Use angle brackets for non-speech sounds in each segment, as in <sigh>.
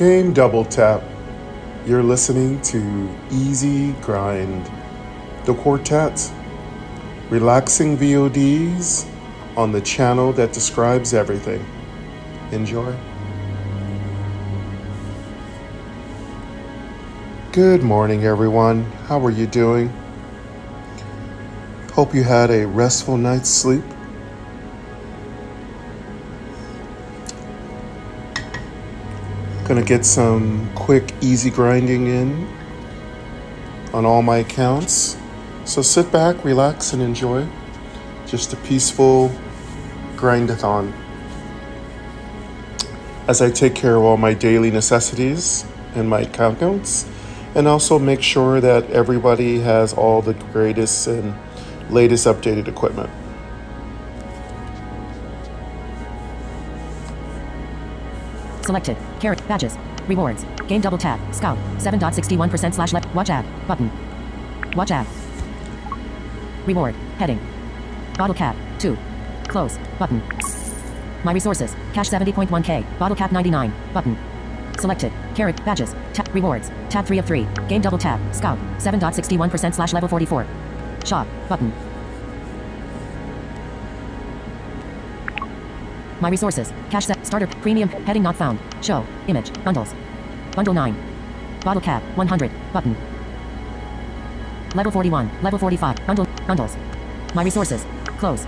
Game Double Tap. You're listening to Easy Grind, the quartet, relaxing VODs on the channel that describes everything. Enjoy. Good morning, everyone. How are you doing? Hope you had a restful night's sleep. Gonna get some quick, easy grinding in on all my accounts. So sit back, relax, and enjoy. Just a peaceful grindathon. As I take care of all my daily necessities and my accounts, and also make sure that everybody has all the greatest and latest updated equipment. Selected. Badges. Rewards. Game double tap. Scout. 7.61% slash left. Watch ad. Button. Watch ad. Reward. Heading. Bottle cap. 2. Close. Button. My resources. Cash 70.1k. Bottle cap 99. Button. Selected. Carrot. Badges. Tap. Rewards. Tab 3 of 3. Game double tap. Scout. 7.61% slash level 44. Shop. Button. My resources. Cash set. Starter. Premium. Heading not found. Show. Image. Bundles. Bundle 9. Bottle cap. 100. Button. Level 41. Level 45. Bundle. Bundles. My resources. Close.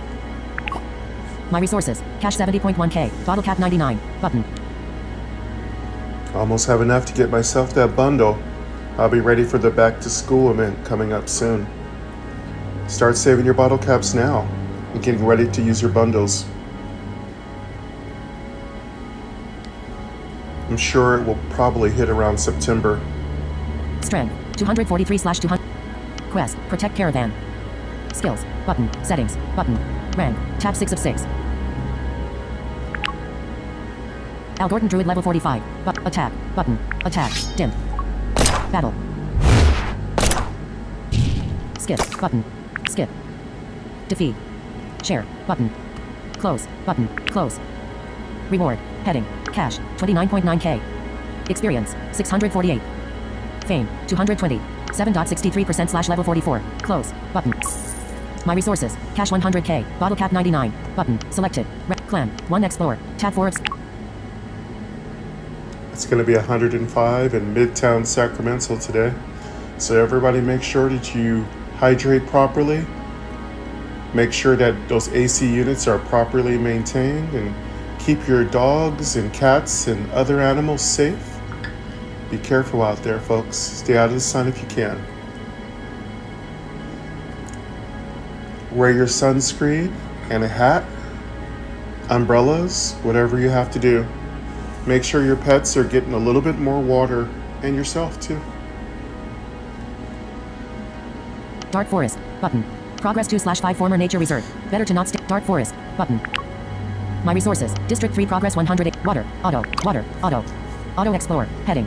My resources. Cash 70.1k. Bottle cap 99. Button. Almost have enough to get myself that bundle. I'll be ready for the back to school event coming up soon. Start saving your bottle caps now and getting ready to use your bundles. I'm sure it will probably hit around September. Strength. 243 slash 200. Quest. Protect caravan. Skills. Button. Settings. Button. Rank. Tab 6 of 6. Al Gordon Druid level 45. But attack. Button. Attack. Dim. Battle. Skip. Button. Skip. Defeat. Share. Button. Close. Button. Close. Reward. Heading. Cash. 29.9k. Experience. 648. Fame. 220. 7.63% slash level 44. Close. Button. My resources. Cash 100k. Bottle cap 99. Button. Selected. Re- clan. 1 Explorer. Tab 4 of... It's going to be 105 in Midtown Sacramento today. So everybody make sure that you hydrate properly. Make sure that those AC units are properly maintained and keep your dogs and cats and other animals safe. Be careful out there, folks. Stay out of the sun if you can. Wear your sunscreen and a hat, umbrellas, whatever you have to do. Make sure your pets are getting a little bit more water and yourself too. Dark Forest. Button. Progress 2 slash 5 former nature reserve. Better to not stay. Dark Forest. Button. My resources. District 3 progress 108. Water. Auto. Water. Auto. Auto Explorer. Heading.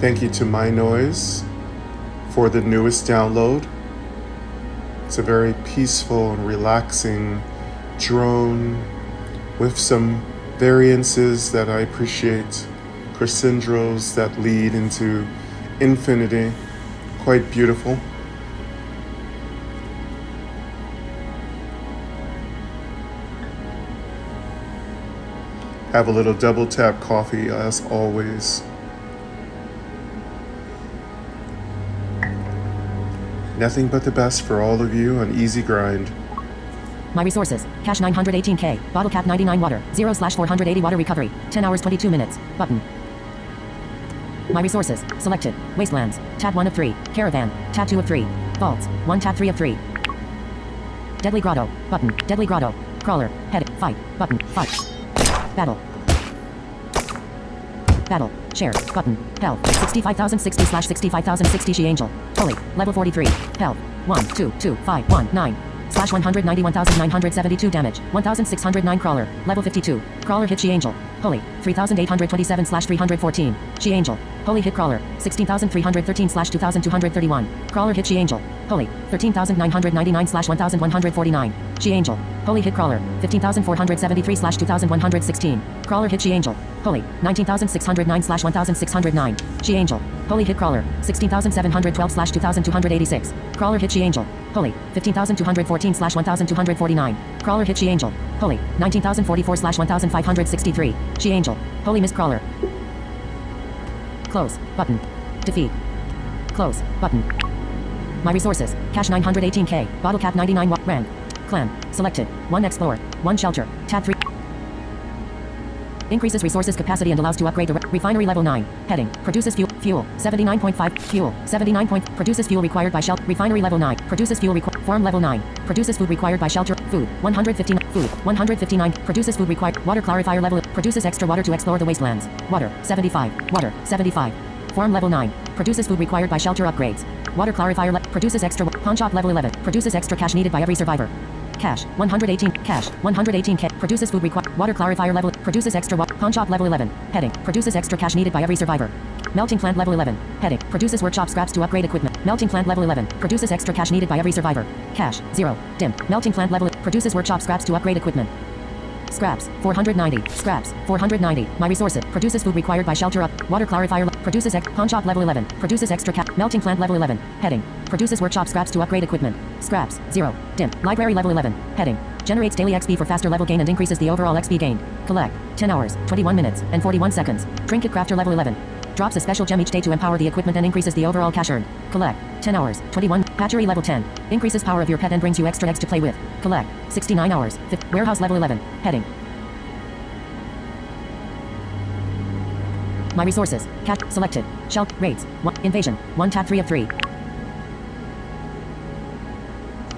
Thank you to MyNoise for the newest download. It's a very peaceful and relaxing drone with some variances that I appreciate, crescendos that lead into infinity. Quite beautiful. Have a little double tap coffee as always. Nothing but the best for all of you on Easy Grind. My resources. Cash 918k. Bottle cap 99 water. 0 slash 480 water recovery. 10 hours 22 minutes. Button. My resources. Selected. Wastelands. Tab 1 of 3. Caravan. Tab 2 of 3. Vaults. 1 tab 3 of 3. Deadly Grotto. Button. Deadly Grotto. Crawler. Head. Fight. Button. Fight. Battle. Battle. Share. Button. Health. 65,060 slash 65,060 She Angel. Holy. Level 43. Health. 1, 2, 2, 5, 1, 9. slash 191,972 damage. 1,609 crawler. Level 52. Crawler hit She Angel. Holy. 3,827 slash 314. She Angel. Holy hit crawler. 16,313 slash 2,231. Crawler hit She Angel. Holy. 13,999 slash 1,149. She Angel. Holy hit crawler. 15,473 slash 2,116. Crawler hit She Angel. Holy. 19,609 slash 1,609. She Angel. Holy hit crawler. 16,712 slash 2,286. Crawler hit She Angel. Holy. 15,214 slash 1,249. Crawler hit She Angel. Holy. 19,044 slash 1,563. She Angel. Holy Miss Crawler. Close. Button. Defeat. Close. Button. My resources. Cash 918k. Bottle cap 99 watt. Rank. Clan. Selected. 1 Explorer. 1 Shelter. Tab 3. Increases resources capacity and allows to upgrade the re- refinery level 9. Heading. Produces fuel. Fuel. 79.5. Fuel. 79. Point, produces fuel required by shelter. Refinery level 9. Produces fuel required. Farm level 9. Produces food required by shelter. Food. 159. Food. 159. Produces food required. Water clarifier level. Produces extra water to explore the wastelands. Water. 75. Water. 75. Farm level 9. Produces food required by shelter upgrades. Water clarifier le- produces extra. Pawn shop level 11. Produces extra cash needed by every survivor. Cash. 118. Cash. 118k. Produces food required. Water clarifier level. Produces extra water. Pawn shop level 11. Heading. Produces extra cash needed by every survivor. Melting plant level 11. Heading. Produces workshop scraps to upgrade equipment. Melting plant level 11. Produces extra cash needed by every survivor. Cash. 0. Dim. Melting plant level. Produces workshop scraps to upgrade equipment. Scraps, 490. Scraps, 490. My resources. Produces food required by shelter up. Water clarifier. Produces ex- pawn shop level 11. Produces extra cap. Melting plant level 11. Heading. Produces workshop scraps to upgrade equipment. Scraps, 0. Dim. Library level 11. Heading. Generates daily XP for faster level gain and increases the overall XP gained. Collect. 10 hours, 21 minutes, and 41 seconds. Trinket crafter level 11. Drops a special gem each day to empower the equipment and increases the overall cash earned. Collect. 10 hours. 21. Hatchery level 10. Increases power of your pet and brings you extra eggs to play with. Collect. 69 hours. Fifth. Warehouse level 11. Heading. My resources. Cash. Selected. Shell. Raids. One. Invasion. 1 tab 3 of 3.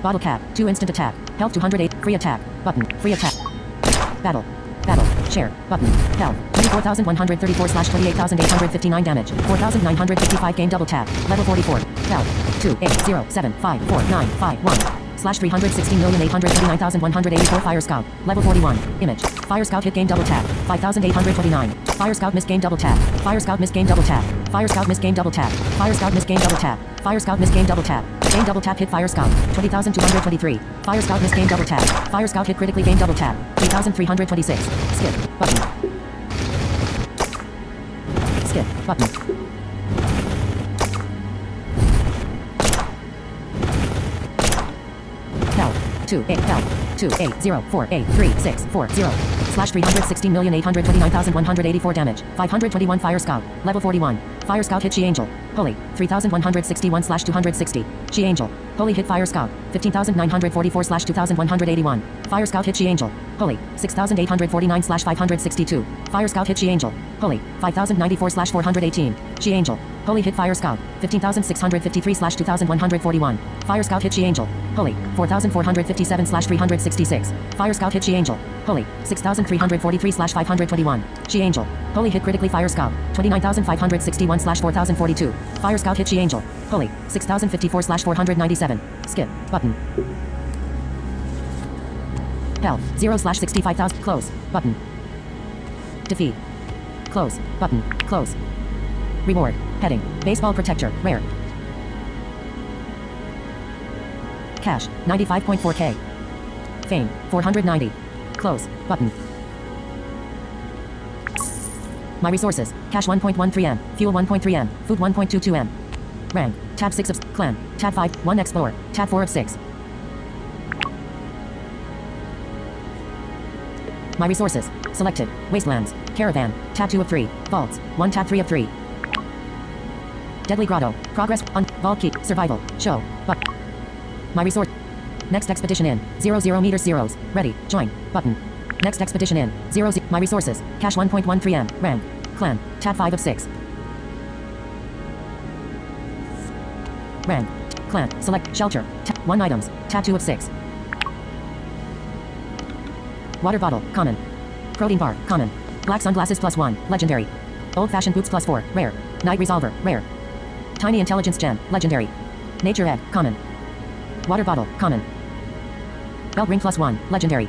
Bottle cap. 2 instant attack. Health 208. Free attack. Button. Free attack. Battle. Battle. Share. Button. Health. 24,134 slash 28,859 damage. 4,955 game double tap. Level 44. Health. 2, 8, 0, 7, 5, 4, 9, 5, 1. Slash 316,839,184 Fire Scout. Level 41. Image. Fire Scout hit game double tap. 5,829. Fire Scout miss game double tap. Fire Scout miss game double tap. Fire Scout miss game double tap. Fire Scout miss game double tap. Fire Scout miss game double tap. Game double tap hit Fire Scout. 20,223. Fire Scout miss game double tap. Fire Scout hit critically game double tap. 3,326. Skip. Button. Skip. Button. Health. 2 8 health. 2 8 0 4 8 3 6 4 0. Slash 316,829,184 damage. 521 Fire Scout. Level 41. Fire Scout hit She Angel. Holy. 3,161 slash 260. She Angel. Holy hit Fire Scout. 15,944 slash 2,181. Fire Scout hit She Angel. Holy. 6,849 slash 562. Fire Scout hit She Angel. Holy. 5,094 slash 418. She Angel. Holy hit Fire Scout. 15,653 slash 2,141. Fire Scout hit She Angel. Holy. 4,457 slash 366. Fire Scout hit She Angel. Holy. 6,343 slash 521. She Angel. Holy hit critically Fire Scout. 29,561 slash 4,042. Fire Scout hit She Angel. Holy. 6,054 slash 497. Skip. Button. Hell. 0 slash 65,000. Close. Button. Defeat. Close. Button. Close. Reward. Heading. Baseball protector. Rare. Cash. 95.4k. Fame. 490. Close. Button. My resources. Cash 1.13m. Fuel 1.3m. Food 1.22m. Rank. Tab 6 of Clan. Tab 5. 1 Explorer. Tab 4 of 6. My resources. Selected. Wastelands. Caravan. Tab 2 of 3. Vaults. 1 tab 3 of 3. Deadly Grotto. Progress. On. Vault Key. Survival. Show. But. My resource. Next expedition in. 0 0 meters zeros. Ready. Join. Button. Next expedition in. 0 0. My resources. Cash 1.13m. Rank. Clan. Tab 5 of 6. Rank. Clan. Select. Shelter. Tab 1 items. Tab 2 of 6. Water bottle. Common. Protein bar. Common. Black sunglasses plus 1. Legendary. Old fashioned boots plus 4. Rare. Night resolver. Rare. Tiny intelligence gem. Legendary. Nature egg. Common. Water bottle. Common. Belt ring plus one. Legendary.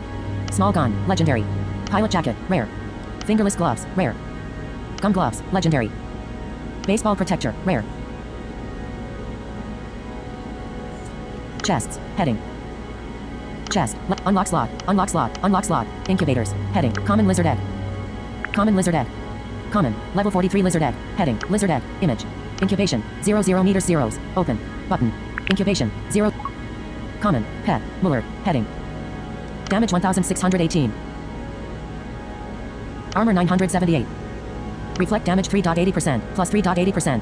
Small gun. Legendary. Pilot jacket. Rare. Fingerless gloves. Rare. Gum gloves. Legendary. Baseball protector. Rare. Chests. Heading. Chest. Le- unlock slot. Unlock slot. Unlock slot. Incubators. Heading. Common lizard egg. Common lizard egg. Common. Level 43 lizard egg. Heading. Lizard egg. Image. Incubation. 0 0 meters zeros. Open. Button. Incubation. 0. Common. Pet. Muller. Heading. Damage 1618. Armor 978. Reflect damage 3.80%, plus 3.80%.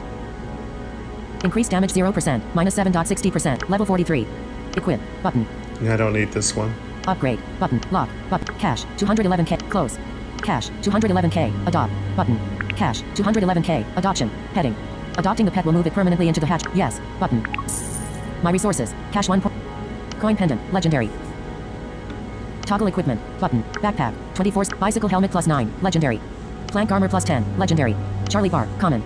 Increase damage 0%, minus 7.60%, level 43. Equip, button. I don't need this one. Upgrade, button, lock, button, cash, 211k, close. Cash, 211k, adopt, button. Cash, 211k, adoption, heading. Adopting the pet will move it permanently into the hatch, yes, button. My resources, cash 1 point. Coin pendant, legendary. Toggle equipment, button, backpack, 24, bicycle helmet plus 9, legendary. Plank armor plus 10, legendary. Charlie bar, common.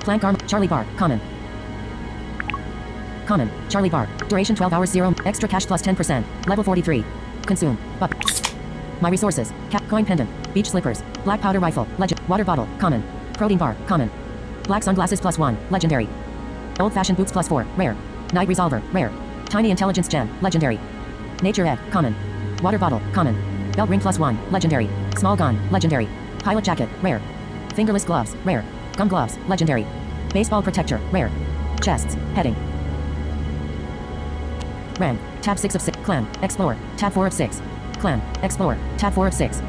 Plank arm, Charlie bar, common. Common, Charlie bar, duration 12 hours 0, extra cash plus 10%, level 43. Consume, but. My resources, cap, coin pendant, beach slippers, black powder rifle, legend, water bottle, common. Protein bar, common. Black sunglasses plus 1, legendary. Old fashioned boots plus 4, rare. Night resolver, rare. Tiny intelligence gem, legendary. Nature egg, common. Water bottle, common. Belt ring plus 1, legendary. Small gun, legendary. Pilot jacket, rare. Fingerless gloves, rare. Gum gloves, legendary. Baseball protector, rare. Chests, heading. Rank, tab 6 of 6, clan, explore, tab 4 of 6. Clan, explore, tab 4 of 6.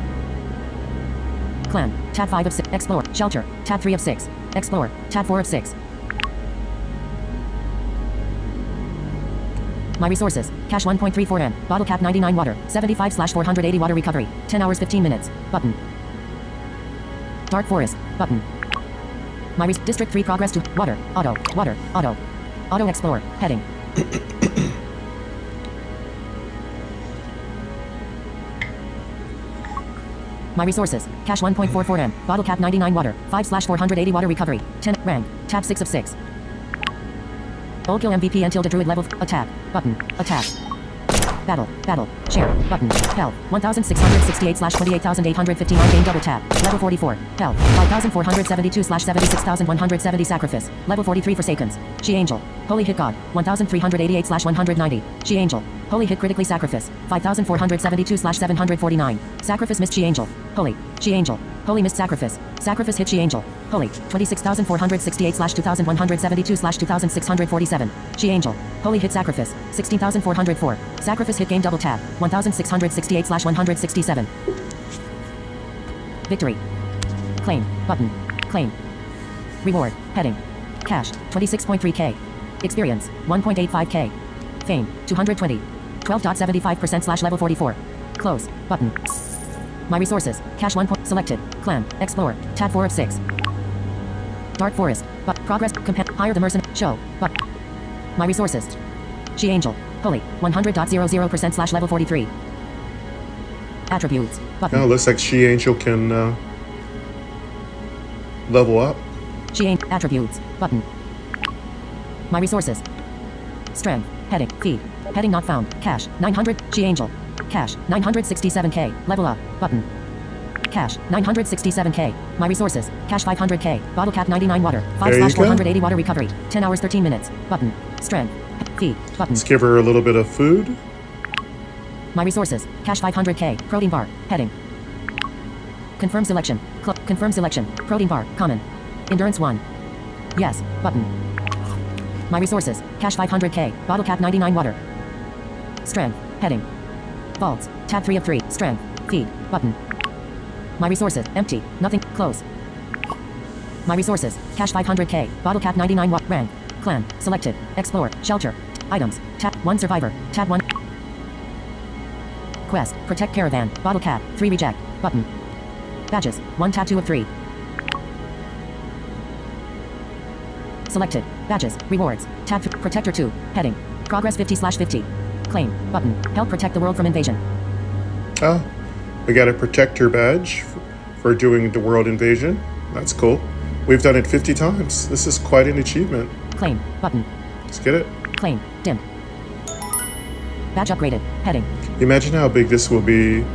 Clan, tab 5 of 6, explore, shelter, tab 3 of 6. Explore, tab 4 of 6. My resources, cash 1.34 M, bottle cap 99 water, 75 slash 480 water recovery, 10 hours 15 minutes, button. Dark forest, button. My res- district 3 progress to water, auto, water, auto. Auto explore, heading. <laughs> My resources, cash 1.44 M, bottle cap 99 water, 5 slash 480 water recovery, 10, rank, tab 6 of 6. Old kill MVP until the druid level, attack, button, attack. Battle, battle, share, button, health, 1668 slash 28859 game double tap, level 44, health, 5472 slash 76170 sacrifice, level 43 Forsakens, She Angel, Holy Hit God, 1388 slash 190, She Angel, Holy Hit Critically Sacrifice, 5472 slash 749, Sacrifice Missed She Angel, Holy, She Angel, Holy Missed Sacrifice, Sacrifice Hit She Angel, Holy, 26468 slash 2172 slash 2647, She Angel, Holy Hit Sacrifice, 16404, Sacrifice Hit Game Double tab. 1668 slash 167. Victory. Claim, button, claim. Reward, heading. Cash, 26.3k. Experience, 1.85k. Fame, 220. 12.75% slash level 44. Close, button. My resources, cash 1 point, selected, clan, explore, tab 4 of 6. Dark forest, but progress, compa- hire the mercenary, show, but. My resources. She angel, holy, 100.00% slash level 43. Attributes, button. Oh, looks like She Angel can uh, level up. She ain't attributes. Button. My resources. Strength. Heading. Feed. Heading not found. Cash. 900. She angel. Cash. 967k. Level up. Button. Cash. 967k. My resources. Cash 500k. Bottle cap 99 water. 5 There slash 480 water recovery. 10 hours 13 minutes. Button. Strength. Feed. Button. Let's give her a little bit of food. My resources. Cash 500k. Protein bar. Heading. Confirm selection. Cl- confirm selection. Protein bar. Common. Endurance 1. Yes. Button. My resources. Cash 500k. Bottle cap 99 water. Strength. Heading. Vaults. Tab 3 of 3. Strength. Feed. Button. My resources. Empty. Nothing. Close. My resources. Cash 500k. Bottle cap 99 watt. Rank. Clan. Selected. Explore. Shelter. Items. Tab 1 survivor. Tab 1. Quest. Protect caravan. Bottle cap. 3 reject. Button. Badges. 1 tab 2 of 3. Selected. Badges. Rewards. Tab 3. Protector 2. Heading. Progress 50 slash 50. Claim. Button. Help protect the world from invasion. Oh, we got a protector badge for doing the world invasion. That's cool. We've done it 50 times. This is quite an achievement. Claim. Button. Let's get it. Claim. Dim. Badge upgraded. Heading. Imagine how big this will be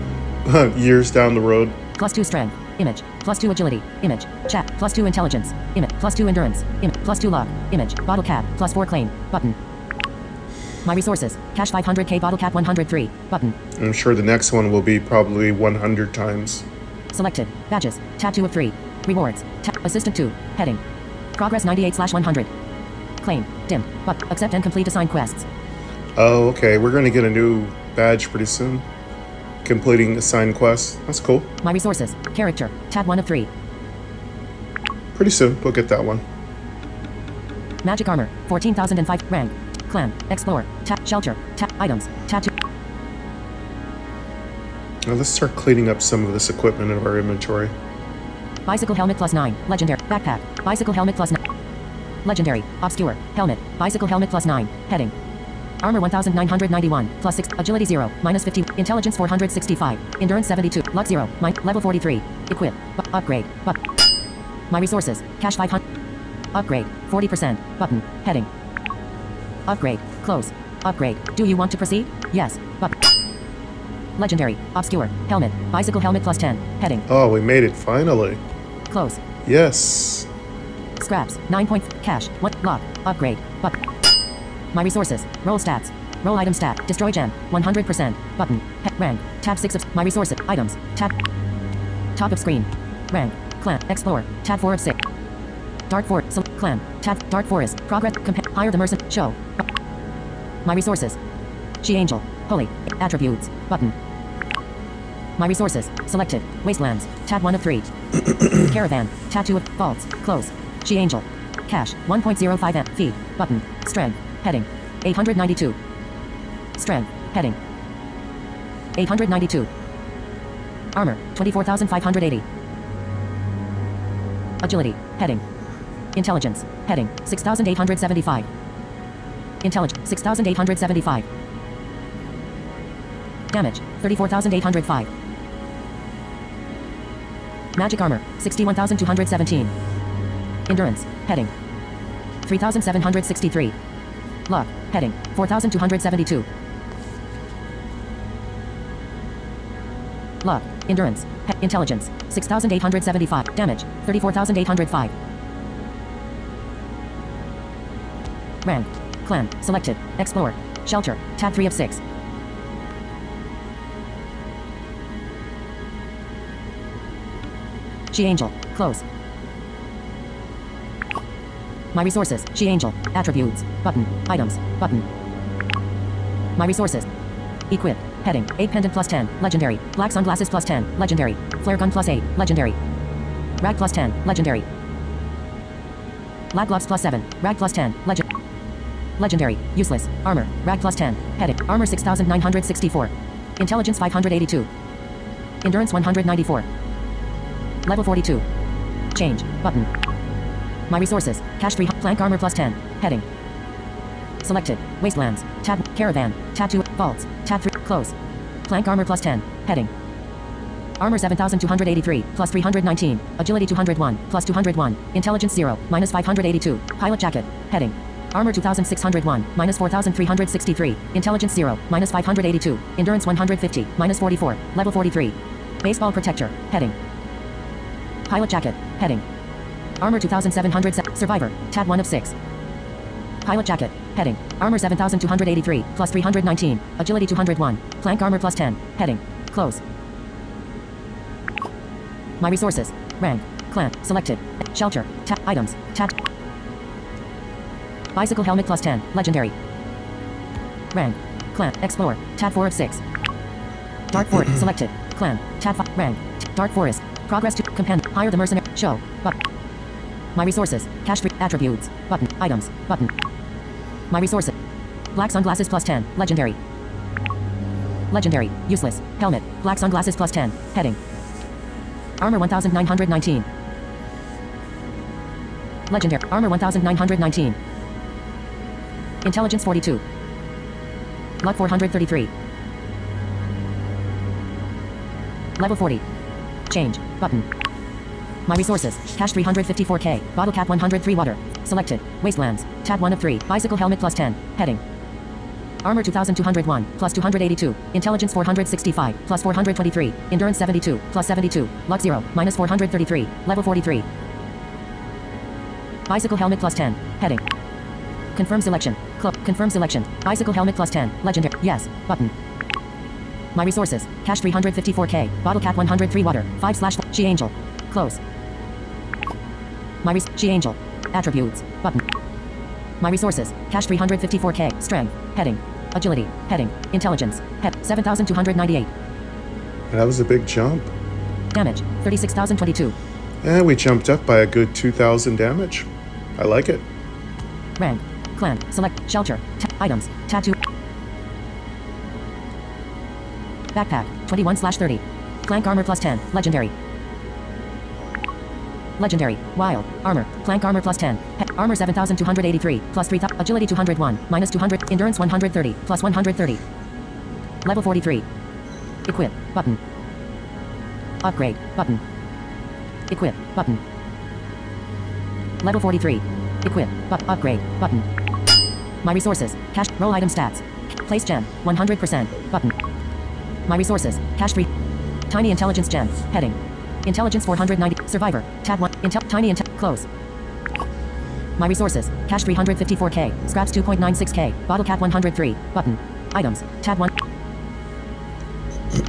<laughs> years down the road. Plus 2 strength. Image. Plus 2 agility. Image. Chat. Plus 2 intelligence. Image. Plus 2 endurance. Image. Plus 2 luck. Image. Bottle cap. Plus 4 claim. Button. My resources. Cash 500k bottle cap 103. Button. I'm sure the next one will be probably 100 times. Selected. Badges. Tab 2 of 3. Rewards. Tab. Assistant 2. Heading. Progress 98 slash 100. Claim. Dim. But. Accept and complete assigned quests. Oh, okay. We're going to get a new badge pretty soon. Completing assigned quests. That's cool. My resources. Character. Tab 1 of 3. Pretty soon, we'll get that one. Magic armor. 14,005. Rank. Clan. Explore. Tab. Shelter. Tab. Items. 2. Now let's start cleaning up some of this equipment in our inventory. Bicycle helmet plus 9. Legendary. Backpack. Bicycle helmet plus 9. Legendary. Obscure. Helmet. Bicycle helmet plus 9. Heading. Armor 1991. Plus 6. Agility 0. Minus 50. Intelligence 465. Endurance 72. Luck 0. My, level 43. Equip. Upgrade. But. My resources. Cash 500. Upgrade. 40%. Button. Heading. Upgrade. Close. Upgrade. Do you want to proceed? Yes. But. Legendary. Obscure. Helmet. Bicycle helmet plus 10. Heading. Oh, we made it finally. Close. Yes. Scraps. 9 points. Cash. What? Lock. Upgrade. But. My resources. Roll stats. Roll item stat. Destroy gem. 100%. Button. He- rank. Tab 6 of my resources. Items. Tab. Top of screen. Rank. Clan. Explore. Tab 4 of 6. Dark Forest. So, clan. Tab. Dark Forest. Progress. Compa- hire the merchant. Show. My resources. She Angel. Holy. Attributes. Button. My resources. Selected. Wastelands. Tab 1 of 3. <coughs> Caravan. Tattoo of Vaults. Close. She Angel. Cash. 1.05 M. Feed. Button. Strength. Heading. 892. Strength. Heading. 892. Armor. 24,580. Agility. Heading. Intelligence. Heading. 6,875. Intelligence. 6,875. Damage. 34,805. Magic armor. 61,217. Endurance. Heading. 3,763. Luck. Heading. 4,272. Luck. Endurance. He- intelligence. 6,875. Damage. 34,805. Rank. Clan. Selected. Explore. Shelter. Tab 3 of 6. She Angel. Close. My resources. She Angel. Attributes. Button. Items. Button. My resources. Equip. Heading. 8 pendant plus 10. Legendary. Black sunglasses plus 10. Legendary. Flare gun plus 8. Legendary. Rag plus 10. Legendary. Lag gloves plus 7. Rag plus 10. Legend. Legendary. Useless. Armor. Rag plus 10. Heading. Armor 6964. Intelligence 582. Endurance 194. Level 42. Change. Button. My resources. Cash 3. Plank armor plus 10. Heading. Selected. Wastelands. Tab. Caravan. Tattoo. Vaults. Tab 3. Close. Plank armor plus 10. Heading. Armor 7283, plus 319. Agility 201, plus 201. Intelligence 0, minus 582. Pilot jacket. Heading. Armor 2601, minus 4363. Intelligence 0, minus 582. Endurance 150, minus 44. Level 43. Baseball protector. Heading. Pilot jacket. Heading. Armor 2700. Survivor. Tab 1 of 6. Pilot jacket. Heading. Armor 7283, plus 319. Agility 201. Plank armor plus 10. Heading. Close. My resources. Rank. Clan. Selected. Shelter. Tab. Items. Tab. Bicycle helmet plus 10. Legendary. Rank. Clan. Explore. Tab 4 of 6. Dark Forest. <clears throat> Selected. Clan. Tab 5. Rank. Dark Forest. Progress to companion. Hire the mercenary. Show. But. My resources. Cash 3. Attributes. Button. Items. Button. My resources. Black sunglasses plus 10. Legendary. Legendary. Useless. Helmet. Black sunglasses plus 10. Heading. Armor 1919. Legendary. Armor 1919. Intelligence 42. Luck 433. Level 40. Change. Button. My resources. Cash 354k. Bottle cap 103 water. Selected. Wastelands. Tab 1 of 3. Bicycle helmet plus 10. Heading. Armor 2201, plus 282. Intelligence 465, plus 423. Endurance 72, plus 72. Luck 0, minus 433. Level 43. Bicycle helmet plus 10. Heading. Confirm selection. Club. Confirm selection. Bicycle helmet plus 10. Legendary. Yes. Button. My resources. Cash 354k. Bottle cap 103 water. 5 slash. She Angel. Close. My res. She Angel. Attributes. Button. My resources. Cash 354k. Strength. Heading. Agility. Heading. Intelligence. Head. 7298. That was a big jump. Damage. 36022. And eh, we jumped up by a good 2,000 damage. I like it. Rank. Clan. Select. Shelter. Ta- items. Tattoo. Backpack. 21 slash 30. Plank armor plus 10. Legendary. Legendary. Wild. Armor. Plank armor plus 10. He- armor 7283. Plus 3. Agility 201. Minus 200. Endurance 130. Plus 130. Level 43. Equip. Button. Upgrade. Button. Equip. Button. Level 43. Equip. But upgrade. Button. My resources. Cash. Roll item stats. Place gem. 100%. Button. My resources. Cash free. Tiny intelligence gem. Heading. Intelligence 490. Survivor. Tab 1. Intel. Tiny intel. Close. My resources. Cash 354k. Scraps 2.96k. Bottle cap 103. Button. Items. Tab 1.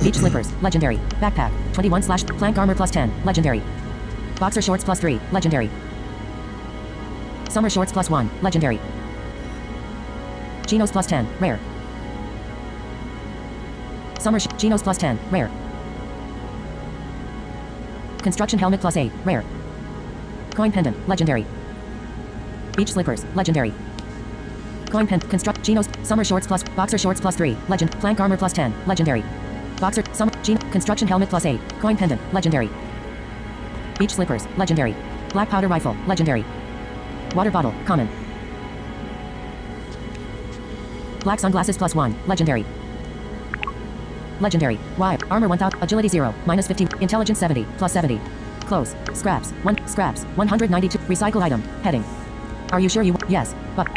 Beach slippers. Legendary. Backpack. 21 slash. Plank armor plus 10. Legendary. Boxer shorts plus 3. Legendary. Summer shorts plus 1. Legendary. Chinos plus 10. Rare. Summer sh- Chinos plus 10. Rare. Construction helmet plus 8. Rare. Coin pendant. Legendary. Beach slippers. Legendary. Coin pendant. Construct. Chinos, Summer shorts plus. Boxer shorts plus 3. Legend. Plank armor plus 10. Legendary. Boxer. Summer. Chino. Construction helmet plus 8. Coin pendant. Legendary. Beach slippers. Legendary. Black powder rifle. Legendary. Water bottle. Common. Black sunglasses plus 1. Legendary. Legendary. Y. Armor 1000. Agility 0. Minus 50. Intelligence 70. Plus 70. Close. Scraps. 1. Scraps. 192. Recycle item. Heading. Are you sure you... Yes. But...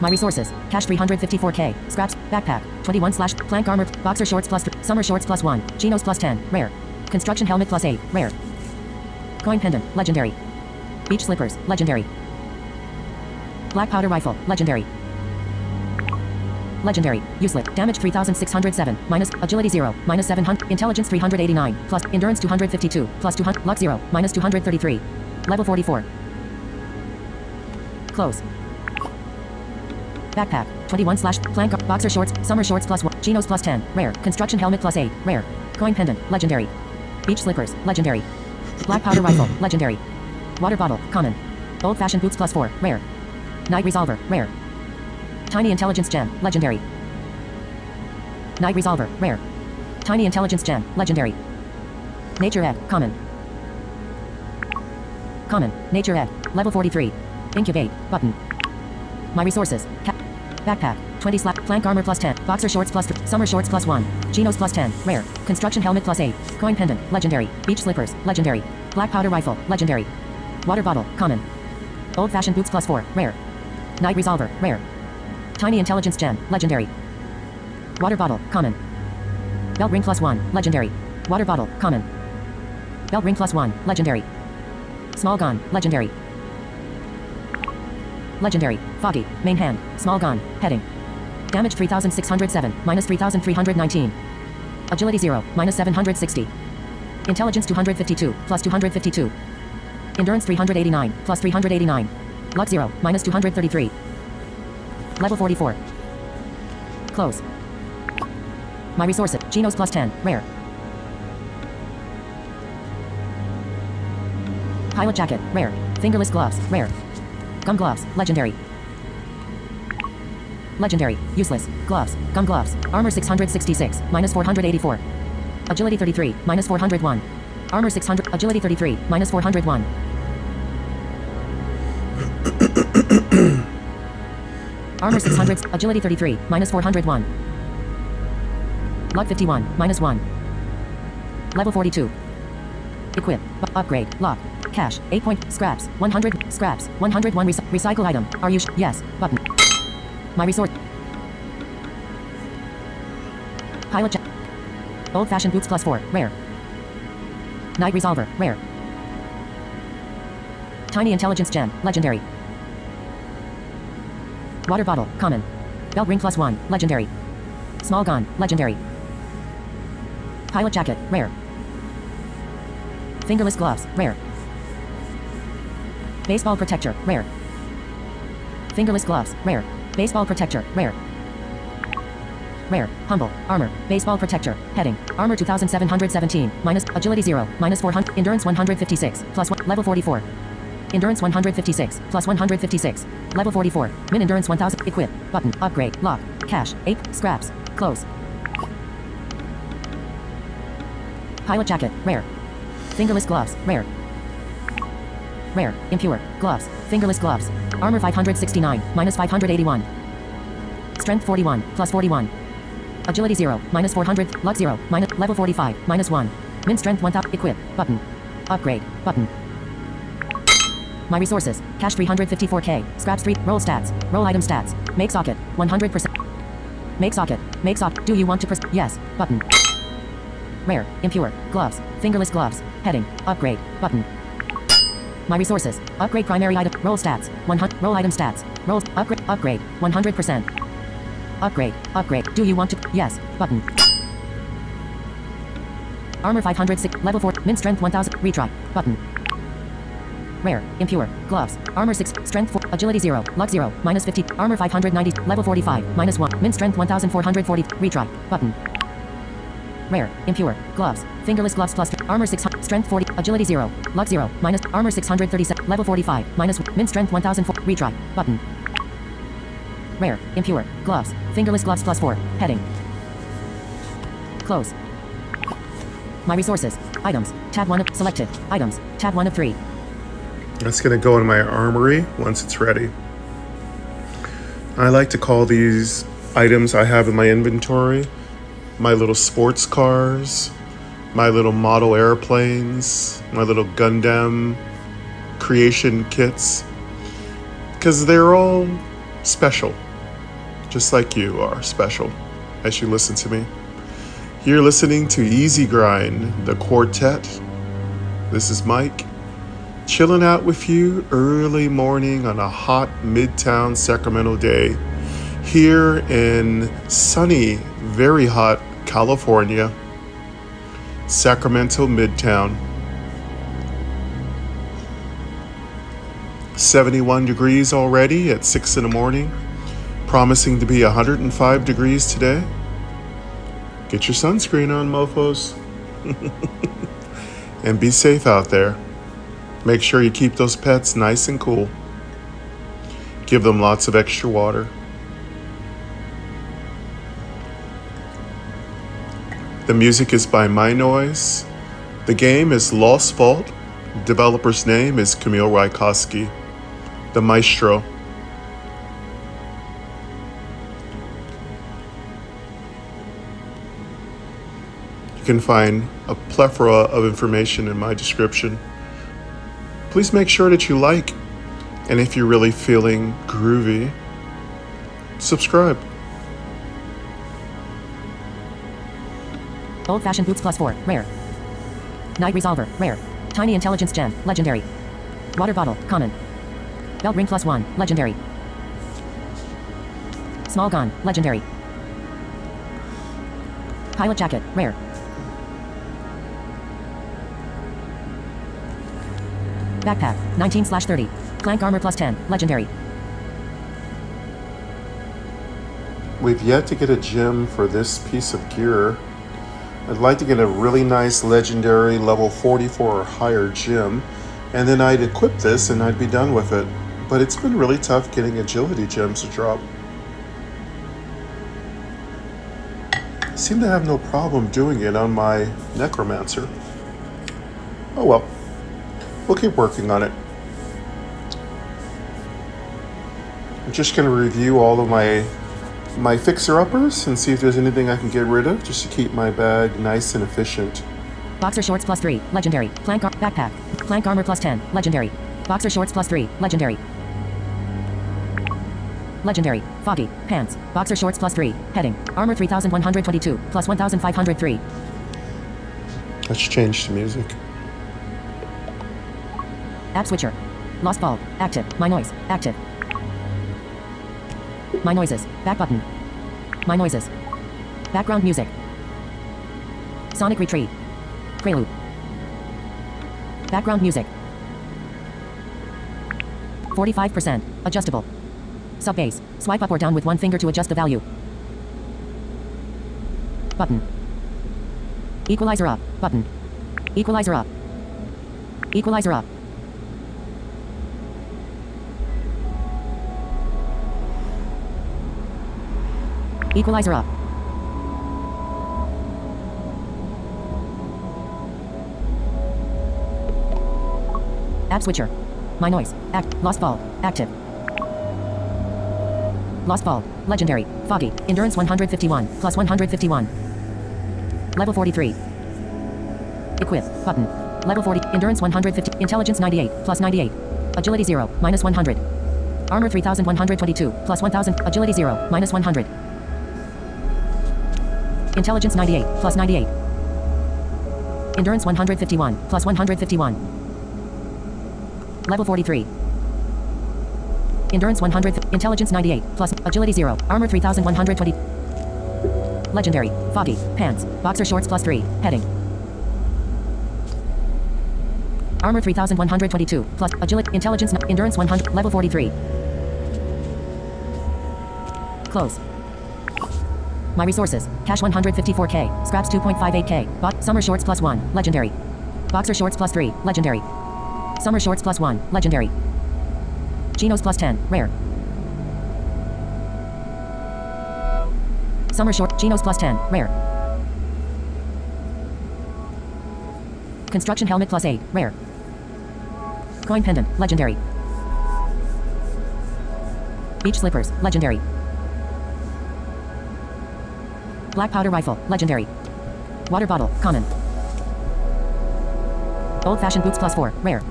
My resources. Cash 354k. Scraps. Backpack. 21 slash. Plank armor. Boxer shorts plus 3. Summer shorts plus 1. Chinos plus 10. Rare. Construction helmet plus 8. Rare. Coin pendant. Legendary. Beach slippers. Legendary. Black powder rifle. Legendary. Legendary. Useless. Damage 3607. Minus. Agility 0. Minus 700. Intelligence 389. Plus. Endurance 252. Plus 200. Luck 0. Minus 233. Level 44. Close. Backpack. 21 slash. Plank. Boxer shorts. Summer shorts plus 1. Chinos plus 10. Rare. Construction helmet plus 8. Rare. Coin pendant. Legendary. Beach slippers. Legendary. Black powder rifle. Legendary. Water bottle. Common. Old fashioned boots plus 4. Rare. Night resolver. Rare. Tiny intelligence gem. Legendary. Night resolver. Rare. Tiny intelligence gem. Legendary. Nature Ed, Common. Common. Nature Ed, Level 43. Incubate. Button. My resources. Ca- backpack. 20 slap. Plank armor plus 10. Boxer shorts plus 3. Summer shorts plus 1. Chinos plus 10. Rare. Construction helmet plus 8. Coin pendant. Legendary. Beach slippers. Legendary. Black powder rifle. Legendary. Water bottle. Common. Old fashioned boots plus 4. Rare. Night resolver. Rare. Tiny intelligence gem. Legendary. Water bottle. Common. Belt ring plus 1. Legendary. Water bottle. Common. Belt ring plus 1. Legendary. Small gun. Legendary. Legendary. Foggy. Main hand. Small gun. Heading. Damage 3607. Minus 3319. Agility 0. Minus 760. Intelligence 252. Plus 252. Endurance 389. Plus 389. Luck 0. Minus 233. Level 44. Close. My resources. Chinos plus 10. Rare. Pilot jacket. Rare. Fingerless gloves. Rare. Gum gloves. Legendary. Legendary. Useless. Gloves. Gum gloves. Armor 666. Minus 484. Agility 33. Minus 401. Armor 600. Agility 33. Minus 401. Armor 600. Agility 33. Minus 401. Luck 51. Minus 1. Level 42. Equip. Upgrade. Lock. Cash. 8 point. Scraps. 100. Scraps. 101. Rec- recycle item. Are you sh- Yes. Button. My resource. Pilot check. Old fashioned boots plus 4. Rare. Night resolver. Rare. Tiny intelligence gem. Legendary. Water bottle. Common. Belt ring plus 1. Legendary. Small gun. Legendary. Pilot jacket. Rare. Fingerless gloves. Rare. Baseball protector. Rare. Fingerless gloves. Rare. Baseball protector. Rare. Rare. Humble. Armor. Baseball protector. Heading. Armor 2717. Minus. Agility 0. Minus 400. Endurance 156. Plus 1. Level 44. Endurance 156. Plus 156. Level 44. Min endurance 1000. Equip. Button. Upgrade. Lock. Cash. 8. Scraps. Close. Pilot jacket. Rare. Fingerless gloves. Rare. Rare. Impure. Gloves. Fingerless gloves. Armor 569. Minus 581. Strength 41. Plus 41. Agility 0. Minus 400. Luck 0. Minus. Level 45. Minus 1. Min strength 1000. Equip. Button. Upgrade. Button. My resources. Cash 354k. Scraps 3. Roll stats. Roll item stats. Make socket. 100%. Make socket. Make socket. Do you want to press? Yes. Button. Rare. Impure. Gloves. Fingerless gloves. Heading. Upgrade. Button. My resources. Upgrade primary item. Roll stats. 100. Roll item stats. Rolls. Upgrade. Upgrade. 100%. Upgrade. Upgrade. Do you want to? Yes. Button. Armor 506. Level 4. Min strength 1000. Retry. Button. Rare. Impure. Gloves. Armor 6. Strength 4. Agility 0. Luck 0. Minus 50. Armor 590. Level 45. Minus 1. Min strength 1440. Retry. Button. Rare. Impure. Gloves. Fingerless gloves plus armor 600. Strength 40. Agility 0. Luck 0. Minus armor 637. Level 45. Minus min strength 1004. Retry. Button. Rare. Impure. Gloves. Fingerless gloves plus 4. Heading. Close. My resources. Items. Tab 1 of selected. Items. Tab 1 of 3. That's going to go in my armory once it's ready. I like to call these items I have in my inventory my little sports cars, my little model airplanes, my little Gundam creation kits, because they're all special, just like you are special as you listen to me. You're listening to Easy Grind, the quartet. This is Mike, chilling out with you early morning on a hot midtown Sacramento day here in sunny, very hot California, Sacramento Midtown. 71 degrees already at 6 in the morning, promising to be 105 degrees today. Get your sunscreen on, mofos. <laughs> and be safe out there. Make sure you keep those pets nice and cool. Give them lots of extra water. The music is by MyNoise. The game is Lost Vault. Developer's name is Kamil Rykowski, the maestro. You can find a plethora of information in my description. Please make sure that you like, and if you're really feeling groovy, subscribe. Old fashioned boots plus 4. Rare. Night resolver. Rare. Tiny intelligence gem. Legendary. Water bottle. Common. Belt ring plus 1. Legendary. Small gun. Legendary. Pilot jacket. Rare. Backpack. 19 slash 30. Plank armor plus 10. Legendary. We've yet to get a gem for this piece of gear. I'd like to get a really nice legendary level 44 or higher gem, and then I'd equip this and I'd be done with it. But it's been really tough getting agility gems to drop. I seem to have no problem doing it on my necromancer. Oh well, we'll keep working on it. I'm just going to review all of my my fixer-uppers and see if there's anything I can get rid of just to keep my bag nice and efficient. Boxer shorts plus 3. Legendary. Plank backpack. Plank armor plus 10. Legendary. Boxer shorts plus 3. Legendary. Legendary. Foggy. Pants. Boxer shorts plus 3. Heading. Armor 3122. Plus 1503. Let's change to music. App switcher. Lost Vault. Active. MyNoise. Active. My noises. Back button. My noises. Background music. Sonic retreat. Prelude. Background music. 45%. Adjustable. Sub bass. Swipe up or down with one finger to adjust the value. Button. Equalizer up. Button. Equalizer up. Equalizer up. Equalizer up. App switcher. MyNoise. Act. Lost Vault. Active. Lost Vault. Legendary. Foggy. Endurance 151. Plus 151. Level 43. Equip. Button. Level 40. Endurance 150. Intelligence 98. Plus 98. Agility 0. Minus 100. Armor 3122. Plus 1000. Agility 0. Minus 100. Intelligence 98. Plus 98. Endurance 151. Plus 151. Level 43. Endurance 100. Intelligence 98. Plus agility 0. Armor 3120. Legendary. Foggy. Pants. Boxer shorts plus 3. Heading. Armor 3122. Plus agility. Intelligence. Endurance 100. Level 43. Close. My resources. Cash 154k. Scraps 2.58k. Bot. Summer shorts plus 1. Legendary. Boxer shorts plus 3. Legendary. Summer shorts plus 1. Legendary. Chinos plus 10. Rare. Summer short. Chinos plus 10. Rare. Construction helmet plus 8. Rare. Coin pendant. Legendary. Beach slippers. Legendary. Black powder rifle. Legendary. Water bottle. Common. Old fashioned boots plus 4. Rare.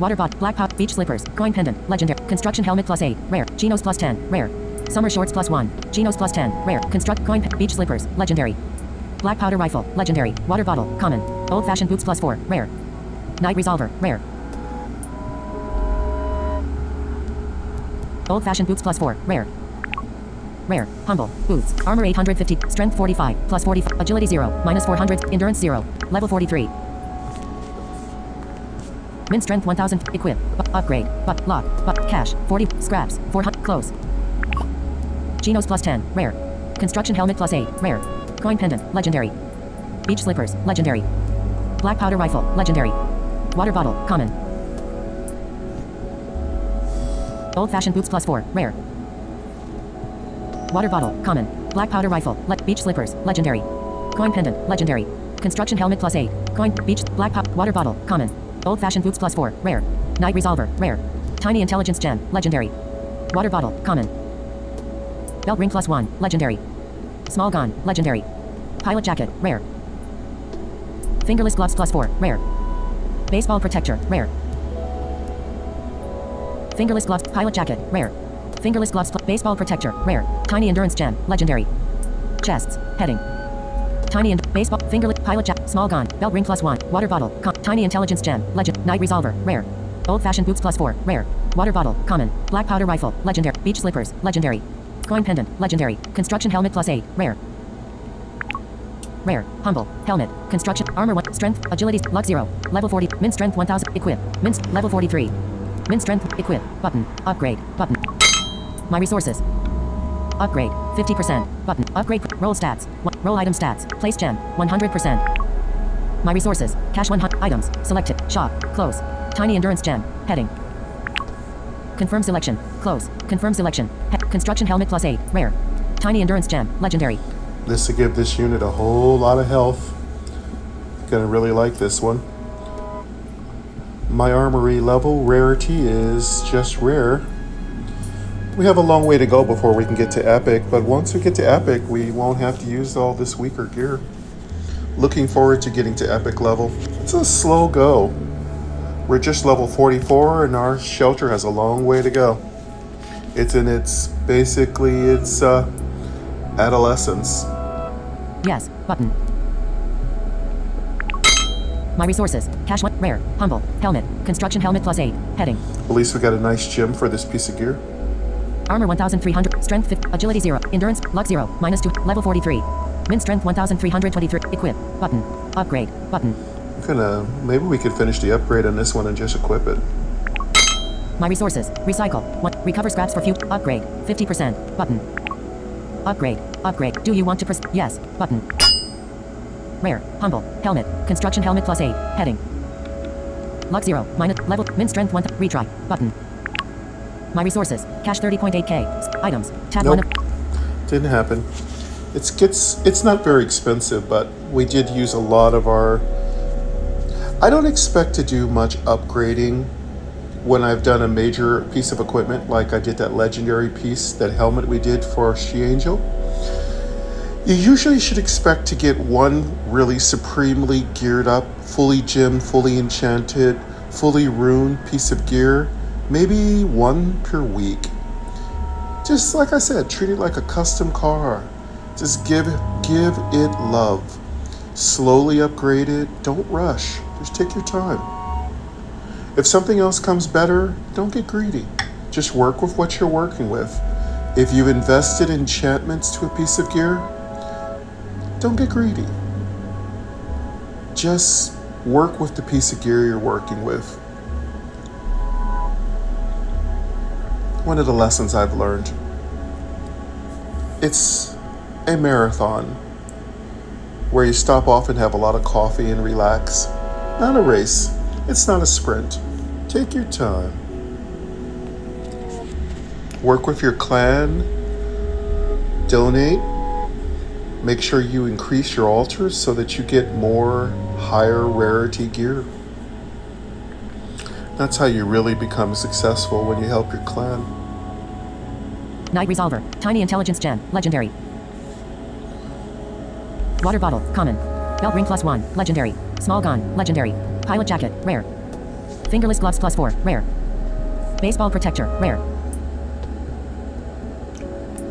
Water bot, black pop, beach slippers, coin pendant, legendary, construction helmet plus 8, rare, chinos plus 10, rare, summer shorts plus 1, chinos plus 10, rare, construct, coin, beach slippers, legendary, black powder rifle, legendary, water bottle, common, old fashioned boots plus 4, rare, night resolver, rare, old fashioned boots plus 4, rare, Rare. Humble. Boots. Armor 850. Strength 45. Plus 40. Agility 0. Minus 400. Endurance 0. Level 43. Min strength 1000. Equip. Upgrade. But lock. But cash. 40. Scraps. 400. Close. Chinos plus 10. Rare. Construction helmet plus 8. Rare. Coin pendant. Legendary. Beach slippers. Legendary. Black powder rifle. Legendary. Water bottle. Common. Old fashioned boots plus 4. Rare. Water bottle. Common. Black powder rifle. Le- beach slippers. Legendary. Coin pendant. Legendary. Construction helmet plus 8. Coin. Beach. Black pop. Water bottle. Common. Old fashioned boots plus 4. Rare. Night resolver. Rare. Tiny intelligence gem. Legendary. Water bottle. Common. Belt ring plus 1. Legendary. Small gun. Legendary. Pilot jacket. Rare. Fingerless gloves plus 4. Rare. Baseball protector. Rare. Fingerless gloves. Pilot jacket. Rare. Fingerless gloves. Baseball protector. Rare. Tiny endurance gem. Legendary. Chests. Heading. Tiny and baseball. Fingerless. Pilot jacket. Small gun. Belt ring plus 1. Water bottle. Com- tiny intelligence gem. Legend. Night resolver. Rare. Old fashioned boots plus 4. Rare. Water bottle. Common. Black powder rifle. Legendary. Beach slippers. Legendary. Coin pendant. Legendary. Construction helmet plus 8. Rare. Rare. Humble. Helmet. Construction. Armor 1. Strength. Agility. Luck 0. Level 40. Min strength 1000. Equip. Min. Level 43. Min strength. Equip. Button. Upgrade. Button. My resources. Upgrade. 50%. Button. Upgrade. Roll stats. Roll item stats. Place gem. 100%. My resources. Cash 100. Items. Selected. Shop. Close. Tiny endurance gem. Heading. Confirm selection. Close. Confirm selection. He- construction helmet plus 8. Rare. Tiny endurance gem. Legendary. This to give this unit a whole lot of health. Gonna really like this one. My armory level rarity is just rare. We have a long way to go before we can get to epic, but once we get to epic, we won't have to use all this weaker gear. Looking forward to getting to epic level. It's a slow go. We're just level 44 and our shelter has a long way to go. It's in its basically its uh, adolescence. Yes, button. My resources. Cash one. Rare. Humble. Helmet. Construction helmet plus 8. Heading. At least we got a nice gem for this piece of gear. Armor 1300. Strength 50. Agility 0. Endurance. Luck 0. Minus 2. Level 43. Min strength 1323. Equip. Button. Upgrade. Button. Gonna maybe we could finish the upgrade on this one and just equip it. My resources. Recycle. 1. Recover scraps for few. Upgrade. 50%. Button. Upgrade. Upgrade. Do you want to press? Yes. Button. Rare. Humble. Helmet. Construction helmet plus 8. Heading. Luck 0. Minus. Level. Min strength 1. Retry. Button. My resources. Cash 30.8k. Items. Tab Nope. 1 of. Didn't happen. It's gets it's not very expensive, but we did use a lot of our I don't expect to do much upgrading when I've done a major piece of equipment like I did that legendary piece, that helmet we did for She Angel. You usually should expect to get one really supremely geared up, fully gemmed, fully enchanted, fully runed piece of gear, maybe one per week. Just like I said, treat it like a custom car. Just give give it love. Slowly upgrade it. Don't rush. Just take your time. If something else comes better, don't get greedy. Just work with what you're working with. If you've invested enchantments to a piece of gear, don't get greedy. Just work with the piece of gear you're working with. One of the lessons I've learned. It's a marathon where you stop off and have a lot of coffee and relax. Not a race. It's not a sprint. Take your time. Work with your clan. Donate. Make sure you increase your altars so that you get more higher rarity gear. That's how you really become successful when you help your clan. Night Resolver. Tiny Intelligence Gem. Legendary. Water Bottle. Common. Belt Ring plus 1. Legendary. Small Gun. Legendary. Pilot Jacket. Rare. Fingerless Gloves plus 4. Rare. Baseball Protector. Rare.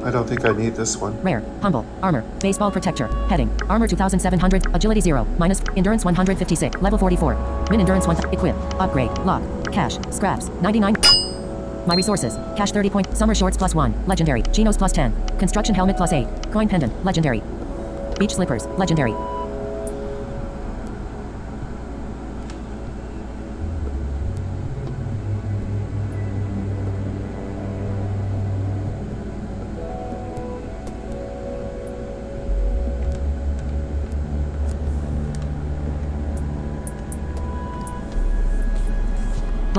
I don't think I need this one. Rare. Humble. Armor. Baseball Protector. Heading. Armor 2700. Agility 0. Minus. Endurance 156. Level 44. Min Endurance 1. Equip. Upgrade. Lock. Cash. Scraps. 99. My resources. Cash 30 point. Summer Shorts plus 1. Legendary. Chinos plus 10. Construction Helmet plus 8. Coin Pendant. Legendary. Beach Slippers. Legendary.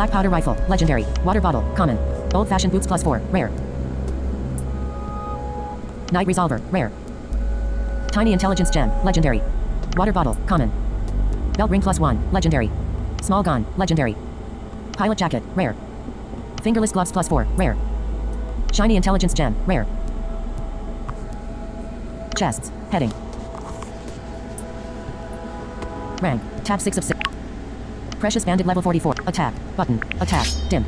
Black Powder Rifle. Legendary. Water Bottle. Common. Old Fashioned Boots plus 4. Rare. Night Resolver. Rare. Tiny Intelligence Gem. Legendary. Water Bottle. Common. Belt Ring plus 1. Legendary. Small Gun. Legendary. Pilot Jacket. Rare. Fingerless Gloves plus 4. Rare. Shiny Intelligence Gem. Rare. Chests. Heading. Rank. Tab 6 of 6. Precious banded level 44. Attack. Button. Attack. Dim.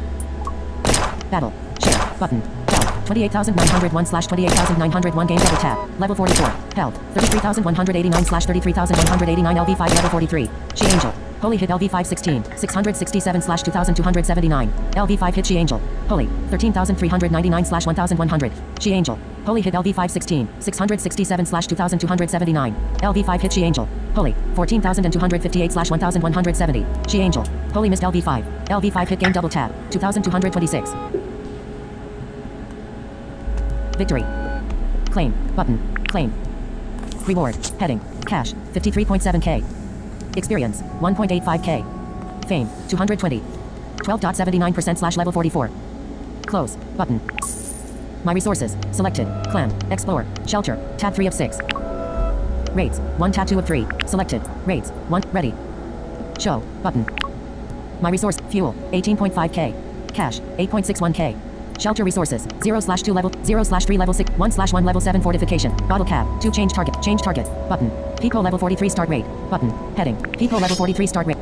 Battle. Share. Button. Health. 28,901 slash 28,901 game double tap. Level 44. Health. 33,189 slash 33,189 LV5 level 43. She Angel. Holy hit LV 516. 667 slash 2,279. LV 5 hit She Angel. Holy. 13,399 slash 1,100. She Angel. Holy hit LV 516. 667 slash 2,279. LV 5 hit She Angel. Holy. 14,258 slash 1,170. She Angel. Holy missed LV 5. LV 5 hit game double tap. 2,226. Victory. Claim. Button. Claim. Reward. Heading. Cash. 53.7k. Experience. 1.85k. Fame. 220. 12.79% slash level 44. Close. Button. My resources. Selected. Clan. Explore. Shelter. Tab 3 of 6. Rates. 1 tab 2 of 3. Selected. Rates. 1. Ready. Show. Button. My resource. Fuel. 18.5k. Cash. 8.61k. Shelter resources. 0 slash 2 level. 0 slash 3 level 6. 1 slash 1 level 7 fortification. Bottle cap. 2 change target. Change target. Button. Peepo level 43 start rate. Button. Heading. Peepo level 43 start rate.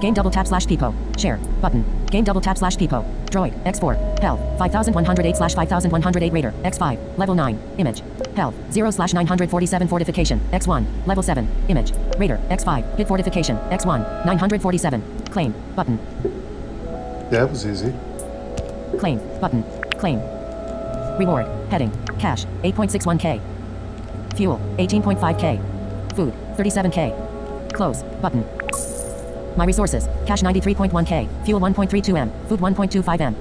Game double tap slash Peepo. Share. Button. Game double tap slash Peepo. Droid. X4. Health. 5108 slash 5108 Raider. X5. Level 9. Image. Health. 0 slash 947 Fortification. X1. Level 7. Image. Raider. X5. Hit Fortification. X1. 947. Claim. Button. That was easy. Claim. Button. Claim. Reward. Heading. Cash. 8.61k. Fuel. 18.5k. Food. 37k. Close. Button. My resources. Cash 93.1k. Fuel 1.32m. Food 1.25m.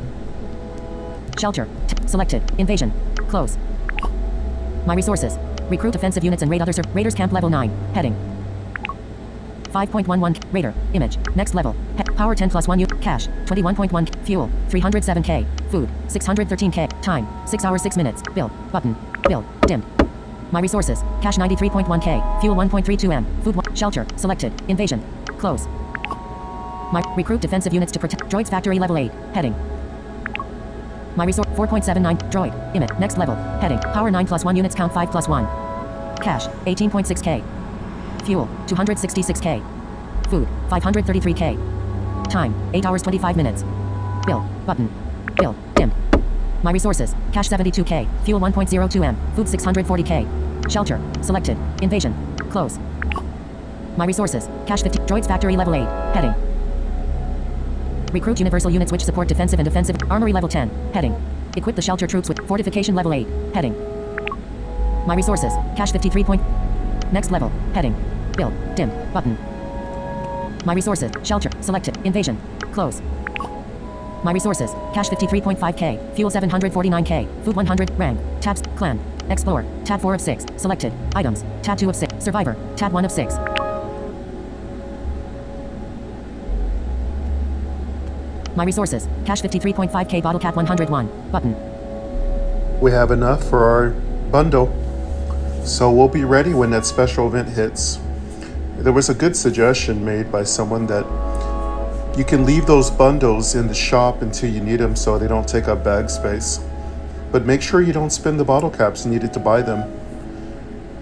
Shelter. Selected. Invasion. Close. My resources. Recruit offensive units and raid other Raiders camp level 9. Heading. 5.11 Raider. Image. Next level. He- power 10 plus 1 U. Cash. twenty one point one k, Fuel. 307k. Food. 613k. Time. 6 hours 6 minutes. Build. Button. Build. Dimmed. My resources. Cash 93.1k. Fuel 1.32m. Food. Shelter. Selected. Invasion. Close. My recruit defensive units to protect droids factory level 8. Heading. My resource 4.79 droid. Image. Next level. Heading. Power 9 plus 1 units count 5 plus 1. Cash. 18.6k. Fuel, 266k. Food, 533k. Time, 8 hours 25 minutes. Bill, button. Bill, dim. My resources, cash 72k, fuel 1.02m, food 640k. Shelter, selected, invasion, close. My resources, cash 50, droids factory level 8, heading. Recruit universal units which support defensive and offensive, armory level 10, heading. Equip the shelter troops with fortification level 8, heading. My resources, cash 53 point, Next level. Heading. Build. Dim. Button. My resources. Shelter. Selected. Invasion. Close. My resources. Cash 53.5k. Fuel 749k. Food 100. Rank. Tabs. Clan. Explore. Tab 4 of 6. Selected. Items. Tab 2 of 6. Survivor. Tab 1 of 6. My resources. Cash 53.5k. Bottle cap 101. Button. We have enough for our bundle. So we'll be ready when that special event hits. There was a good suggestion made by someone that you can leave those bundles in the shop until you need them so they don't take up bag space. But make sure you don't spend the bottle caps needed to buy them.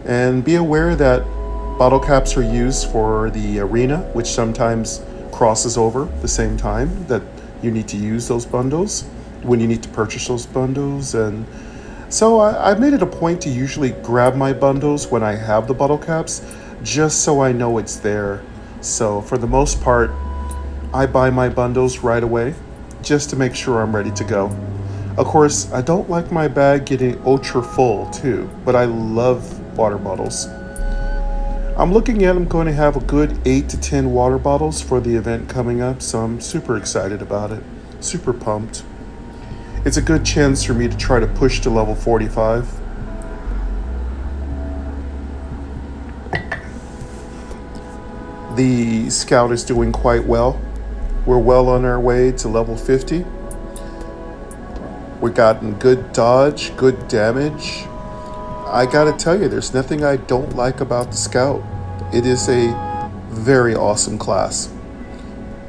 And be aware that bottle caps are used for the arena, which sometimes crosses over the same time that you need to use those bundles when you need to purchase those bundles and so I, have made it a point to usually grab my bundles when I have the bottle caps, just so I know it's there. So for the most part, I buy my bundles right away, just to make sure I'm ready to go. Of course, I don't like my bag getting ultra full too, but I love water bottles. I'm looking at I'm going to have a good 8 to 10 water bottles for the event coming up, so I'm super excited about it. Super pumped. It's a good chance for me to try to push to level 45. The scout is doing quite well. We're well on our way to level 50. We've gotten good dodge, good damage. I gotta tell you, there's nothing I don't like about the scout. It is a very awesome class.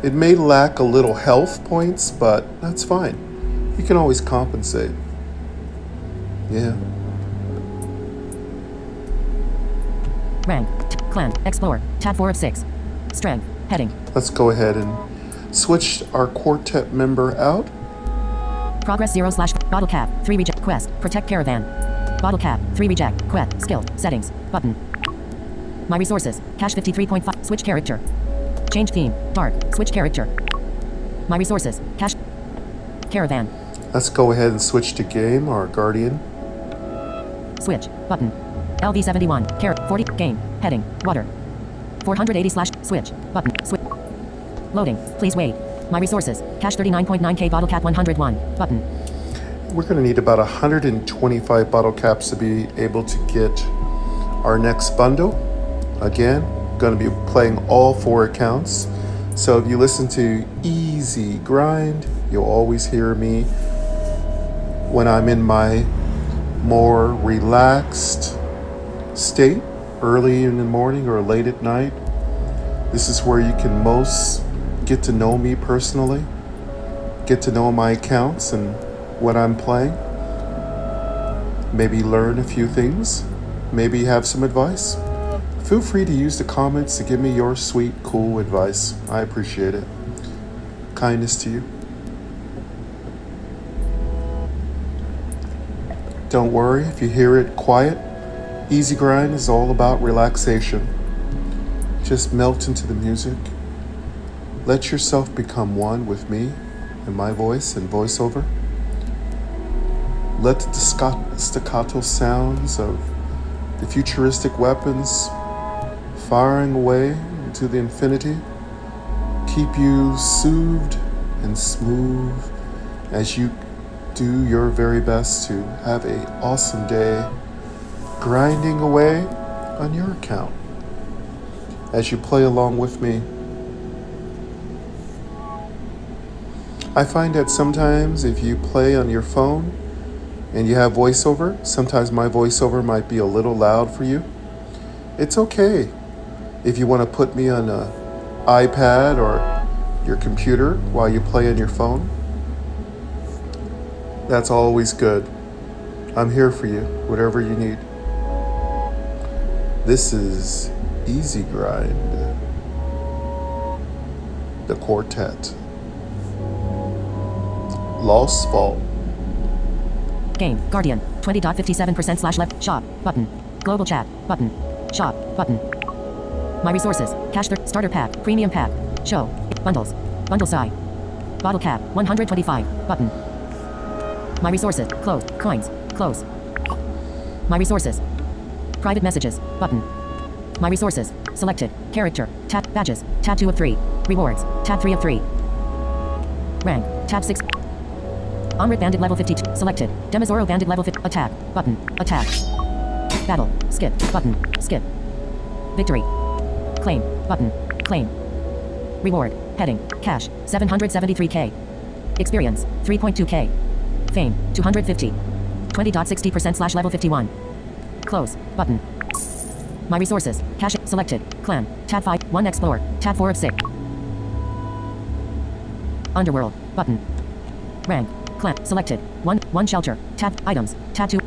It may lack a little health points, but that's fine. You can always compensate. Yeah. Rank. Clan. Explore. Tab 4 of 6. Strength. Heading. Let's go ahead and switch our quartet member out. Progress 0 slash bottle cap. 3 reject. Quest. Protect caravan. Bottle cap. 3 reject. Quest. Skilled. Settings. Button. My resources. Cash 53.5. Switch character. Change theme. Dark. Switch character. My resources. Cash. Caravan. Let's go ahead and switch to game, or guardian. Switch. Button. LV71. Car 40. Game. Heading. Water. 480 slash. Switch. Button. Switch. Loading. Please wait. My resources. Cash 39.9k bottle cap 101. Button. We're going to need about 125 bottle caps to be able to get our next bundle. Again, going to be playing all four accounts. So if you listen to Easy Grind, you'll always hear me when I'm in my more relaxed state, early in the morning or late at night. This is where you can most get to know me personally, get to know my accounts and what I'm playing, maybe learn a few things, maybe have some advice. Feel free to use the comments to give me your sweet, cool advice. I appreciate it. Kindness to you. Don't worry if you hear it quiet. Easy Grind is all about relaxation. Just melt into the music. Let yourself become one with me and my voice and voiceover. Let the staccato sounds of the futuristic weapons firing away into the infinity keep you soothed and smooth as you do your very best to have a awesome day grinding away on your account as you play along with me. I find that sometimes if you play on your phone and you have voiceover, sometimes my voiceover might be a little loud for you. It's okay if you want to put me on an iPad or your computer while you play on your phone. That's always good. I'm here for you, whatever you need. This is Easy Grind, the quartet. Lost Vault. Game. Guardian. 20.57% slash left. Shop. Button. Global chat. Button. Shop. Button. My resources. Cash thir- starter pack. Premium pack. Show. Bundles. Bundle size. Bottle cap. 125. Button. My resources. Close. Coins. Close. My resources. Private messages. Button. My resources. Selected. Character. Tab. Badges. Tab 2 of 3. Rewards. Tab 3 of 3. Rank. Tab 6. Omrit Bandit level 52. Selected. Demazoro Bandit level 50. Attack. Button. Attack. Battle. Skip. Button. Skip. Victory. Claim. Button. Claim. Reward. Heading. Cash. 773k. Experience. 3.2k. Fame. 250. 20.60% slash level 51. Close. Button. My resources. Cash. Selected. Clan. Tab 5. 1 Explore. Tab 4 of 6. Underworld. Button. Rank. Clan. Selected. 1. 1 Shelter. Tab. Items. Tattoo.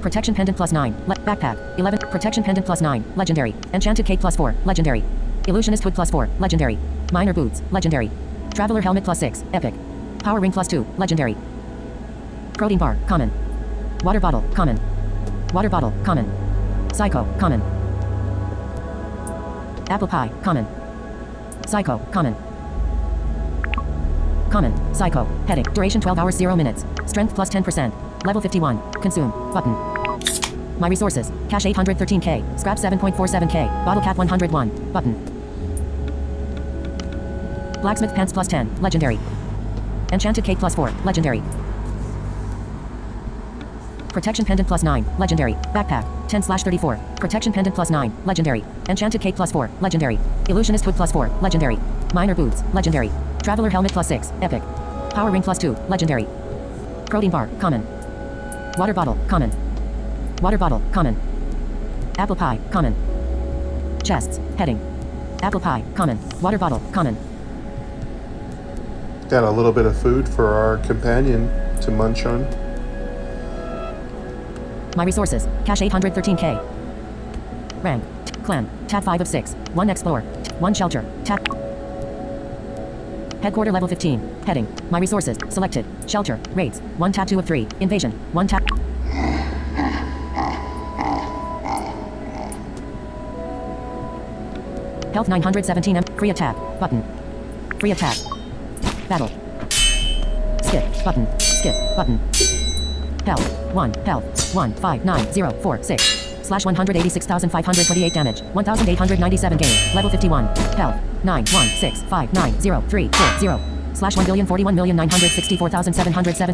Protection Pendant plus 9. Le- backpack. 11. Protection Pendant plus 9. Legendary. Enchanted Cape plus 4. Legendary. Illusionist Hood plus 4. Legendary. Minor Boots. Legendary. Traveler Helmet plus 6. Epic. Power Ring plus 2. Legendary. Protein Bar. Common. Water Bottle. Common. Water Bottle. Common. Psycho. Common. Apple Pie. Common. Psycho. Common. Common. Psycho. Heading. Duration 12 hours 0 minutes. Strength plus 10%. Level 51. Consume. Button. My resources. Cash 813k. Scrap 7.47k. Bottle cap 101. Button. Blacksmith pants plus 10. Legendary. Enchanted Cape plus 4. Legendary. Protection pendant plus 9. Legendary. Backpack. 10 slash 34. Protection pendant plus 9. Legendary. Enchanted Cape plus 4. Legendary. Illusionist hood plus 4. Legendary. Minor boots. Legendary. Traveler helmet plus 6. Epic. Power ring plus 2. Legendary. Protein bar. Common. Water bottle. Common. Water bottle. Common. Apple pie. Common. Chests. Heading. Apple pie. Common. Water bottle. Common. Got a little bit of food for our companion to munch on. My resources. Cash 813k. Rank. Clan. Tab 5 of 6. 1 explore. T- 1 shelter. Tab. Headquarter level 15. Heading. My resources. Selected. Shelter. Raids. 1 tab 2 of 3. Invasion. 1 tab. Health 917 M. Free attack. Button. Free attack. Battle. Skip. Button. Skip. Button. Health. 1. Health. 1. 5. 9. 0. 4. 6. Slash 186,528 damage. 1,897 gain. Level 51. Health. 9. 1. 6. 5. 9. 0. 3. 4. 0. Slash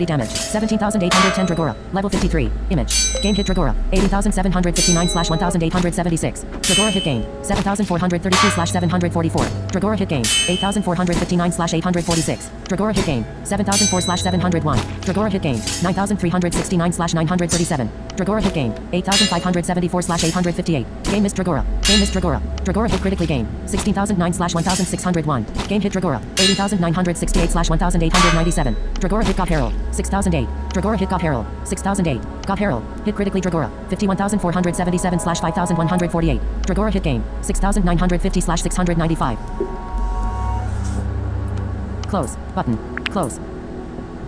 1,041,964,770 damage. 17,810 Dragora. Level 53. Image. Game hit Dragora. 80,759 slash 1,876. Dragora hit gain. 7,432 slash 744. Dragora hit gain. 8,459 slash 846. Dragora hit gain. 7,004 slash 701. Dragora hit gain. 9,369 slash 937. Dragora hit game. 8574 slash 858. Game missed Dragora. Game missed Dragora. Dragora hit critically game. 16009 slash 1601. Game hit Dragora. 80968 slash 1897. Dragora hit Goth Herald. 6008. Dragora hit Goth Herald. 6008. Goth Herald. Hit critically Dragora. 51477 slash 5148. Dragora hit game. 6950 slash 695. Close. Button. Close.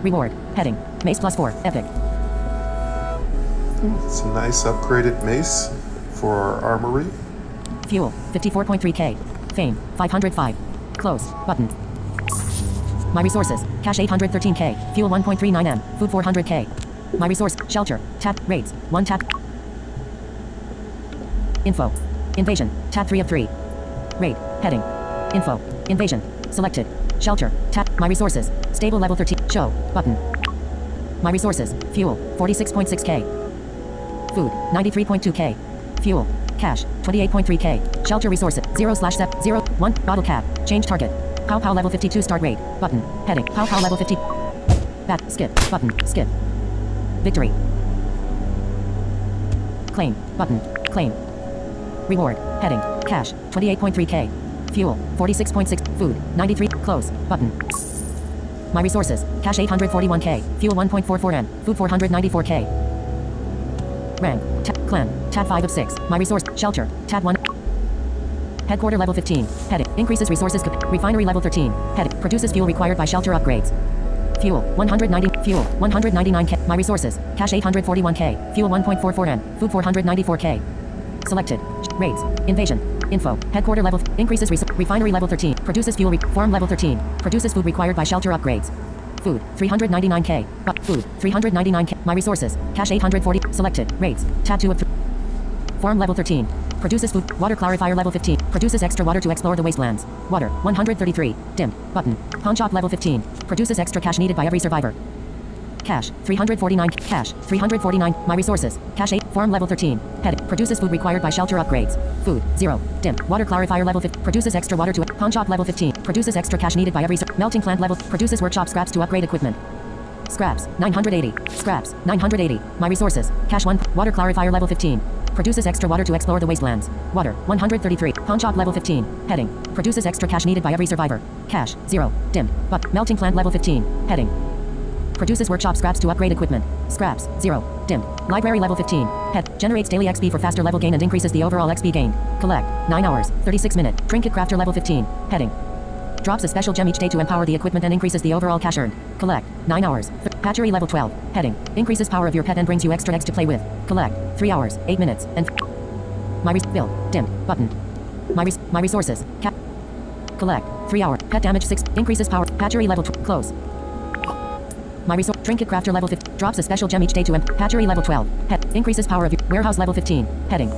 Reward. Heading. Mace plus 4. Epic. It's a nice upgraded mace for our armory. Fuel. 54.3k. Fame. 505. Close. Button. My resources. Cash 813k. Fuel 1.39m. Food 400k. My resource. Shelter. Tap. Raids. 1 tap. Info. Invasion. Tab 3 of 3. Raid. Heading. Info. Invasion. Selected. Shelter. Tap. My resources. Stable level 13. Show. Button. My resources. Fuel. 46.6k. Food. 93.2k. Fuel. Cash. 28.3k. Shelter resources. 0 slash 0. 1. Bottle cap. Change target. Pow pow level 52 start rate. Button. Heading. Pow pow level 50. Back. Skip. Button. Skip. Victory. Claim. Button. Claim. Reward. Heading. Cash. 28.3k. Fuel. 46.6. Food. 93. Close. Button. My resources. Cash 841k. Fuel 1.44m. Food 494k. Rank. Tab. Clan. Tab 5 of 6. My resource. Shelter. Tab 1. Headquarter level 15. Heading. Increases resources. Refinery level 13. Heading. Produces fuel required by shelter upgrades. Fuel. 190. Fuel. 199k. My resources. Cash 841k. Fuel 1.44m. Food 494k. Selected. Raids. Invasion. Info. Headquarter level. Increases res- refinery level 13. Produces fuel. Re- farm level 13. Produces food required by shelter upgrades. Food. 399k. Bu- uh, food. 399k. My resources. Cash 840. Selected. Raids. 2 of 3. Farm level 13. Produces food. Water clarifier level 15. Produces extra water to explore the wastelands. Water. 133. Dimmed. Button. Pawn shop level 15. Produces extra cash needed by every survivor. Cash. 349. Cash. 349. My resources. Cash 8. Farm level 13. Head. Produces food required by shelter upgrades. Food. 0. Dim. Water clarifier level 15. Produces extra water to pawn shop level 15. Produces extra cash needed by every melting plant level. Produces workshop scraps to upgrade equipment. Scraps. 980. Scraps. 980. My resources. Cash 1. Water clarifier level 15. Produces extra water to explore the wastelands. Water. 133. Pawn shop level 15. Heading. Produces extra cash needed by every survivor. Cash. 0. Dim. But. Melting plant level 15. Heading. Produces workshop scraps to upgrade equipment. Scraps. 0. Dimmed. Library level 15. Head. Generates daily XP for faster level gain and increases the overall XP gain. Collect. 9 hours. 36 minute. Trinket crafter level 15. Heading. Drops a special gem each day to empower the equipment and increases the overall cash earned. Collect. 9 hours. Th- Hatchery level 12. Heading. Increases power of your pet and brings you extra eggs to play with. Collect. 3 hours. 8 minutes. And my res- build. Dimmed. Button. My res- my resources. Cap. Collect. 3 hour. Pet damage 6. Increases power. Hatchery level tw- close. My resource. Trinket crafter level 15. Drops a special gem each day to em- Hatchery level 12. Head. Increases power of your warehouse level 15. Heading.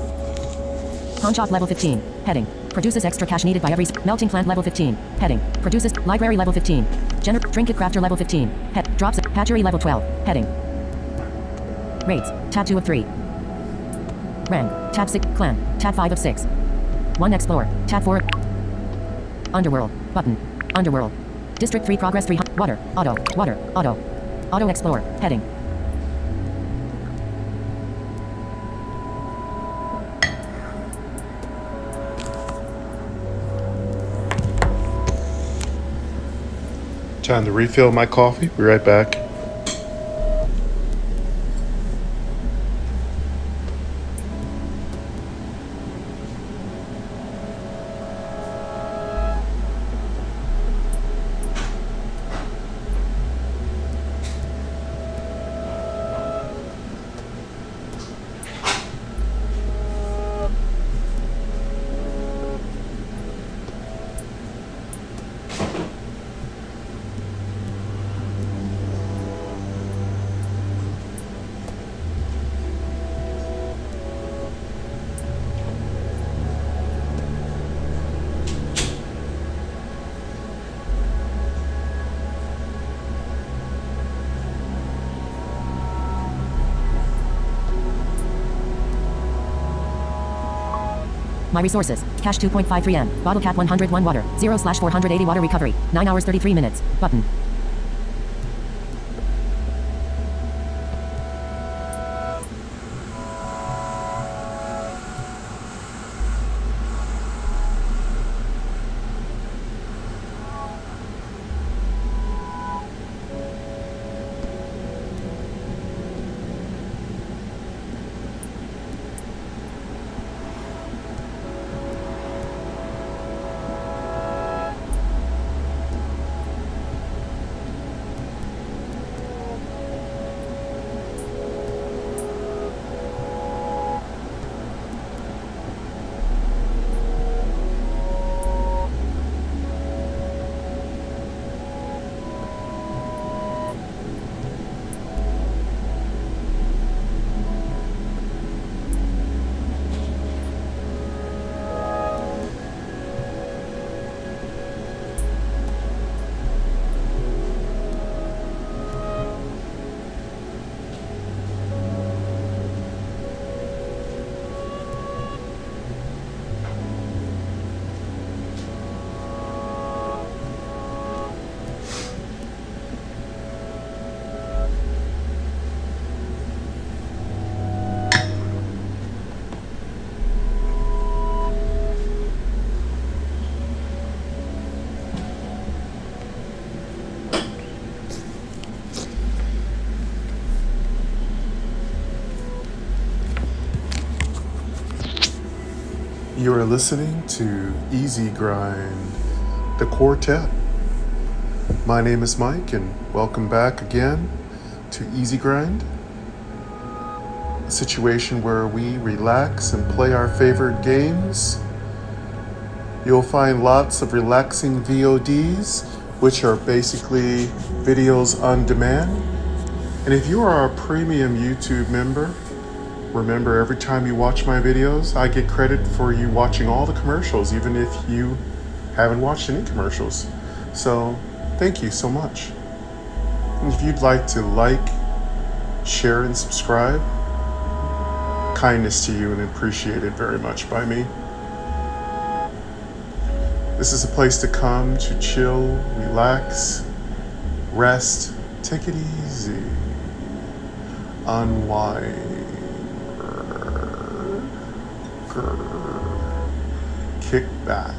Pawn shop level 15. Heading. Produces extra cash needed by every melting plant level 15. Heading. Produces library level 15. Gener- trinket crafter level 15. Head. Drops hatchery level 12. Heading. Rates. Tab 2 of 3. Rank. Tab 6. Clan. Tab 5 of 6. 1 Explore. Tab 4. Underworld. Button. Underworld. District 3 Progress 3. Water. Auto. Water. Auto. Auto Explore. Heading. Time to refill my coffee. Be right back. My resources. Cash 2.53 M. Bottle cap 101 water. 0 slash 480 water recovery. 9 hours 33 minutes. Button. Listening to Easy Grind, the quartet. My name is Mike, and welcome back again to Easy Grind, a situation where we relax and play our favorite games. You'll find lots of relaxing VODs, which are basically videos on demand. And if you are a premium YouTube member, Remember, every time you watch my videos, I get credit for you watching all the commercials, even if you haven't watched any commercials. So, thank you so much. And if you'd like to like, share, and subscribe, kindness to you and appreciated very much by me. This is a place to come to chill, relax, rest, take it easy, unwind kick back.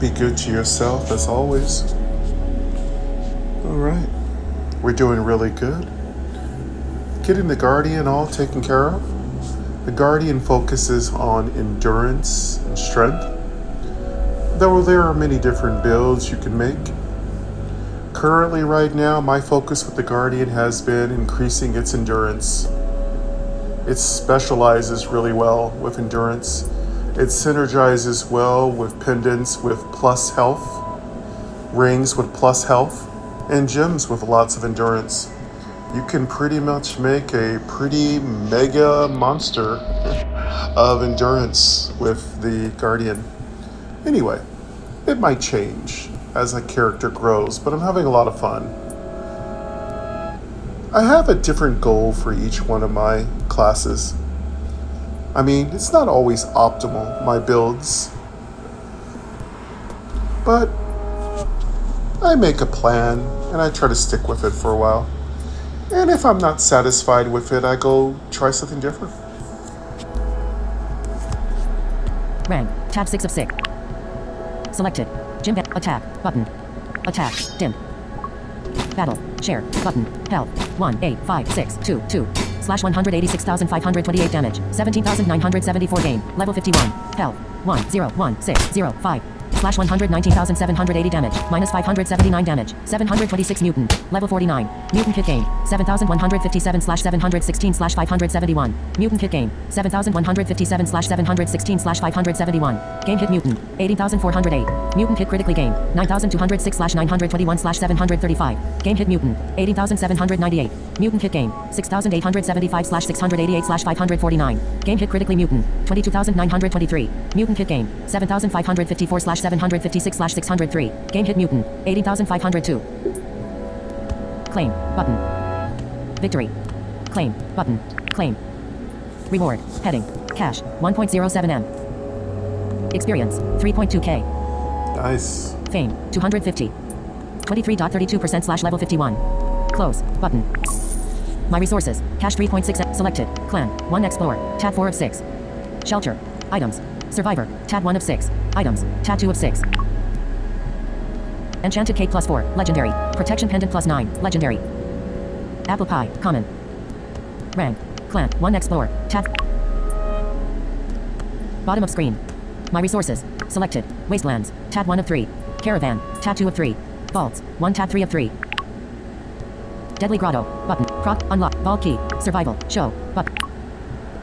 Be good to yourself as always. All right. We're doing really good. Getting the Guardian all taken care of. The Guardian focuses on endurance and strength though there are many different builds you can make. Currently, right now, my focus with the Guardian has been increasing its endurance. It specializes really well with endurance. It synergizes well with pendants with plus health, rings with plus health, and gems with lots of endurance. You can pretty much make a pretty mega monster of endurance with the Guardian. Anyway, it might change as a character grows, but I'm having a lot of fun. I have a different goal for each one of my classes. I mean, it's not always optimal, my builds, but I make a plan and I try to stick with it for a while. And if I'm not satisfied with it, I go try something different. Rank, tab 6 of 6. Selected. Attack. Button. Attack. Dim. Battle. Share. Button. Health. 1 8 5 6 2 2 slash 186,528 damage. 17,974 gain. Level 51 health. 1 0 1 6 0 5 slash 119,780 damage, minus 579 damage, 726 Newton, level 49, Mutant Kit Gain, 7,157 slash 716 slash 571, Mutant Kit Gain, 7,157 slash 716 slash 571, Game Hit Mutant, 80,408, Mutant hit Critically Gain, 9,206 slash 921 slash 735, Game Hit Mutant, 80,798, Mutant Hit Gain, 6,875 slash 688 slash 549, Game Hit Critically Mutant, 22,923, Mutant Hit Gain, 7,554 slash 756 slash 603. Game hit mutant. 80,502. Claim. Button. Victory. Claim. Button. Claim. Reward. Heading. Cash. 1.07M. Experience. 3.2K. Nice. Fame. 250. 23.32% slash level 51. Close. Button. My resources. Cash 3.6. Selected. Clan. 1 Explorer. Tab 4 of 6. Shelter. Items. Survivor. Tab 1 of 6. Items. Tab 2 of 6. Enchanted Cape plus 4. Legendary. Protection Pendant plus 9. Legendary. Apple Pie. Common. Rank. Clan. 1 Explorer. Tab. Bottom of screen. My resources. Selected. Wastelands. Tab 1 of 3. Caravan. Tab 2 of 3. Vaults. 1 tab 3 of 3. Deadly Grotto. Button. Prop. Unlock. Vault key. Survival. Show. Button.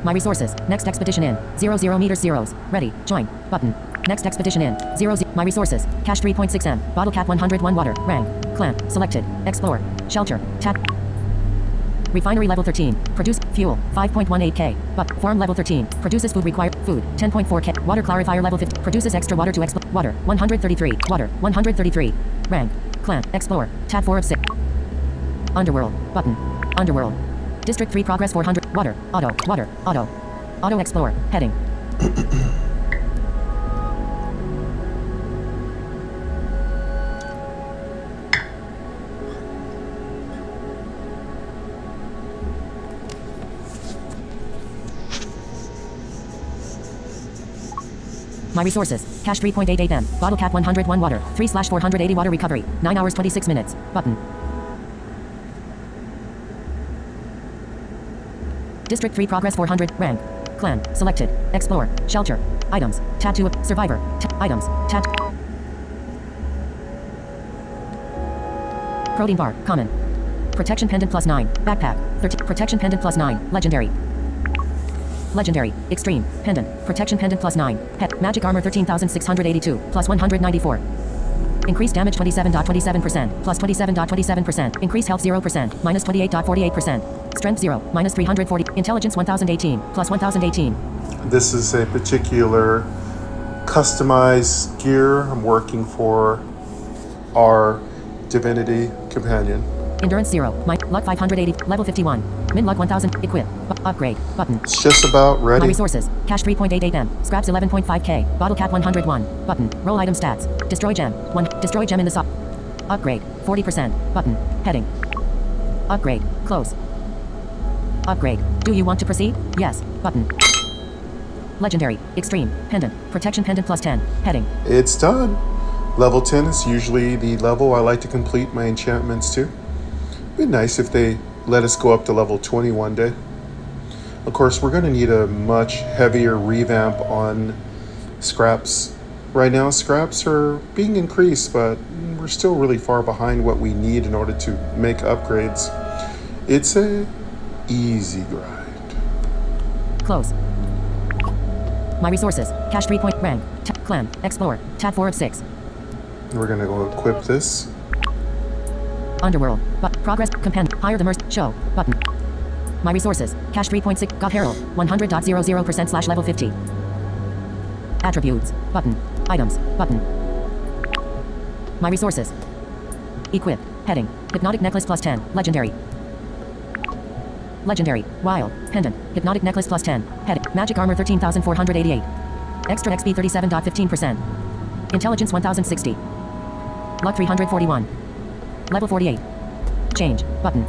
My resources. Next expedition in. 0 0 meters zeros. Ready. Join. Button. Next expedition in. 0 0. My resources. Cash 3.6M. Bottle cap 101 water. Rank. Clan. Selected. Explore. Shelter. Tap. Refinery level 13. Produce fuel 5.18k. But form level 13. Produces food required food 10.4k. Water clarifier level 50. Produces extra water to explore. Water 133. Water 133. Rank. Clan. Explore. Tab 4 of 6. Underworld. Button. Underworld. District 3 progress 400. Water. Auto. Water. Auto. Auto explore. Heading. My resources. Cash 3.88 M. Bottle cap 101 water. 3 slash 480 water recovery. 9 hours 26 minutes. Button. District 3 progress 400. Rank. Clan. Selected. Explore. Shelter. Items. Tattoo. Survivor. Ta- items. Tab. Protein bar. Common. Protection pendant plus 9. Backpack. 13. Protection pendant plus 9. Legendary. Legendary. Extreme. Pendant. Protection pendant plus 9. Pet. Magic armor 13,682. Plus 194. Increased damage 27.27%. Plus 27.27%. increase health 0%. Minus 28.48%. Strength 0. Minus 340. Intelligence 1018. Plus 1018. This is a particular customized gear I'm working for our Divinity companion. Endurance 0. My luck 580. Level 51. Min luck 1000. Equip. Bu- upgrade. Button. It's just about ready. My resources. Cash 3.88 M. Scraps 11.5K. Bottle cap 101. Button. Roll item stats. Destroy gem. 1. Destroy gem in the sock. Upgrade. 40%. Button. Heading. Upgrade. Close. Upgrade. Do you want to proceed? Yes. Button. Legendary. Extreme. Pendant. Protection pendant plus 10. Heading. It's done. Level 10 is usually the level I like to complete my enchantments to. Be nice if they let us go up to level 20 one day. Of course, we're going to need a much heavier revamp on scraps. Right now, scraps are being increased, but we're still really far behind what we need in order to make upgrades. It's a easy grind. Close. My resources. Cash 3 point. Rank. Clan. Explore. Tab 4 of 6. We're going to go equip this. Underworld. But progress. Compend. Higher the merc. Show. Button. My resources. Cash 3.6. Got Herald. 100.00% slash level 50. Attributes. Button. Items. Button. My resources. Equip. Heading. Hypnotic necklace plus 10. Legendary. Legendary. Wild. Pendant. Hypnotic necklace plus 10. Head. Magic armor 13,488. Extra XP 37.15%. Intelligence 1060. Luck 341. Level 48. Change. Button.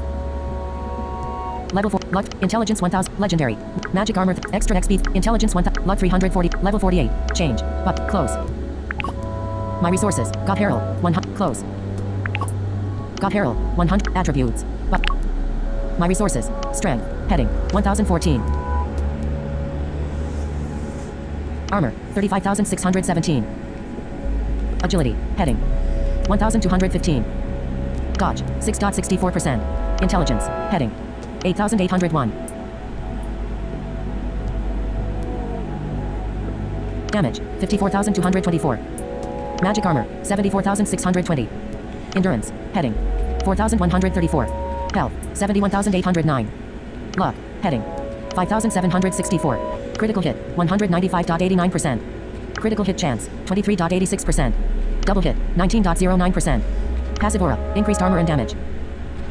Level 4. Luck. Intelligence 1000. Legendary. Magic armor. extra XP. Intelligence 1000. Luck 340. Level 48. Change. But. Close. My resources. Got Herald. 100. Close. Got Herald. 100. Attributes. But. My resources. Strength. Heading. 1014. Armor. 35,617. Agility. Heading. 1215. Dodge. 6.64%. Intelligence. Heading. 8801. Damage. 54,224. Magic armor. 74,620. Endurance. Heading. 4,134. Health. 71,809. Luck. Heading. 5,764. Critical hit. 195.89%. Critical hit chance. 23.86%. Double hit. 19.09%. Passive aura. Increased armor and damage.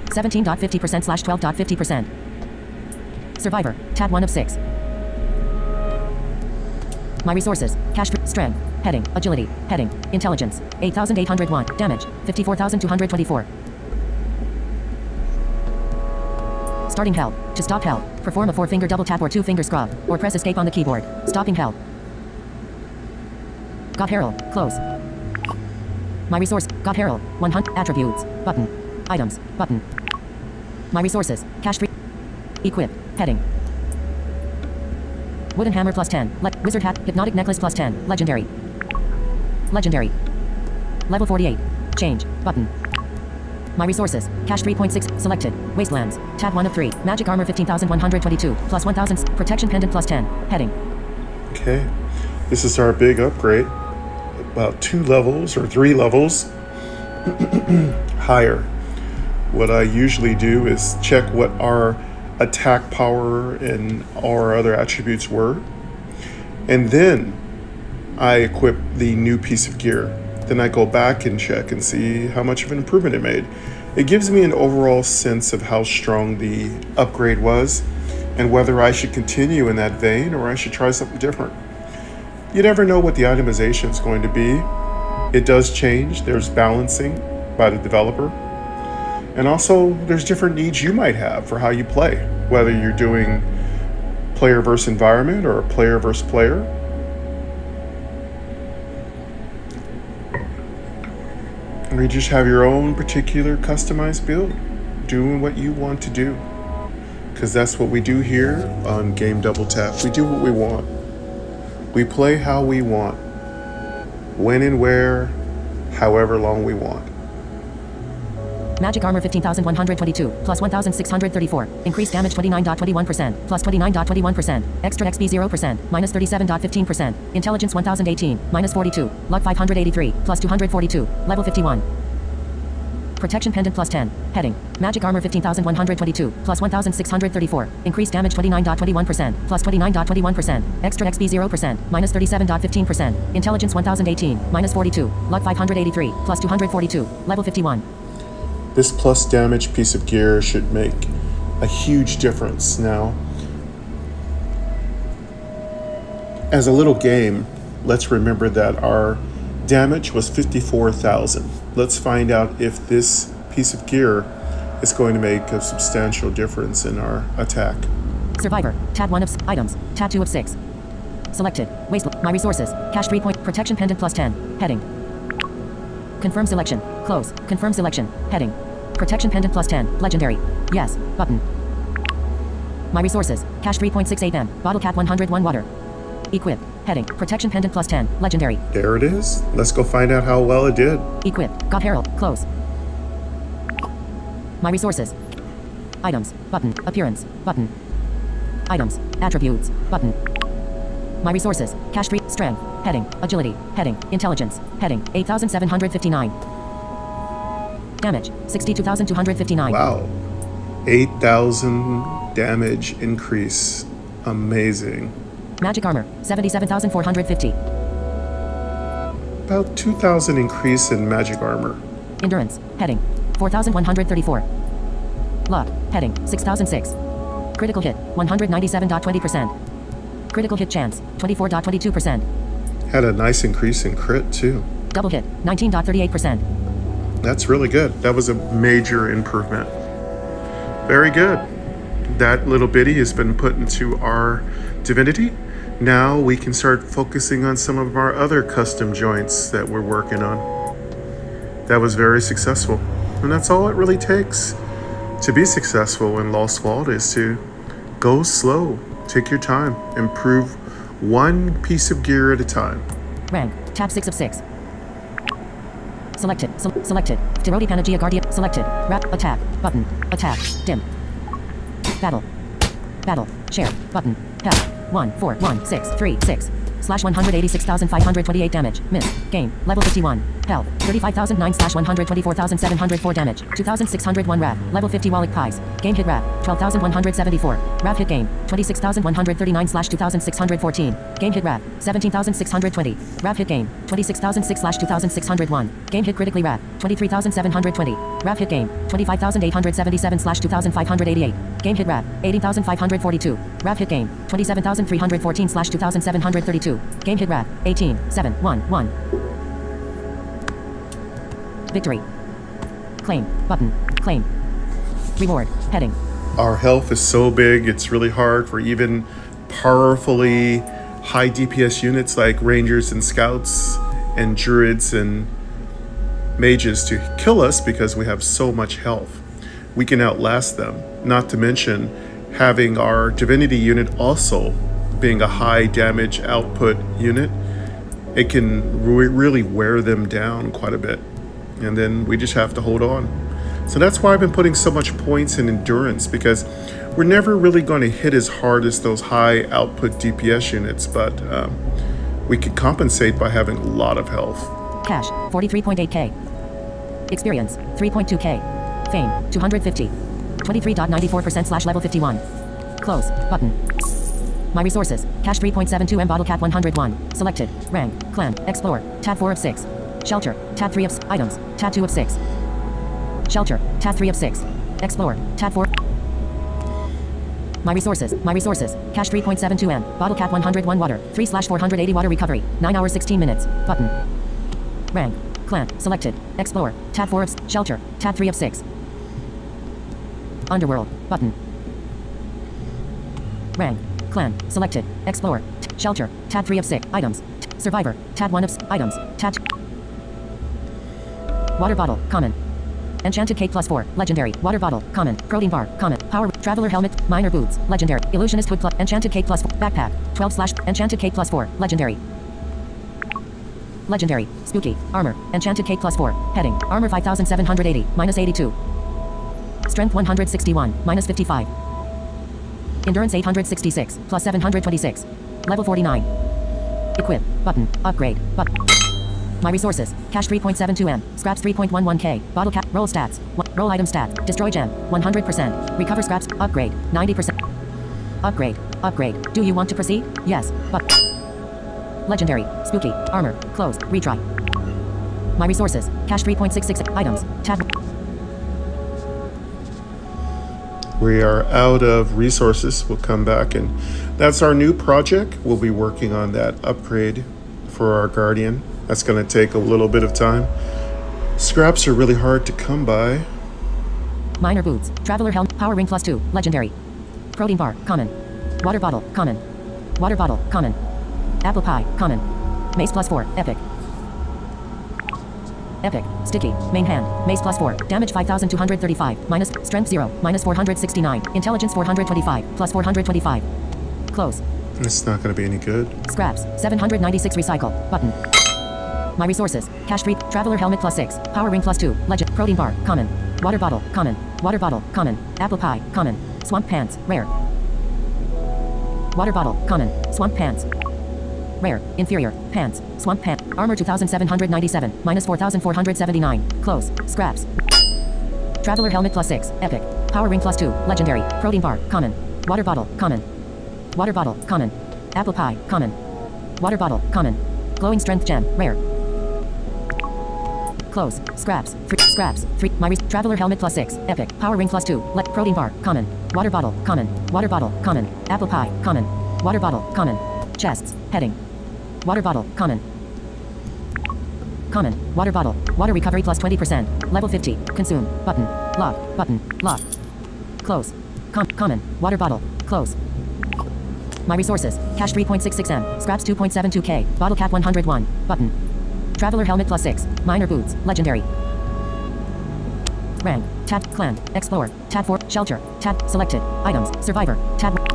17.50% slash 12.50%. Survivor. Tab 1 of 6. My resources. Cash. Strength. Heading. Agility. Heading. Intelligence. 8,801. Damage. 54,224. Starting help. To stop help, perform a four-finger double tap or two-finger scrub, or press escape on the keyboard. Stopping help. Got Herald. Close. My resource. Got Herald. 100. Attributes. Button. Items. Button. My resources. Cash free. Equip. Heading. Wooden hammer plus 10. Le- wizard hat. Hypnotic necklace plus 10. Legendary. Legendary. Level 48. Change. Button. My resources. Cash 3.6. Selected. Wastelands. Tab 1 of 3. Magic armor 15,122. Plus 1,000. Protection pendant plus 10. Heading. Okay, this is our big upgrade. About two levels or three levels <clears throat> higher. What I usually do is check what our attack power and our other attributes were, and then I equip the new piece of gear. Then I go back and check and see how much of an improvement it made. It gives me an overall sense of how strong the upgrade was and whether I should continue in that vein or I should try something different. You never know what the itemization is going to be. It does change. There's balancing by the developer. And also, there's different needs you might have for how you play, whether you're doing player versus environment or player versus player. Or you just have your own particular customized build, doing what you want to do. Because that's what we do here on Game Double Tap. We do what we want. We play how we want, when and where, however long we want. Magic armor 15,122, plus 1,634. Increased damage 29.21%, plus 29.21%. Extra XP 0%, minus 37.15%. Intelligence 1018, minus 42. Luck 583, plus 242. Level 51. Protection pendant plus 10. Heading. Magic armor 15,122, plus 1,634. Increased damage 29.21%, plus 29.21%. Extra XP 0%, minus 37.15%. Intelligence 1018, minus 42. Luck 583, plus 242. Level 51. This plus damage piece of gear should make a huge difference. Now, as a little game, let's remember that our damage was 54,000. Let's find out if this piece of gear is going to make a substantial difference in our attack. Survivor. Tab 1 of items. Tab 2 of 6. Selected. Waste. My resources. Cash 3 point. Protection pendant plus 10. Heading. Confirm selection. Close. Confirm selection. Heading. Protection pendant plus 10. Legendary. Yes. Button. My resources. Cash 3.68 M. Bottle cap 101 water. Equip. Heading. Protection pendant plus 10. Legendary. There it is. Let's go find out how well it did. Equip. God Herald. Close. My resources. Items. Button. Appearance. Button. Items. Attributes. Button. My resources. Cash free. Strength. Heading. Agility. Heading. Intelligence. Heading. 8,759. Damage. 62,259. Wow. 8,000 damage increase. Amazing. Magic armor. 77,450. About 2,000 increase in magic armor. Endurance. Heading. 4,134. Luck. Heading. 6,006. Critical hit. 197.20%. Critical hit chance. 24.22%. Had a nice increase in crit too. Double hit. 19.38%. That's really good. That was a major improvement. Very good. That little bitty has been put into our divinity. Now we can start focusing on some of our other custom joints that we're working on. That was very successful. And that's all it really takes to be successful in Lost Vault is to go slow, take your time, improve one piece of gear at a time. Rank. Tab 6 of 6. Selected. Se- selected. Tirodi Panagia Guardia. Selected. Wrap. Attack. Button. Attack. Dim. Battle. Battle. Share. Button. Help. 1, 4, 1, 6, 3, 6. Slash 186,528 damage. Miss. Game. Level 51. Health. 35,009 slash 124,704 damage. 2,601 rap. Level 50 Wallach Pies. Game hit rap. 12,174. Rap hit game. 26,139 slash 2,614. Game hit rap. 17,620. Rap hit game. 26,006 slash 2,601. Game hit critically rap. 23,720. Rap hit game. 25,877 slash 2,588. Game hit rap. 18,542. Rap hit game. 27,314 slash 2,732. Game hit rap. 18, 7, 1, 1. Victory. Claim. Button. Claim. Reward. Heading. our health is so big, it's really hard for even powerfully high DPS units like rangers and scouts and druids and mages to kill us because we have so much health. We can outlast them, not to mention having our divinity unit also being a high damage output unit. It can re- really wear them down quite a bit. And then we just have to hold on. So that's why I've been putting so much points in endurance because we're never really going to hit as hard as those high output DPS units, but um, we could compensate by having a lot of health. Cash. 43.8k. Experience. 3.2k. Fame. 250. 23.94% slash level 51. Close. Button. My resources. Cash 3.72 M bottle cap 101. Selected. Rank. Clan. Explore. Tab 4 of 6. Shelter. Tab 3 of items. Tab 2 of 6. Shelter. Tab 3 of 6. Explore. Tab 4. My resources. My resources. Cash 3.72 M. Bottle cap 101 water. 3 slash 480 water recovery. 9 hours 16 minutes. Button. Rank. Clan. Selected. Explore. Tab 4 of shelter. Tab 3 of 6. Underworld. Button. Rank. Clan. Selected. Explore. T- shelter. Tab 3 of 6. Items. T- survivor. Tab 1 of s- items. Tab. Water bottle. Common. Enchanted cape plus 4. Legendary. Water bottle. Common. Protein bar. Common. Power. Traveler helmet. Minor boots. Legendary. Illusionist hood plus. Enchanted cape plus 4. Backpack. 12 slash. Enchanted cape plus 4. Legendary. Legendary. Spooky. Armor. Enchanted cape plus 4. Heading. Armor 5780. Minus 82. Strength 161. Minus 55. Endurance 866. Plus 726. Level 49. Equip. Button. Upgrade. Button. My resources. Cash 3.72M. Scraps 3.11K. Bottle cap. Roll stats. Roll item stats. Destroy gem. 100%. Recover scraps. Upgrade. 90%. Upgrade. Upgrade. Do you want to proceed? Yes. But. Legendary. Spooky. Armor. Closed. Retry. My resources. Cash 3.66 items. Tab. We are out of resources. We'll come back and that's our new project. We'll be working on that upgrade for our Guardian. That's going to take a little bit of time. Scraps are really hard to come by. Minor boots. Traveler helm. Power ring plus 2. Legendary. Protein bar. Common. Water bottle. Common. Water bottle. Common. Apple pie. Common. Mace plus 4. Epic. Epic. Sticky. Main hand. Mace plus 4. Damage 5235. Minus. Strength 0. Minus 469. Intelligence 425. Plus 425. Close. It's not going to be any good. Scraps. 796 recycle. Button. My resources. Cash 3. Traveler helmet plus 6. Power ring plus 2. Legend. Protein bar. Common. Water bottle. Common. Water bottle. Common. Apple pie. Common. Swamp pants. Rare. Water bottle. Common. Swamp pants. Rare. Inferior. Pants. Swamp pant. Armor 2797. Minus 4479. Close. Scraps. Traveler helmet plus 6. Epic. Power ring plus 2. Legendary. Protein bar. Common. Water bottle. Common. Water bottle. Common. Apple pie. Common. Water bottle. Common. Glowing strength gem. Rare. Close. Scraps. Three. Scraps. Three. My re- traveler helmet plus six. Epic. Power ring plus two. Let protein bar. Common. Water bottle. Common. Water bottle. Common. Apple pie. Common. Water bottle. Common. Chests. Heading. Water bottle. Common. Common. Water bottle. Water recovery plus 20%. Level 50. Consume. Button. Lock. Button. Lock. Close. Com- common. Water bottle. Close. My resources. Cash 3.66M. Scraps 2.72K. Bottle cap 101. Button. Traveler helmet plus 6. Minor boots. Legendary. Rank. Tab. Clan. Explore. Tab 4. Shelter. Tab. Selected. Items. Survivor. Tab.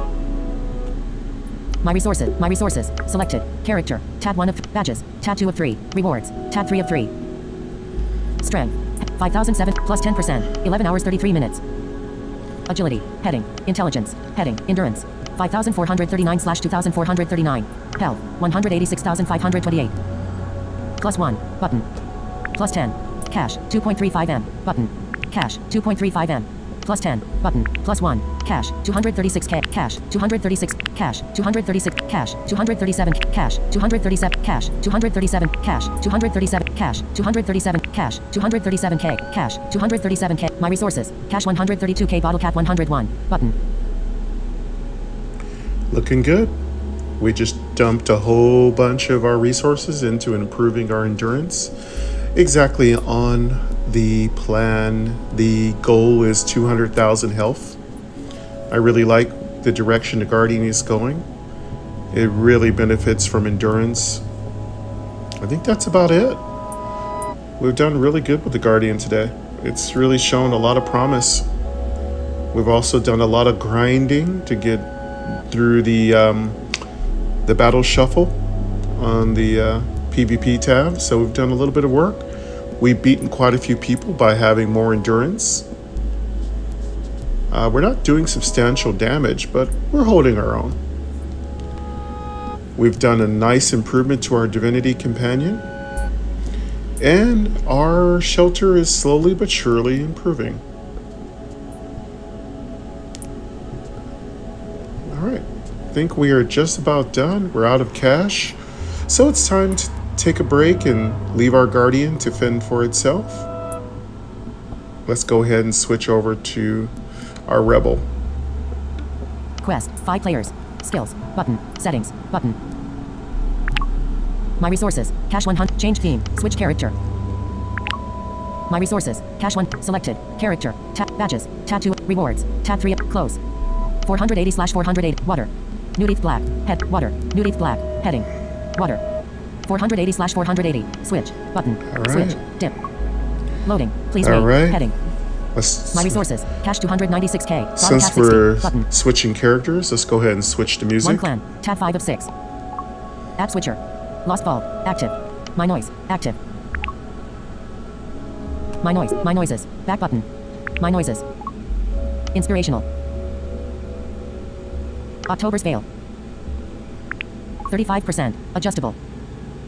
My resources. My resources. Selected. Character. Tab 1 of th- badges. Tab 2 of 3. Rewards. Tab 3 of 3. Strength. 5007 plus 10%. 11 hours 33 minutes. Agility. Heading. Intelligence. Heading. Endurance. 5439 slash 2439. Health. 186,528. Plus 1. Button. Plus 10. Cash. 2.35M. Button. Cash. 2.35M. Plus 10. Button. Plus 1. Cash. 236K. Cash. 236. Cash. 236. Cash. 237. Cash. 237. Cash. 237. Cash. 237. Cash. 237. Cash. 237K. Cash. 237K. My resources. Cash 132K. Bottle cap 101. Button. Looking good. We just dumped a whole bunch of our resources into improving our endurance. Exactly on the plan, the goal is 200,000 health. I really like the direction the Guardian is going. It really benefits from endurance. I think that's about it. We've done really good with the Guardian today. It's really shown a lot of promise. We've also done a lot of grinding to get through the um, the battle shuffle on the uh, PvP tab. So we've done a little bit of work. We've beaten quite a few people by having more endurance. Uh, we're not doing substantial damage, but we're holding our own. We've done a nice improvement to our Divinity Companion. And our shelter is slowly but surely improving. All right. I think we are just about done. We're out of cash. So it's time to take a break and leave our Guardian to fend for itself. Let's go ahead and switch over to our Rebel. Quest. 5 players. Skills. Button. Settings. Button. My resources. Cash 100. Change theme. Switch character. My resources. Cash 1. Selected. Character. Tab. Badges. 2. Rewards. Tab 3. Close. 480 slash 408. Water. Nudith black. Head. Water. Nudith black. Heading. Water. 480 slash 480. Switch. Button. Right. Switch. Dip. Loading. Please All wait. right. Heading. Let's, My resources. Cash 296k. Since we're Button. switching characters, let's go ahead and switch to One music. clan. Tab 5 of 6. App switcher. Lost Vault. Active. MyNoise. Active. MyNoise. My noises. Back button. My noises. Inspirational. October's Veil. 35%. Adjustable.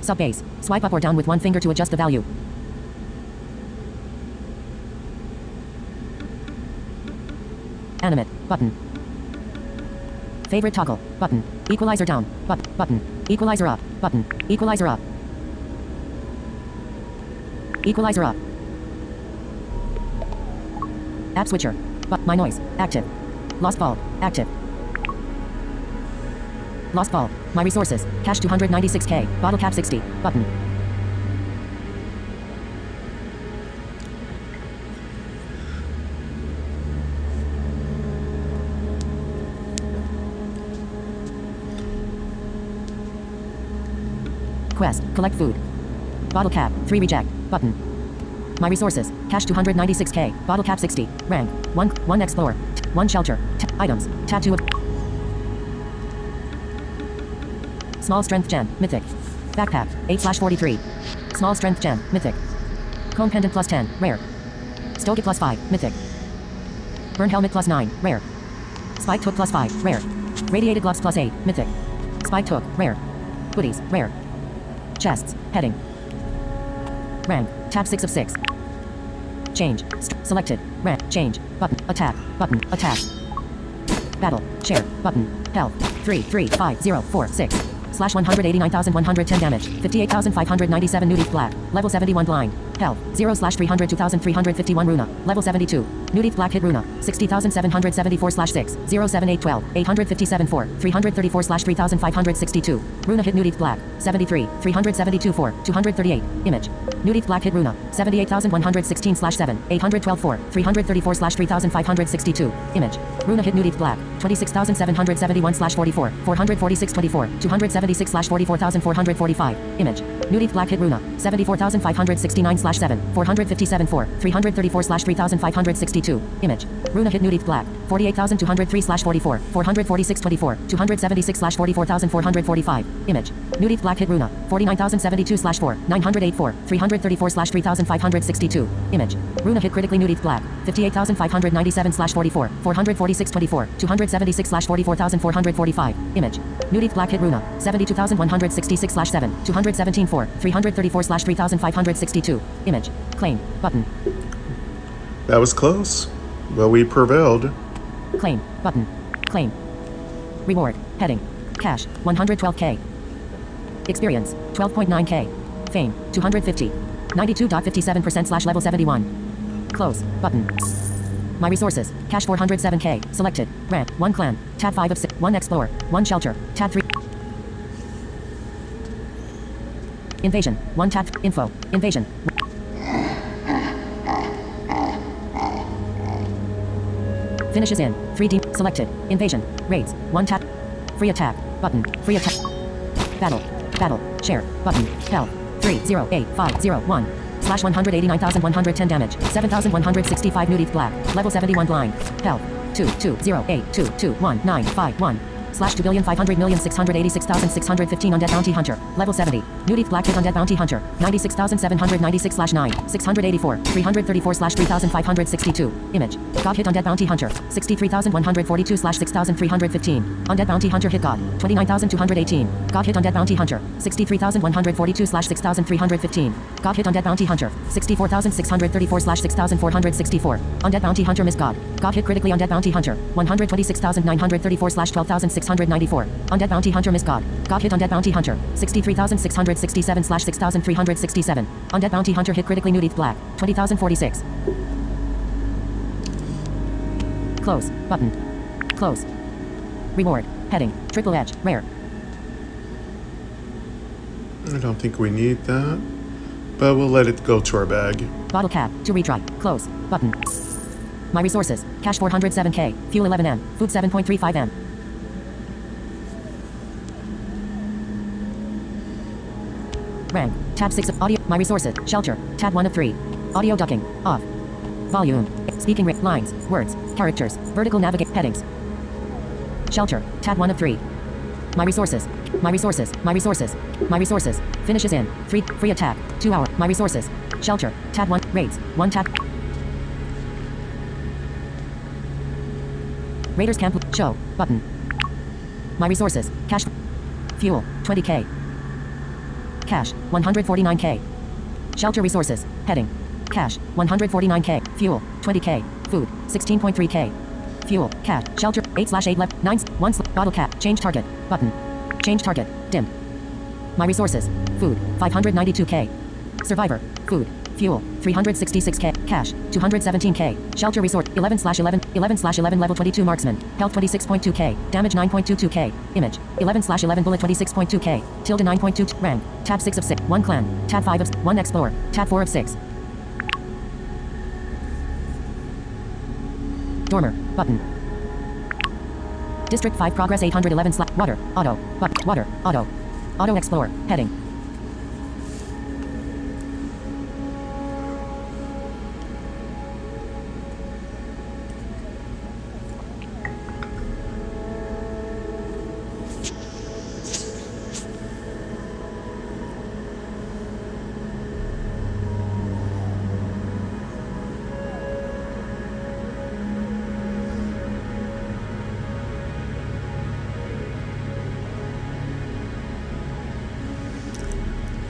Sub bass. Swipe up or down with one finger to adjust the value. Animate. Button. Favorite toggle. Button. Equalizer down. But. Button. Equalizer up. Button. Equalizer up. Equalizer up. App switcher. But MyNoise. Active. Lost Vault. Active. Lost Vault. My resources. Cash 296k. Bottle cap 60. Button. Quest. Collect food. Bottle cap. 3 reject. Button. My resources. Cash 296k. Bottle cap 60. Rank. 1. 1 explore. T- 1 shelter. T- items. 2 of. Small strength gem. Mythic. Backpack. 8 slash 43. Small strength gem. Mythic. Cone pendant plus 10. Rare. Stoke plus 5. Mythic. Burn helmet plus 9. Rare. Spike hook plus 5. Rare. Radiated gloves plus 8. Mythic. Spike hook. Rare. Goodies. Rare. Chests. Heading. Rank. Tab 6 of 6. Change. St- selected. Rank. Change. Button. Attack. Button. Attack. Battle. Share. Button. Health. 3, 3, 5, 0, 4, 6. Slash 189,110 damage. 58,597 Nudith Black. Level 71 blind. Health. 0 slash 300 2,351 Runa. Level 72. Nudith Black hit Runa. 60,774 slash 6. 07812. 857 4. 334 slash 3,562. Runa hit Nudith Black. 73. 372 4. 238. Image. Nudith Black hit Runa. 78,116 slash 7. 812 4. 334 slash 3,562. Image. Runa hit Nudith Black. 26,771 slash 44. 446 24. 276 slash 44,445. Image. Nudith Black hit Runa. 74,569 slash 7. 457 4. 334 slash 3,562. Image. Runa hit Nudith Black. 48,203 slash 44. 446 24. 276 slash 44,445. Image. Nudith Black hit Runa. 49,072 slash 4. 908 4. 334 slash 3,562. Image. Runa hit critically Nudith Black. 58,597 slash 44. 446 24. 276 slash 44,445. Image. Nudith Black hit Runa. 72,166 slash 7. 217 4. 334 slash 3,562. Image. Claim. Button. That was close. Well, we prevailed. Claim. Button. Claim. Reward. Heading. Cash. 112k. Experience. 12.9k. Fame. 250. 92.57% slash level 71. Close. Button. My resources. Cash 407k. Selected. Rank. 1 clan. Tab 5 of 6. 1 explore. 1 shelter. Tab 3. Invasion. 1 tab. Info. Invasion. Finishes in. 3D. Selected. Invasion. Raids. 1 tap. Free attack. Button. Free attack. Battle. Battle. Share. Button. Health. 308501. Slash 189,110 damage. 7,165 Nudith Black. Level 71 blind. Health. 22082219151. Slash 2,500,686,615 Undead Bounty Hunter. Level 70. Nudith Black hit Undead Bounty Hunter. 96,796 slash 9. 684. 334 slash 3,562. Image. God hit Undead Bounty Hunter. 63,142 slash 6,315. Undead Bounty Hunter hit God. 29,218. God hit Undead Bounty Hunter. 63,142 slash 6,315. God hit Undead Bounty Hunter. 64,634 slash 6,464. Undead Bounty Hunter miss God. God hit critically Undead Bounty Hunter. 126,934 slash 12,694. Undead Bounty Hunter miss God. God hit Undead Bounty Hunter. 63,667 slash 6,367. Undead Bounty Hunter hit critically Nudith Black. 20,046. Close. Button. Close. Reward. Heading. Triple edge. Rare. I don't think we need that, but we'll let it go to our bag. Bottle cap. To retry. Close. Button. My resources. Cash 407k. Fuel 11m. Food 7.35m. Rank. Tab 6 of audio. My resources. Shelter. Tab 1 of 3. Audio ducking. Off. Volume. Speaking rate. Lines. Words. Characters. Vertical navigate. Headings. Shelter. Tab 1 of 3. My resources. My resources. My resources. My resources. Finishes in. 3. Free attack. 2 hour. My resources. Shelter. Tab 1. Raids. 1 tab. Raiders Camp. Show. Button. My resources. Cash. Fuel. 20k. Cash. 149k. Shelter resources. Heading. Cash. 149k. Fuel. 20k. Food. 16.3k. Fuel. Cash. Shelter. 8 slash 8 left. 9. 1 sl- Bottle cap. Change target. Button. Change target. Dim. My resources. Food. 592k. Survivor. Food. Fuel. 366k. Cash. 217k. Shelter resort. 11 slash 11. 11 slash 11 level 22 marksman. Health 26.2k. Damage 9.22k. Image. 11 slash 11 bullet 26.2k. Tilde 9.2. Rank. Tab 6 of 6. 1 clan. Tab 5 of 1 explorer. Tab 4 of 6. Dormer. Button. District 5 progress 811 slash. Water. Auto. Water. Auto. Auto Explorer. Heading.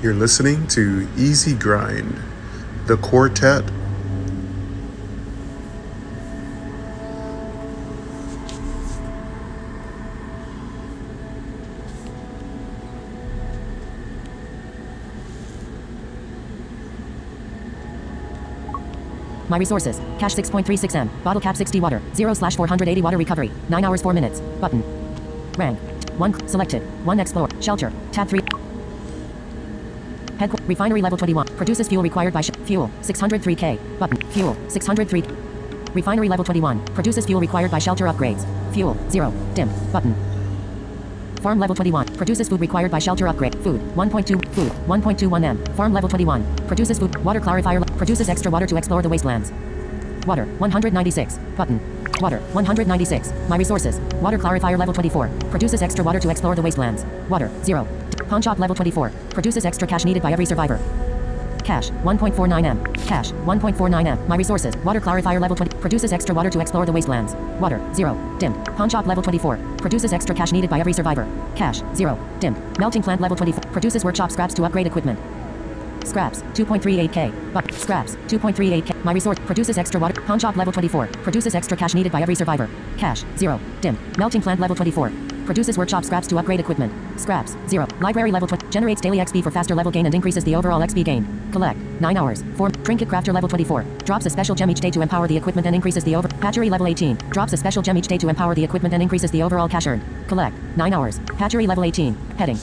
You're listening to Easy Grind, the quartet. My resources. Cash 6.36 M. Bottle cap 60 water. 0 slash 480 water recovery. 9 hours 4 minutes. Button. Rank. 1 selected. 1 explore. Shelter. Tab 3. Refinery level 21. Produces fuel required by fuel 603k. Button. Fuel 603. Refinery level 21. Produces fuel required by shelter upgrades. Fuel 0. Dim. Button. Farm level 21. Produces food required by shelter upgrade. Food 1.2. Food 1.21 M. Farm level 21. Produces food. Water clarifier. Produces extra water to explore the wastelands. Water 196. Button. Water 196. My resources. Water clarifier level 24. Produces extra water to explore the wastelands. Water 0. Pawn shop level 24. Produces extra cash needed by every survivor. Cash 1.49 M. Cash 1.49 M. My resources. Water clarifier level 20. Produces extra water to explore the wastelands. Water 0. Dim. Pawn shop level 24. Produces extra cash needed by every survivor. Cash 0. Dim. Melting plant level 24. Produces workshop scraps to upgrade equipment. Scraps 2.38k. But scraps 2.38k. My resource produces extra water. Pawn shop level 24. Produces extra cash needed by every survivor. Cash 0. Dim. Melting plant level 24. Produces workshop scraps to upgrade equipment. Scraps 0. Library level 20. Generates daily XP for faster level gain and increases the overall XP gain. Collect 9 hours. Form Trinket Crafter level 24. Drops a special gem each day to empower the equipment and increases the over. Hatchery level 18. Drops a special gem each day to empower the equipment and increases the overall cash earned. Collect 9 hours. Hatchery level 18. Heading.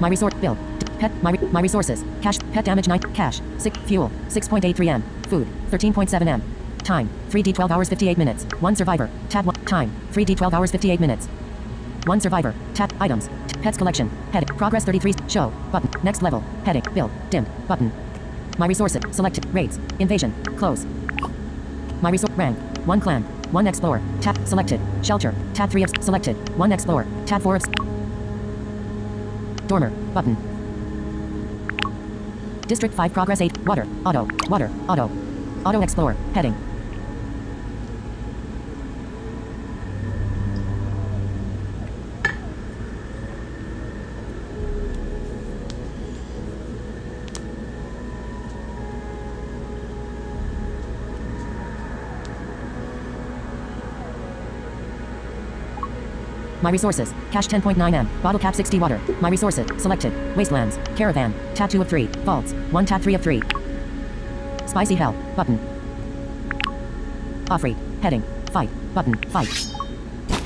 My resource bill. Pet my my resources. Cash pet damage 9 cash. 6 fuel 6.83 m. Food 13.7 m. Time 3d 12 hours 58 minutes. 1 survivor. Tab 1 time 3d 12 hours 58 minutes. 1 survivor. Tab items. T- pets collection. Heading. Progress 33 show button. Next level. Heading. Build. Dim button. My resources. Selected. Raids. Invasion. Close. My resource rank. 1 clan. 1 explorer. Tab selected. Shelter. Tab 3 of selected. 1 explorer. Tab 4 of Dormer. Button. District 5 Progress 8. Water. Auto. Water. Auto. Auto Explorer. Heading. My resources. Cash 10.9 M. Bottle cap 60 water. My resources. Selected. Wastelands. Caravan. 2 of 3. Vaults. 1 tab 3 of 3. Spicy hell. Button. Offrey. Heading. Fight. Button. Fight.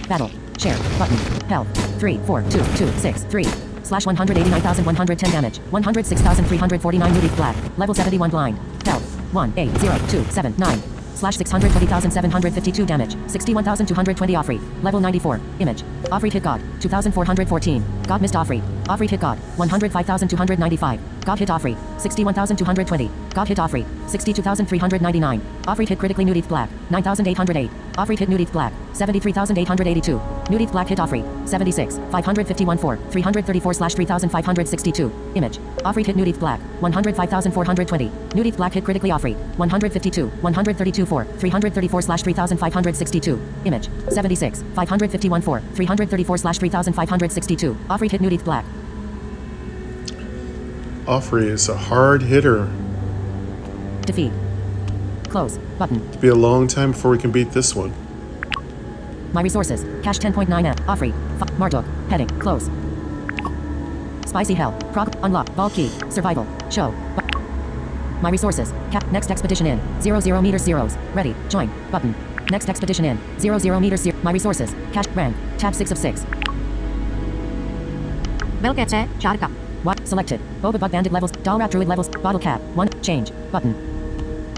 Battle. Share. Button. Health. 3, 4, 2, 2, 6, 3. Slash 189,110 damage. 106,349 Nudith Black. Level 71 blind. Health. 1, 8, 0, 2, 7, 9. Slash 620,752 damage. 61,220 Offread. Level 94. Image. Offread hit God. 2,414. God missed Offread. Offread hit God. 105,295. God hit Offread. 61,220. God hit Offread. 62,399. Offread hit critically Nudith Black. 9,808. Offread hit Nudith Black. 73,882. Nudith Black hit Offread. 76. 551 4. 334 slash 3,562. Image. Offread hit Nudith Black. 105,420. Nudith Black hit critically Offread. 152. 132 4. 334 slash 3,562. Image. 76. 551 4. 334 slash 3,562. Offread hit Nudith Black. Offrey is a hard hitter. Defeat. Close. Button. It'll be a long time before we can beat this one. My resources. Cash 10.9 M. Offrey. F- Marduk. Heading. Close. Spicy Hell. Prog. Unlock. Vault key. Survival. Show. Bu- My resources. Cap. Next expedition in. 0 0 meters zeros. Ready. Join. Button. Next expedition in. 0 0 meters zero. My resources. Cash. Rank. Tab 6 of 6. Belkece, Charka. What? Selected. Boba Bug Bandit levels. Dalrat Druid levels. Bottle cap. 1. Change. Button.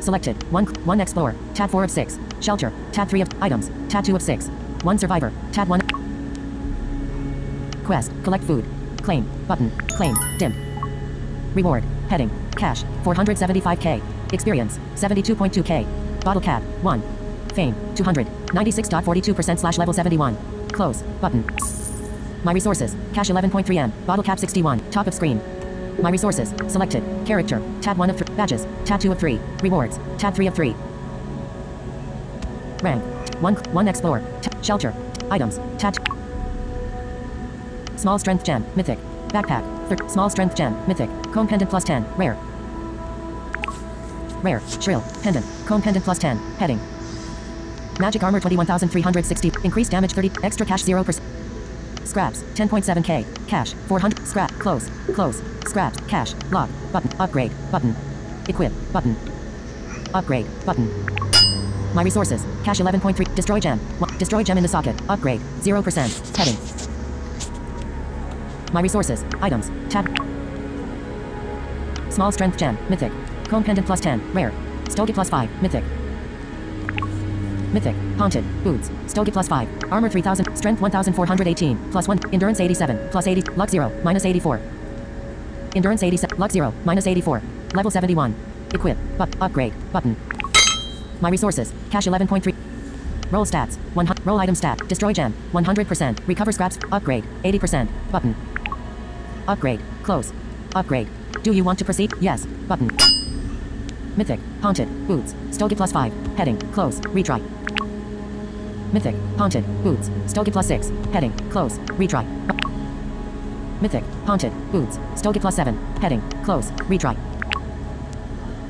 Selected. 1. 1 Explorer. Tab 4 of 6. Shelter. Tab 3 of items. Tab 2 of 6. 1 Survivor. Tab 1. Quest. Collect food. Claim. Button. Claim. Dim. Reward. Heading. Cash. 475k. Experience. 72.2k. Bottle cap. 1. Fame. 200. 96.42% slash level 71. Close. Button. My resources. Cash 11.3 M. Bottle cap 61. Top of screen. My resources. Selected. Character. Tab 1 of 3. Badges. Tab 2 of 3. Rewards. Tab 3 of 3. Rank. 1. 1 Explorer. Tab, shelter. Items. Tab. Small strength gem. Mythic. Backpack. Thir- small strength gem. Mythic. Cone pendant plus 10. Rare. Rare. Shrill. Pendant. Cone pendant plus 10. Heading. Magic armor 21,360. Increased damage 30. Extra cash 0%. Scraps, 10.7k. Cash, 400. Scrap, close, close. Scraps, cash, lock, button, upgrade, button. Equip, button. Upgrade, button. My resources, cash 11.3. Destroy gem. Destroy gem in the socket. Upgrade, 0%. Heading. My resources, items, tab. Small strength gem, mythic. Cone pendant plus 10, rare. Stogie plus 5, mythic. Mythic, Haunted, Boots, Stogie plus 5, Armor 3000, Strength 1418, plus 1, Endurance 87, plus 80, Luck 0, minus 84. Endurance 87, Luck 0, minus 84. Level 71. Equip, but, upgrade, button. My resources, cash 11.3. Roll stats, 100, roll item stat, destroy gem, 100%, recover scraps, upgrade, 80%, button. Upgrade, close. Upgrade. Do you want to proceed? Yes, button. Mythic, Haunted, Boots, Stogie plus 5, heading, close, retry. Mythic, Haunted, Boots, Stogie plus 6, heading, close, retry. Mythic, Haunted, Boots, Stogie plus 7, heading, close, retry.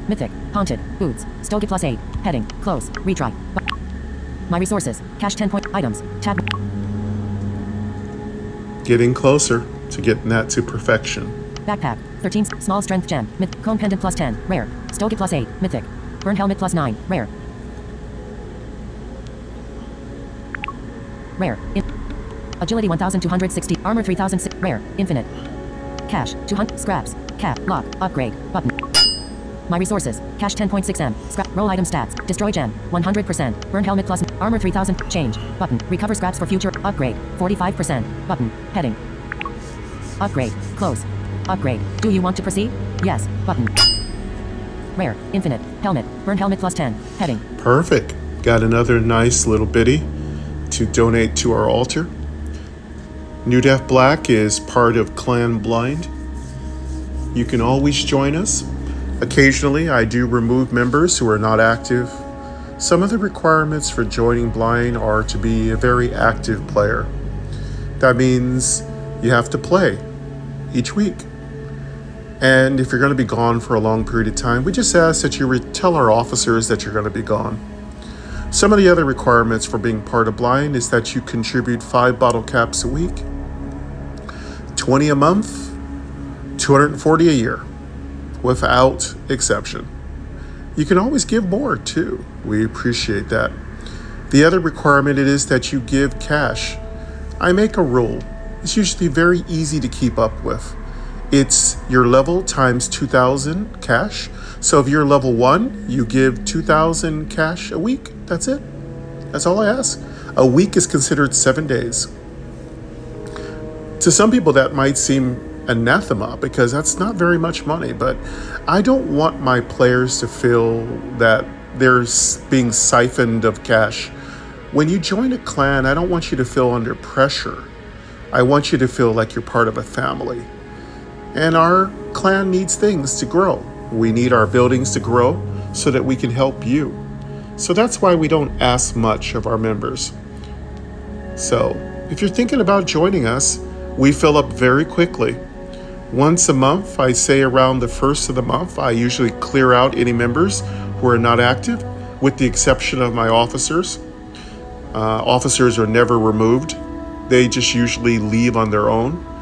Mythic, Haunted, Boots, Stogie plus 8, heading, close, retry. My resources, cash 10 point items, tab. Getting closer to getting that to perfection. Backpack, 13, small strength gem, myth, cone pendant plus 10, rare. Stogie plus 8, mythic. Burn helmet plus 9, rare. Rare. In- Agility 1260, armor 3006, rare, infinite. Cash, 200, scraps, cap, lock, upgrade, button. My resources, cash 10.6 M, scrap, roll item stats, destroy gem, 100%, burn helmet plus, armor 3000, change, button, recover scraps for future, upgrade, 45%, button, heading. Upgrade. Close. Upgrade. Do you want to proceed? Yes. Button. Rare. Infinite. Helmet. Burn helmet plus 10. Heading. Perfect. Got another nice little bitty to donate to our altar. Nudith Black is part of Clan Blind. You can always join us. Occasionally, I do remove members who are not active. Some of the requirements for joining Blind are to be a very active player. That means you have to play each week. And if you're going to be gone for a long period of time, we just ask that you tell our officers that you're going to be gone. Some of the other requirements for being part of Blind is that you contribute five bottle caps a week, 20 a month, 240 a year, without exception. You can always give more too. We appreciate that. The other requirement it is that you give cash. I make a rule. It's usually very easy to keep up with. It's your level times 2000 cash. So if you're level 1, you give 2000 cash a week. That's it. That's all I ask. A week is considered 7 days. To some people that might seem anathema because that's not very much money, but I don't want my players to feel that they're being siphoned of cash. When you join a clan, I don't want you to feel under pressure. I want you to feel like you're part of a family. And our clan needs things to grow. We need our buildings to grow so that we can help you. So that's why we don't ask much of our members. So, if you're thinking about joining us, we fill up very quickly. Once a month, I say around the first of the month, I usually clear out any members who are not active, with the exception of my officers. Uh, officers are never removed, they just usually leave on their own.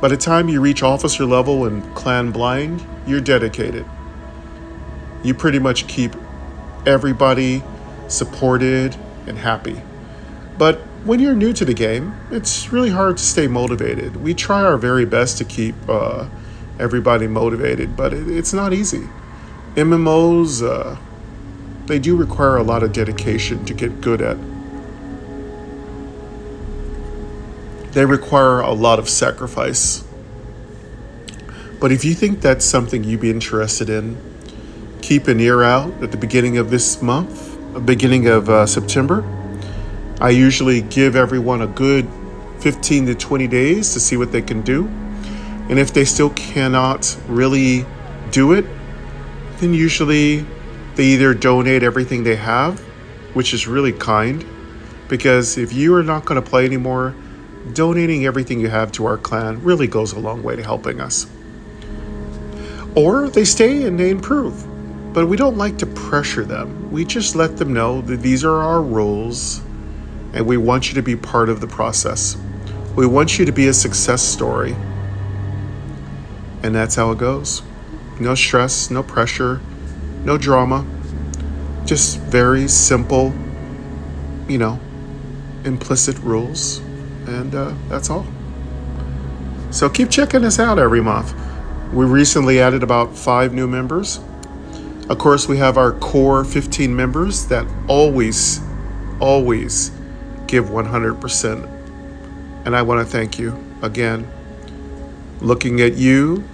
By the time you reach officer level in Clan Blind, you're dedicated. You pretty much keep everybody supported and happy. But when you're new to the game, it's really hard to stay motivated. We try our very best to keep uh, everybody motivated, but it, it's not easy. MMOs, uh, they do require a lot of dedication to get good at. They require a lot of sacrifice. But if you think that's something you'd be interested in, keep an ear out at the beginning of this month, beginning of uh, September. I usually give everyone a good 15 to 20 days to see what they can do. And if they still cannot really do it, then usually they either donate everything they have, which is really kind, because if you are not going to play anymore, donating everything you have to our clan really goes a long way to helping us. Or they stay and they improve. But we don't like to pressure them. We just let them know that these are our rules and we want you to be part of the process. We want you to be a success story. And that's how it goes. No stress, no pressure, no drama. Just very simple, you know, implicit rules. And uh, that's all. So keep checking us out every month. We recently added about five new members. Of course, we have our core 15 members that always, always give 100%. And I want to thank you again. Looking at you,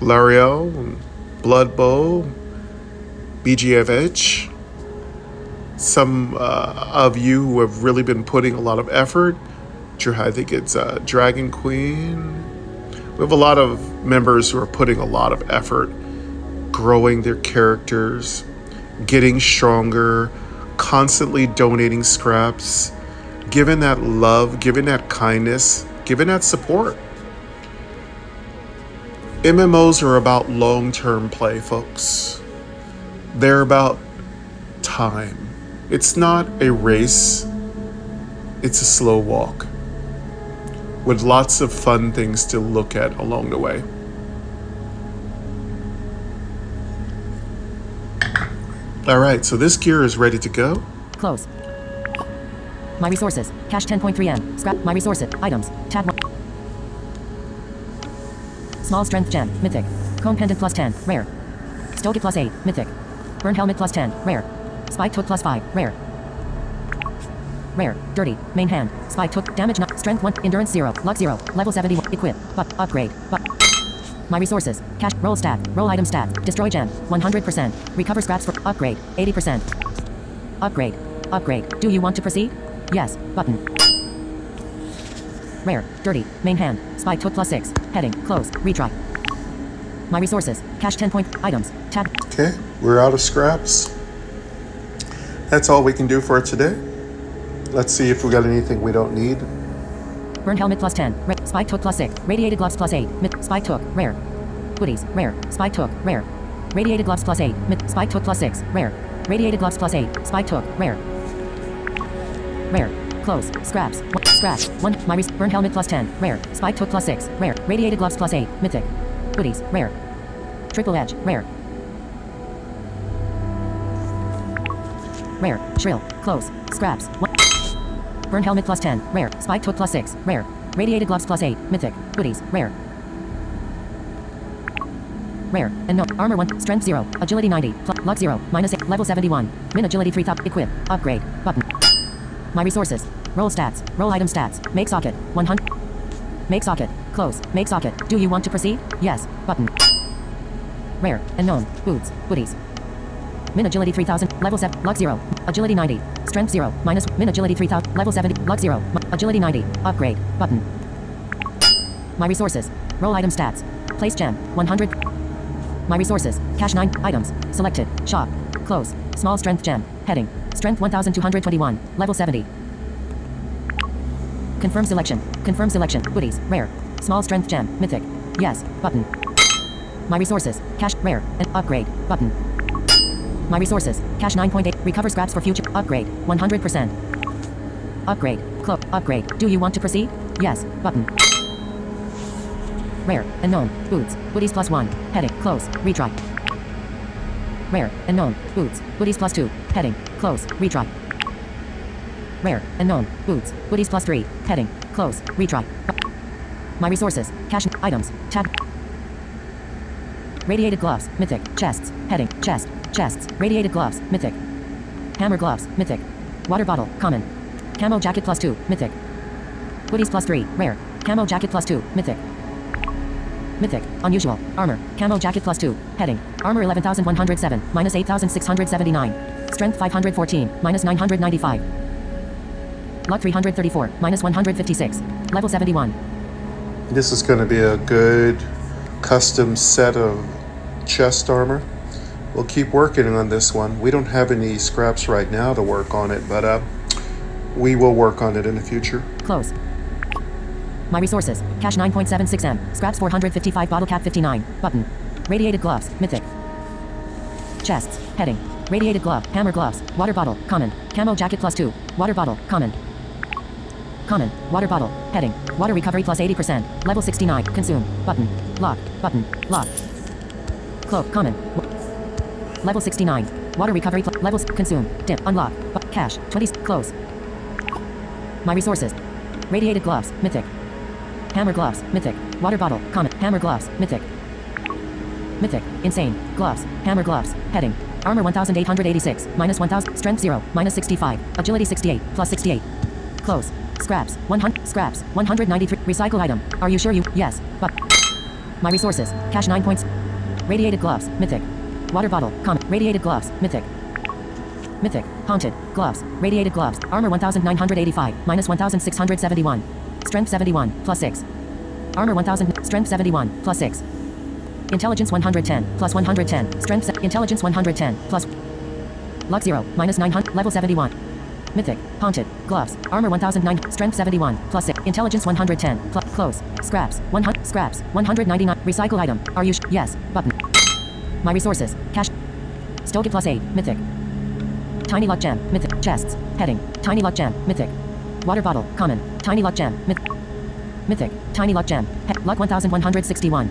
L'Oreal, Blood Bowl, BGFH, some uh, of you who have really been putting a lot of effort. I think it's uh, Dragon Queen. We have a lot of members who are putting a lot of effort growing their characters, getting stronger, constantly donating scraps, giving that love, giving that kindness, giving that support. MMOs are about long term play, folks. They're about time. It's not a race, it's a slow walk with lots of fun things to look at along the way. All right, so this gear is ready to go. Close. My resources. Cash 10.3M. Scrap. My resources. Items. Tab 1. Small strength gem. Mythic. Cone pendant plus 10. Rare. Stogie plus 8. Mythic. Burn helmet plus 10. Rare. Spike hook plus 5. Rare. Rare. Dirty. Main hand. Spy took. Damage not. Strength 1. Endurance 0. Luck 0. Level 71. Equip. But. Upgrade. But. My resources. Cash. Roll stat. Roll item stat. Destroy gem. 100%. Recover scraps for. Upgrade. 80%. Upgrade. Upgrade. Do you want to proceed? Yes. Button. Rare. Dirty. Main hand. Spy took plus 6. Heading. Close. Retry. My resources. Cash 10 point. Items. Tab. Okay, we're out of scraps. That's all we can do for today. Let's see if we got anything we don't need. Burn helmet plus 10. Ra- spiked hook plus 6. Radiated gloves plus 8. Mid- spike hook. Rare. Goodies. Rare. Spike hook. Rare. Radiated gloves plus 8. Mid- spike hook plus 6. Rare. Radiated gloves plus 8. Spike hook. Rare. Rare. Close. Scraps. One. Scratch. 1. My res- burn helmet plus 10. Rare. Spike hook plus 6. Rare. Radiated gloves plus 8. Mythic. Goodies. Rare. Triple edge. Rare. Rare. Shrill. Close. Scraps. 1. Burn helmet plus 10. Rare. Spiked hook plus 6. Rare. Radiated gloves plus 8. Mythic. Goodies. Rare. rare, and no, armor 1, strength 0, agility 90, plus, luck 0, minus 8, level 71, min agility 3000, equip, upgrade, button. My resources, roll stats, roll item stats, make socket, 100, make socket, close, make socket, do you want to proceed? Yes, button. Rare, unknown, boots, booties. Min agility 3000, level 7, luck 0, agility 90, strength 0, minus, min agility 3000, level 70, luck 0, agility 90, upgrade, button. My resources, roll item stats, place gem, 100. My resources, cash 9, items, selected, shop, close, small strength gem, heading, strength 1221, level 70. Confirm selection, confirm selection, goodies, rare, small strength gem, mythic, yes, button. My resources, cash, rare, and upgrade, button. My resources, cash 9.8, recover scraps for future, upgrade, 100%. Upgrade, cloak, upgrade, do you want to proceed? Yes, button. Rare, unknown, boots, booties plus 1, heading, close, retry. Rare, unknown, boots, booties plus 2, heading, close, retry. Rare, unknown, boots, booties plus 3, heading, close, retry. My resources, cash, items, Tab. Radiated gloves, mythic, chests, heading, chest, chests, radiated gloves, mythic. Hammer gloves, mythic. Water bottle, common. Camo jacket plus 2, mythic. Hoodies plus 3, rare. Camo jacket plus 2, mythic. Mythic, unusual, armor, camo jacket plus 2, heading, armor 11,107, minus 8,679. Strength 514, minus 995. Luck 334, minus 156. Level 71. This is going to be a good custom set of chest armor. We'll keep working on this one. We don't have any scraps right now to work on it, but uh, we will work on it in the future. Close. My resources. Cash 9.76 M. Scraps 455. Bottle cap 59. Button. Radiated gloves. Mythic. Chests. Heading. Radiated glove. Hammer gloves. Water bottle. Common. Camo jacket plus 2. Water bottle. Common. Common. Water bottle. Heading. Water recovery plus 80%. Level 69. Consume. Button. Lock. Button. Lock. Cloak. Common. Level 69. Water recovery levels. Consume. Dip. Unlock. Cash. 20. Close. My resources. Radiated gloves, mythic. Hammer gloves, mythic. Water bottle, common. Hammer gloves, mythic. Mythic, insane. Gloves, hammer gloves, heading. Armor 1886, minus 1000, strength 0, minus 65, agility 68, plus 68. Close. Scraps, 100, scraps, 193, recycle item. Are you sure you, yes, but. My resources, cash 9 points. Radiated gloves, mythic. Water bottle, common. Radiated gloves, mythic. Mythic, haunted, gloves, radiated gloves, armor 1985, minus 1671. Strength 71, plus 6. Armor 1000, strength 71, plus 6. Intelligence 110, plus 110, strength, intelligence 110, plus. Luck 0, minus 900, level 71. Mythic, haunted, gloves, armor 1009, strength 71, plus 6, intelligence 110, plus, close, scraps, 100, scraps, 199, recycle item, are you sh- yes, button. My resources, cash. Stoke plus 8, mythic. Tiny luck gem, mythic, chests, heading, tiny luck gem, mythic. Water bottle, common, tiny luck gem, myth- mythic, tiny luck gem, he- luck 1161.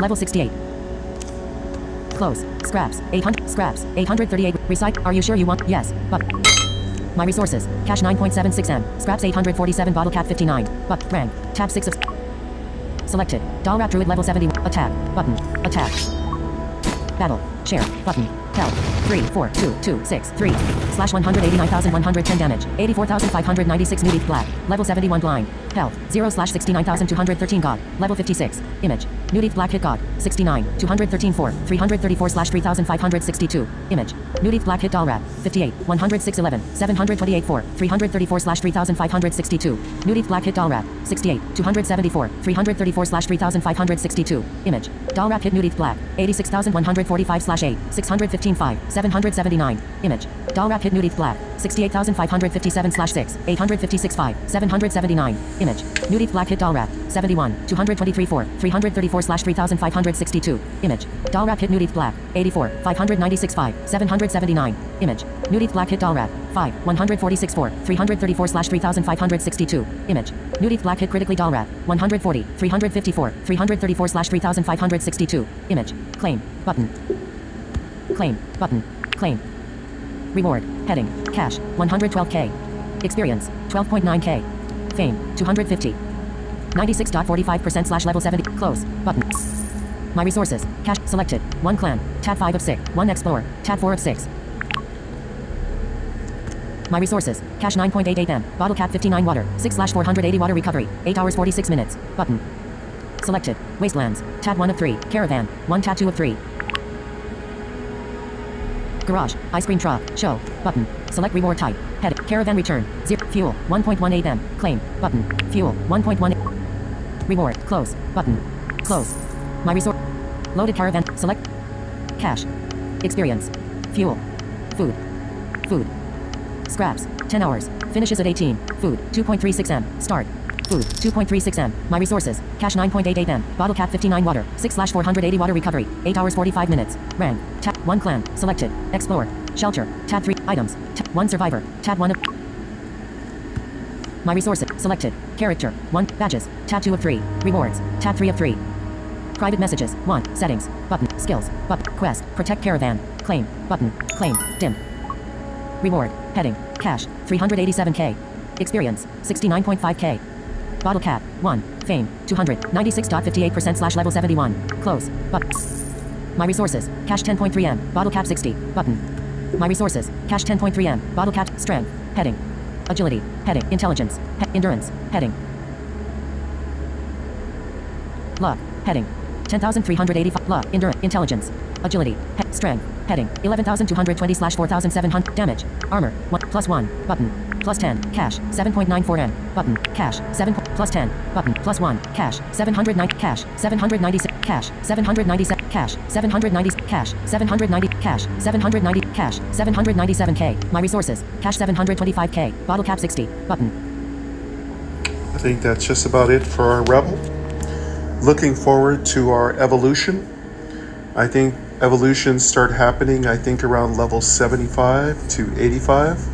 Level 68. Close, scraps, 800, scraps, 838, recycle, are you sure you want, yes, but. My resources, cash 9.76 M, scraps 847, bottle cap 59, but, rank, tab 6 of. Selected, doll druid level 70, attack, button, attack. Battle. Share. Button. Health. 3, 4, 2, 2, 6, 3. Slash 189,110 damage. 84,596 Nudith Black. Level 71 blind. Health. 0 slash 69,213 God. Level 56. Image. Nudith Black hit God. 69. 213 4. 334 slash 3,562. Image. Nudith Black hit doll rat. 58. 106 11. 728 4. 334 slash 3,562. Nudith Black hit doll rat. 68. 274. 334 slash 3,562. Image. Doll rat hit Nudith Black. 86,145 slash 8. 615 5. 779. Image. Doll rat hit Nudith Black. 68,557 slash 6. 856 5. 779. Image. Nudith Black hit doll rat. 71. 223 4. 334 slash 3,562. Image. Doll rat hit Nudith Black. 84. 596 5. 779. Image. Nudith Black hit doll rat. 5. 146 4. 334 slash 3,562. Image. Nudith Black hit critically doll rat. 140. 354. 334 slash 3,562. Image. Claim. Button. Claim. Button. Claim. Reward. Heading. Cash. 112k. Experience. 12.9k. Fame. 250. 96.45% slash level 70. Close. Button. My resources. Cash. Selected. 1 clan. Tab 5 of 6. 1 explorer. Tab 4 of 6. My resources. Cash 9.88 M. Bottle cap 59 water. 6 slash 480 water recovery. 8 hours 46 minutes. Button. Selected. Wastelands. Tab 1 of 3. Caravan. 1 tab 2 of 3. Garage. Ice cream truck. Show. Button. Select reward type. Head. Caravan return. Zero. Fuel. 1.18 M. Claim. Button. Fuel. 1.1. Reward. Close. Button. Close. My resource. Loaded caravan. Select. Cash. Experience. Fuel. Food. Food. Scraps. 10 hours. Finishes at 18. Food. 2.36 M. Start. Food. 2.36 M. My resources. Cash 9.88 M. Bottle cap 59 water. 6 slash 480 water recovery. 8 hours 45 minutes. Rank. Tab 1 clan. Selected. Explore. Shelter. Tab 3. Items. Tab 1 survivor. Tab 1 of. My resources. Selected. Character. 1. Badges. Tab 2 of 3. Rewards. Tab 3 of 3. Private messages. 1. Settings. Button. Skills. Button. Quest. Protect caravan. Claim. Button. Claim. Dim. Reward. Heading. Cash. 387k. Experience. 69.5k. Bottle cap. 1. Fame. 296.58% slash level 71. Close. But. My resources. Cash 10.3m. Bottle cap 60. Button. My resources. Cash 10.3m. Bottle cap. Strength. Heading. Agility. Heading. Intelligence. He- endurance. Heading. Luck. Heading. 10,385. Luck. Endurance. Intelligence. Agility. He- strength. Heading. 11,220 slash 4,700. Damage. Armor. 1. Plus 1. Button. Plus 10. Cash. 7.94 M. Button. Cash. 7. Plus 10. Button. Plus 1. Cash. 790. Cash. 796. Cash. 797. Cash. 790. Cash. 790. Cash. 790. Cash. 797K. My resources. Cash 725K. Bottle cap 60. Button. I think that's just about it for our Rebel. Looking forward to our evolution. I think evolutions start happening, I think, around level 75 to 85.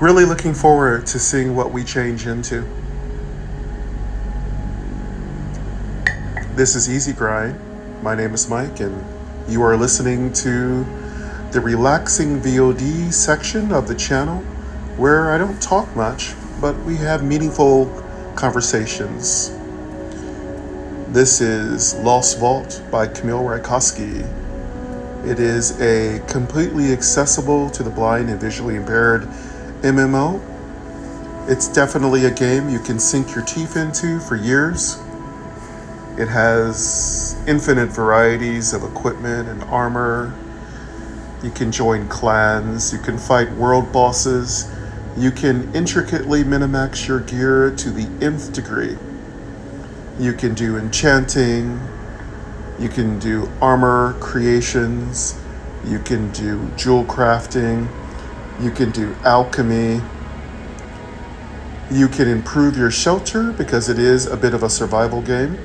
Really looking forward to seeing what we change into. This is Easy Grind. My name is Mike, and you are listening to the relaxing VOD section of the channel where I don't talk much, but we have meaningful conversations. This is Lost Vault by Kamil Rykowski. It is a completely accessible to the blind and visually impaired MMO. It's definitely a game you can sink your teeth into for years. It has infinite varieties of equipment and armor. You can join clans, you can fight world bosses, you can intricately minimax your gear to the nth degree. You can do enchanting, you can do armor creations, you can do jewel crafting, you can do alchemy. You can improve your shelter because it is a bit of a survival game.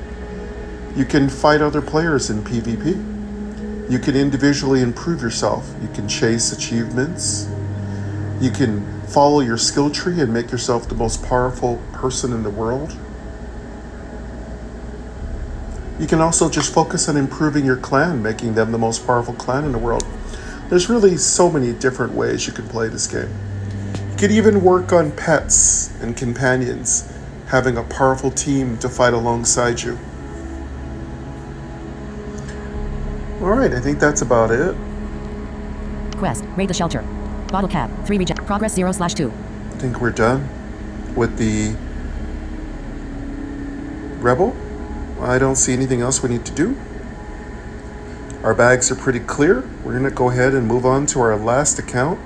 You can fight other players in PvP. You can individually improve yourself. You can chase achievements. You can follow your skill tree and make yourself the most powerful person in the world. You can also just focus on improving your clan, making them the most powerful clan in the world. There's really so many different ways you can play this game. You could even work on pets and companions, having a powerful team to fight alongside you. Alright, I think that's about it. Quest. Raid the shelter. Bottle cap. 3 reject. Progress 0 slash 2. I think we're done with the Rebel. I don't see anything else we need to do. Our bags are pretty clear. We're going to go ahead and move on to our last account,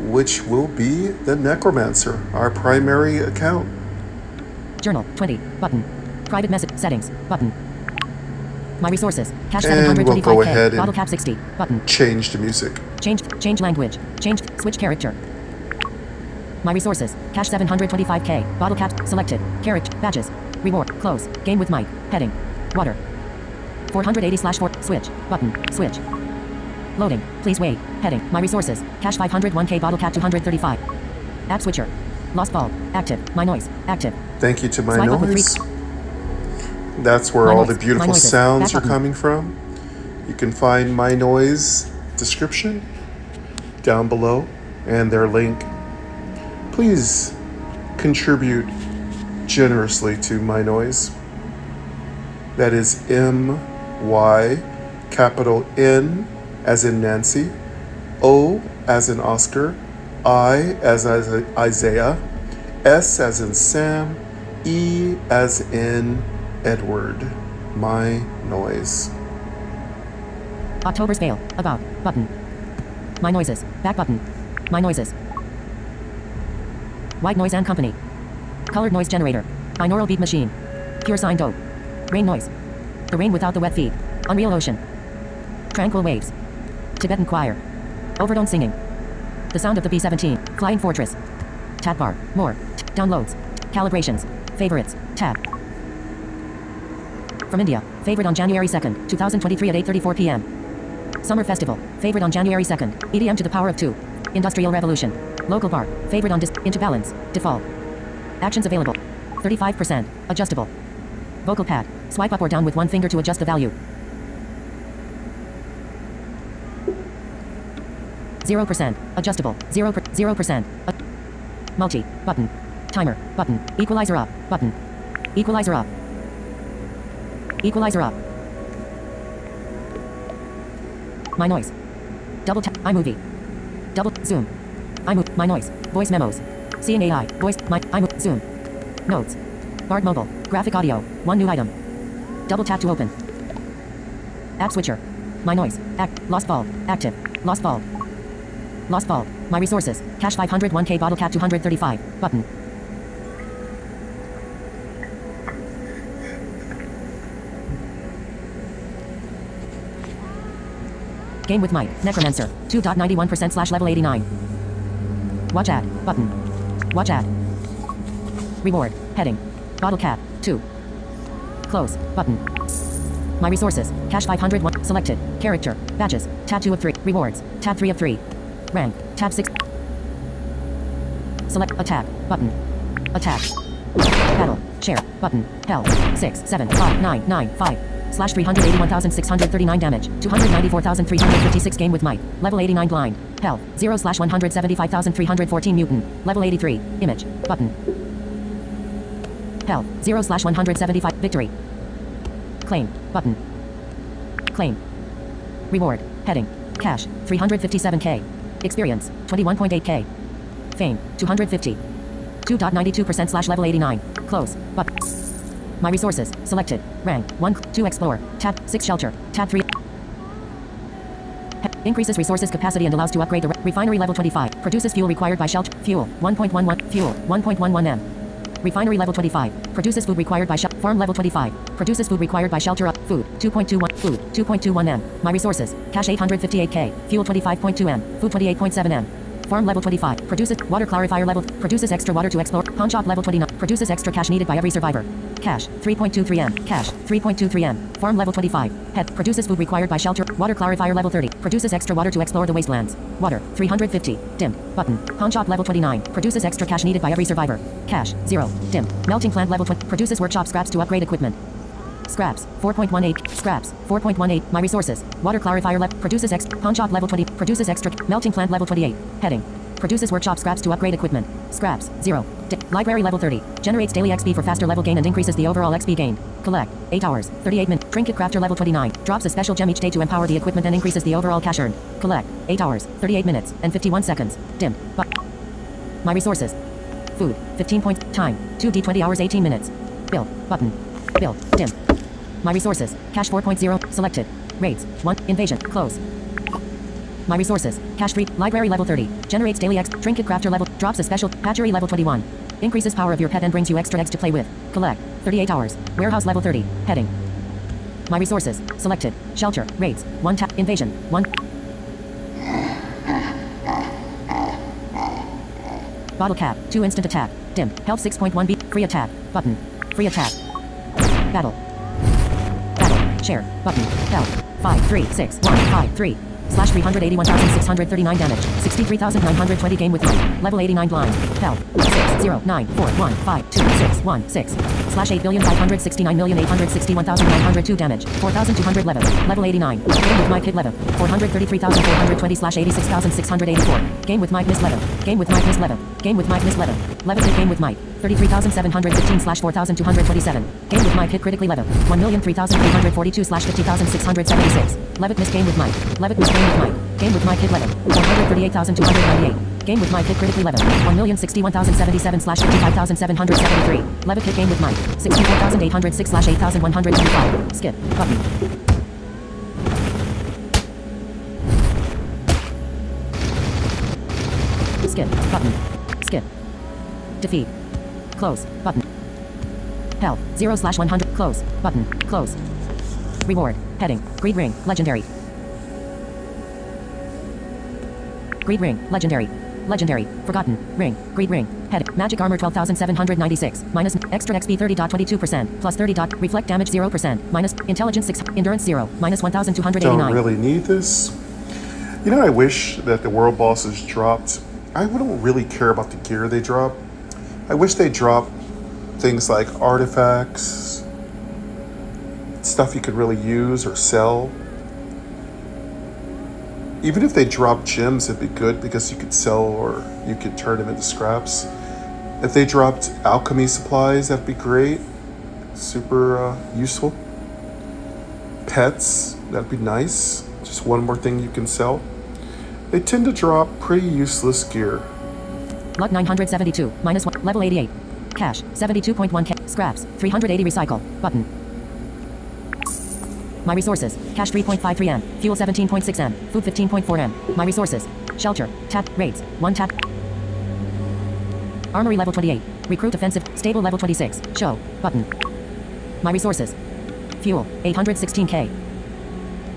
which will be the Necromancer, our primary account. Journal. 20. Button. Private message. Settings. Button. My resources. Cash And we'll 725K. go ahead and- Bottle cap 60. Button. Change the music. Change. Change language. Change. Switch character. My resources. Cash 725k. Bottle cap. Selected. Character. Badges. Reward. Close. Game with Mike. Heading. Water. 480 slash 4. Switch. Button. Switch. Loading. Please wait. Heading. My resources. Cash 501k. Bottle cap 235. App switcher. Lost Vault. Active. MyNoise. Active. Thank you to my Swipe noise. That's where My all Noise. the beautiful sounds Back are button. coming from. You can find MyNoise description down below and their link. Please contribute generously to MyNoise. That is M Y, capital N as in Nancy, O as in Oscar, I as in Isaiah, S as in Sam, E as in Edward. My noise. October scale. About. Button. My noises. Back button. My noises. White noise and company. Colored noise generator. Binaural beat machine. Pure sine dope. Rain noise. The rain without the wet feet. Unreal ocean. Tranquil waves. Tibetan choir. Overtone singing. The sound of the B-17. Flying fortress. Tab bar. More. Downloads. Calibrations. Favorites. Tab. From India. Favorite on January 2nd, 2023 at 8.34 p.m. Summer Festival. Favorite on January 2nd. EDM to the power of 2. Industrial Revolution. Local bar. Favorite on dis- into balance. Default. Actions available. 35%. Adjustable. Vocal pad. Swipe up or down with one finger to adjust the value. 0%. Adjustable. 0 per, 0%. Uh, multi. Button. Timer. Button. Equalizer up. Button. Equalizer up. Equalizer up. MyNoise. Double tap. iMovie. Double zoom. iMovie. MyNoise. Voice memos. Seeing AI. Voice. My iMovie. Zoom. Notes. Bard Mobile. Graphic audio. One new item. Double tap to open. App switcher. MyNoise. Act. Lost Vault. Active. Lost Vault. Lost Vault. My resources. Cash 501k bottle cap 235. Button. Game with Mike. Necromancer. 2.91% slash level 89. Watch ad. Button. Watch ad. Reward. Heading. Bottle cap. 2. Close. Button. My resources. Cash 501. Selected. Character. Badges. Tab 2 of 3. Rewards. Tab 3 of 3. Rank. Tab 6. Select attack. Button. Attack. Battle. Share. Button. Hell. 6, 7, 5, 9, 9, 5. Slash 381,639 damage. 294,356 game with might. Level 89 blind. Health. 0 slash 175,314 mutant. Level 83. Image. Button. Health. 0 slash 175. Victory. Claim. Button. Claim. Reward. Heading. Cash. 357k. Experience. 21.8k. Fame. 250. 2.92% slash level 89. Close. But. My resources. Selected. Rank. 1. 2 Explore. Tab. 6 Shelter. Tab 3. He- Increases resources capacity and allows to upgrade the re- refinery level 25. Produces fuel required by shelter. Fuel. 1.11. Fuel. 1.11 M. Refinery level 25. Produces food required by. Farm level 25. Produces food required by shelter up. Food. 2.21. Food. 2.21 M. My resources. Cash 858K. Fuel 25.2 M. Food 28.7 M. Farm level 25. Produces water clarifier level. Produces extra water to explore. Pawn shop level 29. Produces extra cash needed by every survivor. Cash 3.23 M. Cash 3.23 M. Farm level 25. Head produces food required by shelter. Water clarifier level 30. Produces extra water to explore the wastelands. Water 350. Dim. Button. Pawn shop level 29. Produces extra cash needed by every survivor. Cash 0. Dim. Melting plant level 20. Produces workshop scraps to upgrade equipment. Scraps 4.18 scraps 4.18 my resources. Water clarifier left produces ex pawn shop level 20 produces extra melting plant level 28 heading. Produces workshop scraps to upgrade equipment. Scraps 0 Di- library level 30 generates daily XP for faster level gain and increases the overall XP gained collect 8 hours 38 minutes trinket crafter level 29 drops a special gem each day to empower the equipment and increases the overall cash earned. Collect 8 hours 38 minutes and 51 seconds. Dim my resources. Food 15 points time 2d 20 hours 18 minutes. Build button. Build dim my resources. Cash 4.0. Selected. Raids. 1. Invasion. Close. My resources. Cash 3. Library level 30. Generates daily X. Trinket crafter level. Drops a special. Hatchery level 21. Increases power of your pet and brings you extra eggs to play with. Collect. 38 hours. Warehouse level 30. Heading. My resources. Selected. Shelter. Raids. 1 tap. Invasion. 1. Bottle cap. 2 instant attack. Dim. Health 6.1 B. Free attack. Button. Free attack. Battle. Share. Button. Health. 5, 3, 6, 1, 5, 3. Slash 381,639 damage. 63,920 game with one. Level 89 blind. Health. 6, 0, 9, 4, 1, 5, 2, 6, 1, 6. Slash 8,569,861,902 damage. 4,211. Level 89. Game with Mike hit 11. 433,420 slash 86,684. Game with Mike miss 11. Game with Mike miss 11. Game with Mike miss 11. Levitt game with Mike. 33,715 slash 4,227. Game with Mike hit critically Levitt. 1,003,342 slash 50,676. Levitt missed game with Mike. Levitt missed game with Mike. Game with Mike hit Levitt. 138,298. Game with Mike hit critically Levitt. 1,061,077 slash 55,773. Levitt hit game with Mike. 64,806 slash 8,125. Skip. Button. Skip. Button. Skip. Defeat. Close. Button. Health. 0 slash 100. Close. Button. Close. Reward. Heading. Greed ring. Legendary. Greed ring. Legendary. Legendary. Forgotten. Ring. Greed ring. Head. Magic armor 12,796. Minus extra XP 30.22%. Plus 30. Dot, reflect damage 0%. Minus intelligence 6. Endurance 0. Minus 1,289. Don't really need this. You know, I wish that the world bosses dropped. I don't really care about the gear they drop. I wish they dropped things like artifacts, stuff you could really use or sell. Even if they drop gems, it'd be good because you could sell or you could turn them into scraps. If they dropped alchemy supplies, that'd be great. Super uh, useful. Pets, that'd be nice. Just one more thing you can sell. They tend to drop pretty useless gear. Luck 972. Minus 1. Level 88. Cash. 72.1 K. Scraps. 380 recycle. Button. My resources. Cash 3.53 M. Fuel 17.6 M. Food 15.4 M. My resources. Shelter. Tap. Rates. 1 tap. Armory level 28. Recruit offensive. Stable level 26. Show. Button. My resources. Fuel. 816K.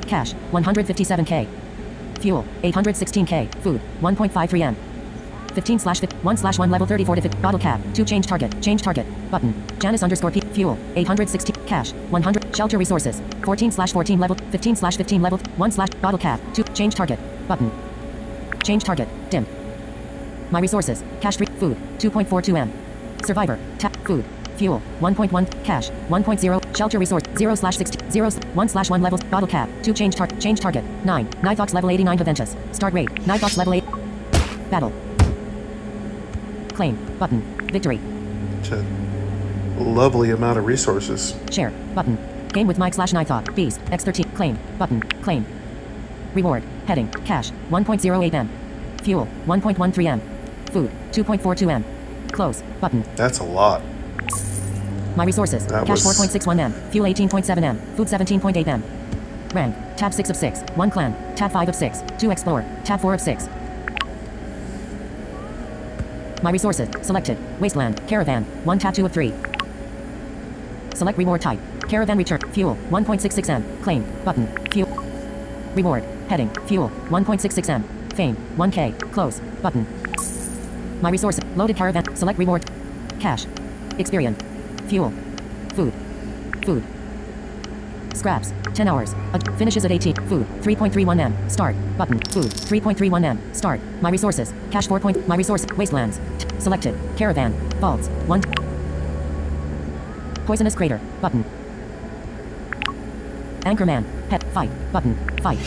Cash. 157K. Fuel. 816K. Food. 1.53 M. 15 slash 1 slash 1 level 34 to 50. Bottle cap. 2 change target. Change target. Button. Janice underscore P. Fuel. 816. Cash. 100. Shelter resources. 14 slash 14 level. 15 slash 15 level. 1 slash. Bottle cap. 2. Change target. Button. Change target. Dim. My resources. Cash. Free. Food. 2.42 M. Survivor. Tap. Food. Fuel. 1.1. Cash. 1.0. Shelter resource. 0 slash 60. 0. 1 slash 1 levels. Bottle cap. 2 change target. Change target. 9. Nithox level 89 Haventus. Start rate. Nithox level 8. Battle. Claim. Button. Victory. It's a lovely amount of resources. Share. Button. Game with Mike slash Nithought. Beast. X13. Claim. Button. Claim. Reward. Heading. Cash. 1.08 M. Fuel. 1.13 M. Food. 2.42 M. Close. Button. That's a lot. My resources. That Cash was- 4.61 M. Fuel 18.7 M. Food 17.8 M. Rank. Tab 6 of 6. 1 clan. Tab 5 of 6. 2 explorer. Tab 4 of 6. My resources. Selected. Wasteland. Caravan. 1 tattoo of 3. Select reward type. Caravan return. Fuel. 1.66 M. Claim. Button. Fuel. Reward. Heading. Fuel. 1.66 M. Fame. 1K. Close. Button. My resources. Loaded caravan. Select reward. Cash. Experience. Fuel. Food. Food. Scraps. 10 hours. Finishes at 18. Food. 3.31 M. Start. Button. Food. 3.31 M. Start. My resources. Cash 4. Point, my resource. Wastelands. T- selected. Caravan. Vaults. 1. Poisonous crater. Button. Anchorman. Pet. Fight. Button. Fight.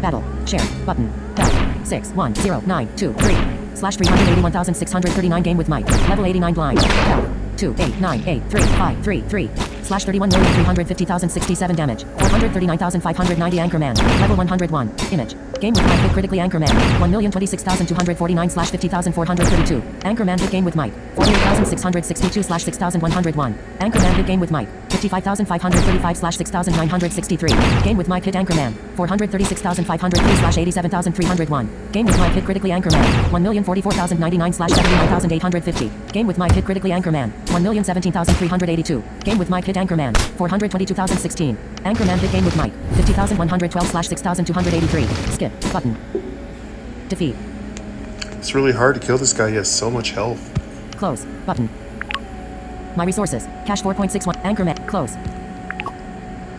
Battle. Share. Button. Help. 6. 1. 0. 9. 2. 3. Slash 381,639 game with Mike. Level 89 blind. Help. 2. 8. 9. 8. 3. 5. 3. 3. Slash 31,350,067 damage. 439,590 Anchorman. Level 101. Image. Game with Mike hit critically Anchorman. 1,026,249 slash 50,432. Anchorman hit game with Mike. 48,662 slash 6,101. Anchorman hit game with Mike. 55,535 slash 6,963. Game with Mike hit Anchorman. 436,503 slash 87,301. Game with Mike hit critically Anchorman. 1,044,099 slash 79,850. Game with Mike hit critically Anchorman. 1,017,382. Game with Mike hit Anchorman. 422,016. Anchorman hit game with Mike. 50,112 slash 6,283. Skip. Button. Defeat. It's really hard to kill this guy. He has so much health. Close. Button. My resources. Cash 4.61. Anchorman. Close.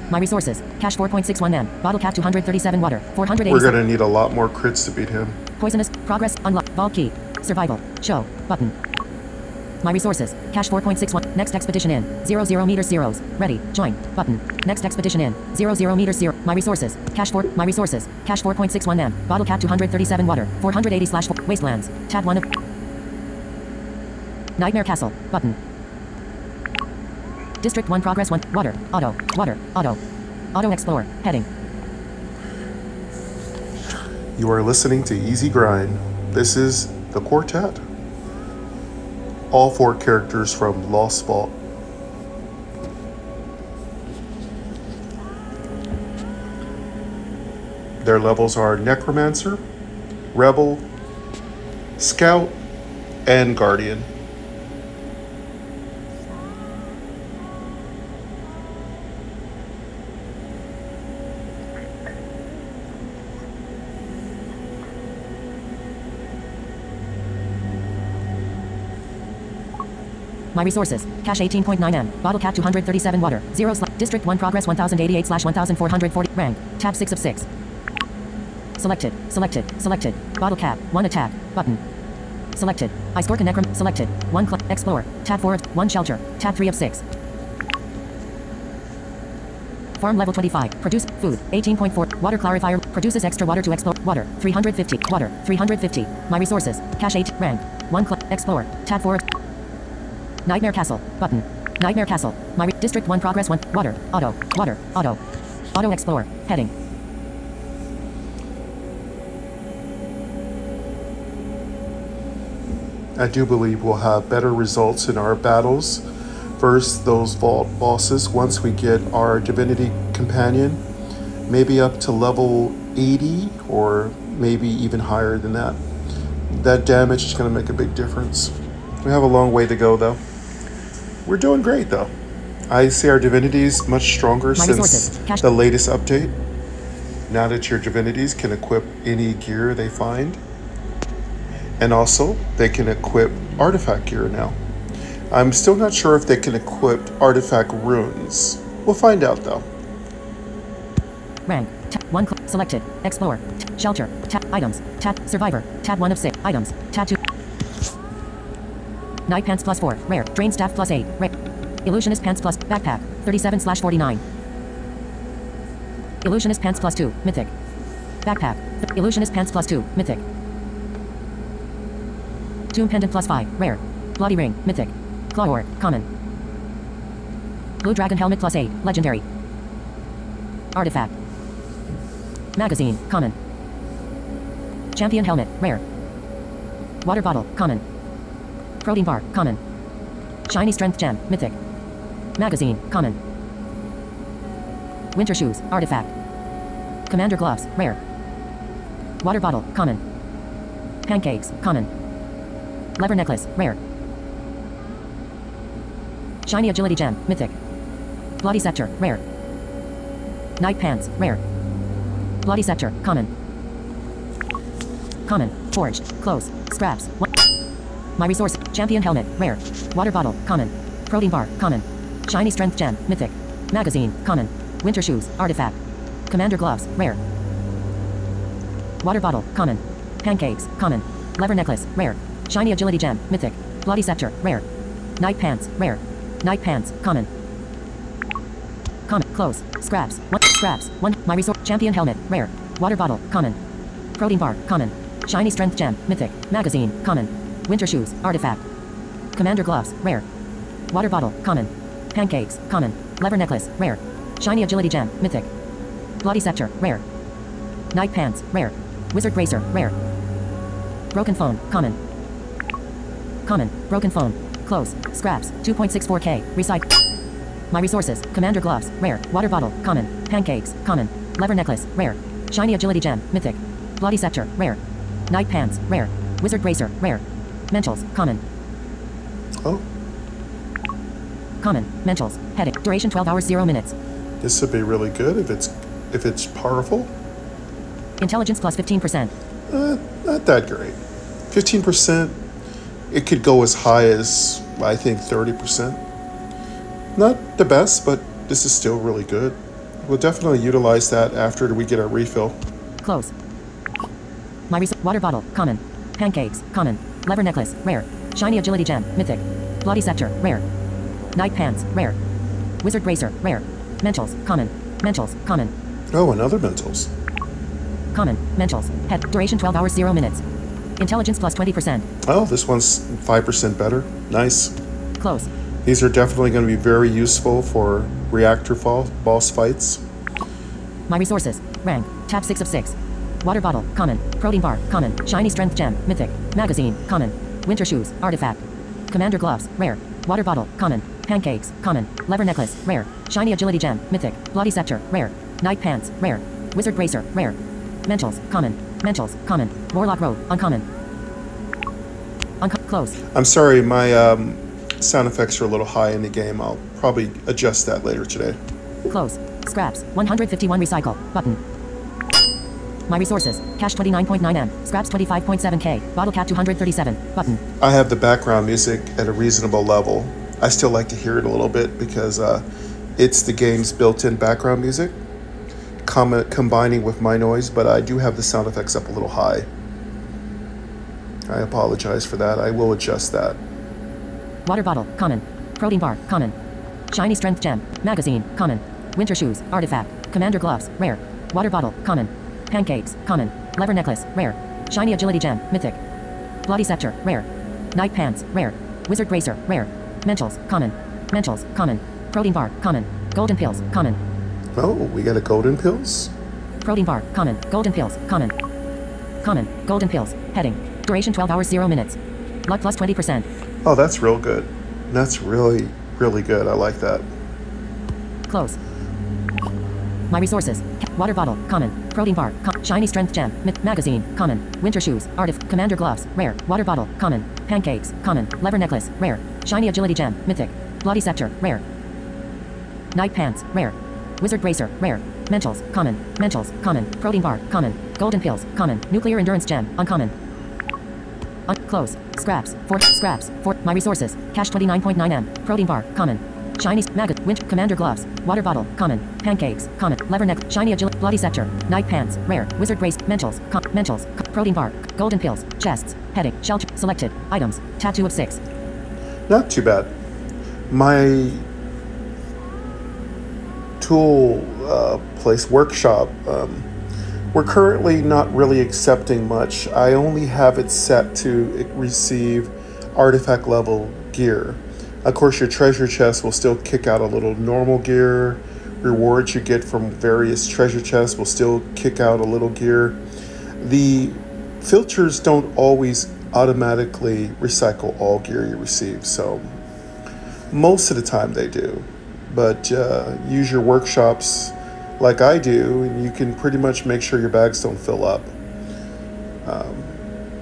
My resources. Cash 4.61 M. Bottle cap 237 water. 480. We're gonna need a lot more crits to beat him. Poisonous. Progress. Unlock. Vault key. Survival. Show. Button. My resources. Cash 4.61. Next expedition in. 0 0 meters zeros. Ready. Join. Button. Next expedition in. 0 0 meters zero. My resources. Cash 4. My resources. Cash 4.61 M. Bottle cap 237 water. 480 slash 4. Wastelands. Tab 1 of. Nightmare Castle. Button. District 1 Progress 1. Water. Auto. Water. Auto. Auto Explorer. Heading. You are listening to Easy Grind. This is the quartet. All four characters from Lost Vault. Their levels are Necromancer, Rebel, Scout, and Guardian. My resources. Cash 18.9 M. Bottle cap 237 water. 0 sl- District 1 progress 1088 slash 1440. Rank. Tab 6 of 6. Selected. Selected. Selected. Bottle cap. 1 attack. Button. Selected. Ice Gorka Necrom. Selected. 1 cl- Explore. Tab 4 of 1 shelter. Tab 3 of 6. Farm level 25. Produce food. 18.4. Water clarifier. Produces extra water to explore. Water. 350. Water. 350. My resources. Cash 8. Rank. 1 cl- Explore. Tab 4 of Nightmare Castle. Button. Nightmare Castle. My District 1 Progress 1. Water. Auto. Water. Auto. Auto Explorer. Heading. I do believe we'll have better results in our battles versus those vault bosses once we get our divinity companion, maybe up to level 80 or maybe even higher than that. That damage is going to make a big difference. We have a long way to go though. We're doing great though. I see our divinities much stronger My since the latest update. Now that your divinities can equip any gear they find. And also, they can equip artifact gear now. I'm still not sure if they can equip artifact runes. We'll find out though. Rank. Tab 1 cl- Selected. Explore. T- shelter. Tab items. Tab survivor. Tab 1 of 6. Items. Tab 2. Night pants plus 4. Rare. Drain staff plus 8. Rare. Illusionist pants plus backpack. 37 slash 49. Illusionist pants plus 2. Mythic. Backpack. Illusionist pants plus 2. Mythic. Tomb pendant plus 5. Rare. Bloody ring. Mythic. Claw ore. Common. Blue dragon helmet plus 8. Legendary. Artifact. Magazine. Common. Champion helmet. Rare. Water bottle. Common. Protein bar. Common. Shiny strength gem. Mythic. Magazine. Common. Winter shoes. Artifact. Commander gloves. Rare. Water bottle. Common. Pancakes. Common. Lever necklace. Rare. Shiny agility gem. Mythic. Bloody scepter. Rare. Night pants. Rare. Bloody scepter. Common. Common. Forged. Clothes. Scraps. What? My resource. Champion helmet. Rare. Water bottle. Common. Protein bar. Common. Shiny strength gem. Mythic. Magazine. Common. Winter shoes. Artifact. Commander gloves. Rare. Water bottle. Common. Pancakes. Common. Lever necklace. Rare. Shiny agility gem. Mythic. Bloody scepter. Rare. Night pants. Rare. Night pants. Common. Common. Clothes. Scraps. One. Scraps. One. My resource. Champion helmet. Rare. Water bottle. Common. Protein bar. Common. Shiny strength gem. Mythic. Magazine. Common. Winter shoes. Artifact. Commander gloves. Rare. Water bottle. Common. Pancakes. Common. Lever necklace. Rare. Shiny agility gem. Mythic. Bloody scepter. Rare. Night pants. Rare. Wizard bracer. Rare. Broken phone. Common. Common. Broken phone. Close, Scraps. 2.64k. Recycle. My resources. Commander gloves. Rare. Water bottle. Common. Pancakes. Common. Lever necklace. Rare. Shiny agility gem. Mythic. Bloody scepter. Rare. Night pants. Rare. Wizard bracer. Rare. Mentals. Common. Oh, Common. Mentals. Headache. Duration 12 hours 0 minutes. this would be really good if it's if it's powerful. Intelligence plus 15%. Uh, not that great. Fifteen percent. It could go as high as I think thirty percent. Not the best, but this is still really good. We'll definitely utilize that after we get our refill. Close. My res- water bottle. Common. Pancakes. Common. Lever necklace. Rare. Shiny agility gem. Mythic. Bloody scepter. Rare. Night pants. Rare. Wizard bracer. Rare. Mentals. Common. Mentals. Common. Oh, another mentals. Common. Mentals. Head. Duration 12 hours 0 minutes. Intelligence plus 20%. Oh, this one's 5% better. Nice. Close. These are definitely going to be very useful for reactor fall, boss fights. My resources. Rank. Tab 6 of 6. Water bottle. Common. Protein bar. Common. Shiny strength gem. Mythic. Magazine. Common. Winter shoes. Artifact. Commander gloves. Rare. Water bottle. Common. Pancakes. Common. Lever necklace. Rare. Shiny agility gem. Mythic. Bloody scepter. Rare. Night pants. Rare. Wizard bracer. Rare. Mentals. Common. Mentals. Common. Warlock robe. Uncommon. Unco- close. I'm sorry, my um, sound effects are a little high in the game. I'll probably adjust that later today. Close. Scraps. 151 recycle. Button. My resources. Cash 29.9 M. Scraps 25.7K. Bottle cap 237. Button. I have the background music at a reasonable level. I still like to hear it a little bit because uh, it's the game's built in background music, com- combining with MyNoise, but I do have the sound effects up a little high. I apologize for that. I will adjust that. Water bottle. Common. Protein bar. Common. Shiny strength gem. Magazine. Common. Winter shoes. Artifact. Commander gloves. Rare. Water bottle. Common. Pancakes. Common. Lever necklace. Rare. Shiny agility gem. Mythic. Bloody scepter. Rare. Night pants. Rare. Wizard bracer. Rare. Mentals. Common. Mentals. Common. Protein bar. Common. Golden pills. Common. Oh, we got a golden pills? Protein bar. Common. Golden pills. Common. Common. Golden pills. Heading. Duration 12 hours 0 minutes. Luck plus 20%. Oh, that's real good. That's really, really good. I like that. Close. My resources. Water bottle. Common. Protein bar. Com- shiny strength gem. Myth- magazine. Common. Winter shoes. Artif. Commander gloves. Rare. Water bottle. Common. Pancakes. Common. Lever necklace. Rare. Shiny agility gem. Mythic. Bloody scepter. Rare. Night pants. Rare. Wizard bracer. Rare. Mentals. Common. Mentals. Common. Protein bar. Common. Golden pills. Common. Nuclear endurance gem. Uncommon. Un- close. Scraps. For scraps. For my resources. Cash 29.9 M. Protein bar. Common. Shiny maggot. Winter commander gloves. Water bottle. Common. Pancakes. Common. Lever neck. Shiny agility. Bloody scepter. Night pants. Rare. Wizard brace. Mentals. Com- mentals. Protein bar. Golden pills. Chests. Headache. Shelter. Selected. Items. Tattoo of six. Not too bad. My tool uh, place workshop. Um, we're currently not really accepting much. I only have it set to receive artifact level gear. Of course, your treasure chest will still kick out a little normal gear. Rewards you get from various treasure chests will still kick out a little gear. The filters don't always automatically recycle all gear you receive, so most of the time they do. But uh, use your workshops like I do, and you can pretty much make sure your bags don't fill up. Um,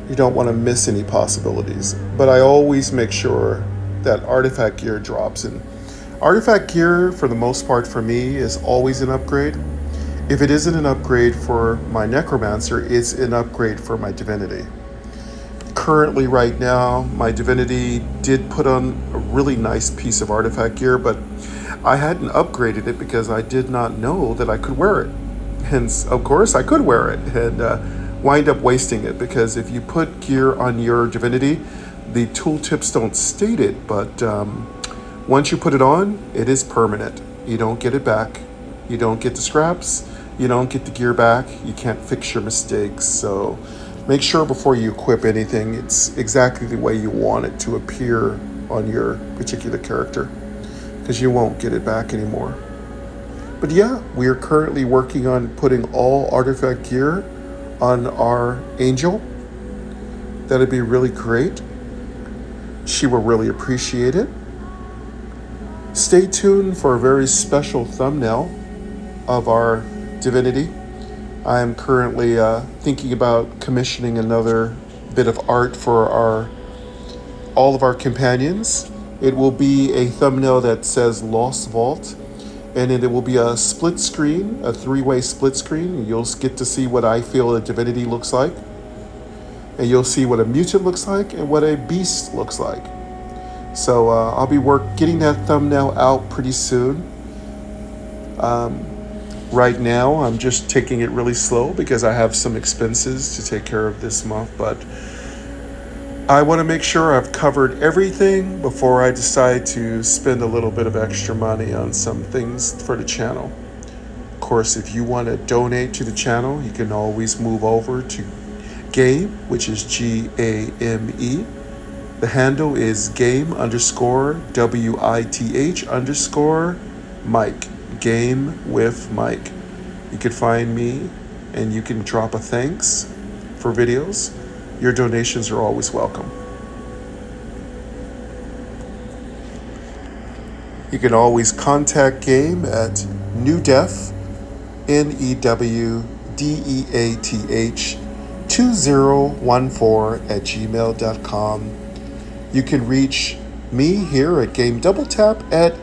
you don't want to miss any possibilities. But I always make sure that artifact gear drops. And artifact gear, for the most part, for me, is always an upgrade. If it isn't an upgrade for my necromancer, it's an upgrade for my divinity. Currently, right now, my divinity did put on a really nice piece of artifact gear, but I hadn't upgraded it because I did not know that I could wear it. Hence, of course, I could wear it and uh, wind up wasting it because if you put gear on your divinity, the tooltips don't state it, but um, once you put it on, it is permanent. You don't get it back. You don't get the scraps. You don't get the gear back. You can't fix your mistakes. So make sure before you equip anything, it's exactly the way you want it to appear on your particular character because you won't get it back anymore. But yeah, we are currently working on putting all artifact gear on our angel. That'd be really great. She will really appreciate it. Stay tuned for a very special thumbnail of our divinity. I am currently uh, thinking about commissioning another bit of art for our all of our companions. It will be a thumbnail that says Lost Vault, and it will be a split screen, a three-way split screen. You'll get to see what I feel a divinity looks like, and you'll see what a mutant looks like and what a beast looks like. So uh, I'll be work getting that thumbnail out pretty soon. Um, right now, I'm just taking it really slow because I have some expenses to take care of this month, but I want to make sure I've covered everything before I decide to spend a little bit of extra money on some things for the channel. Of course, if you want to donate to the channel, you can always move over to game, which is G A M E. The handle is game underscore W I T H underscore Mike. Game with Mike. You can find me and you can drop a thanks for videos. Your donations are always welcome. You can always contact Game at newdeath, N E W D E A T H, 2014 at gmail.com. You can reach me here at Game Double Tap at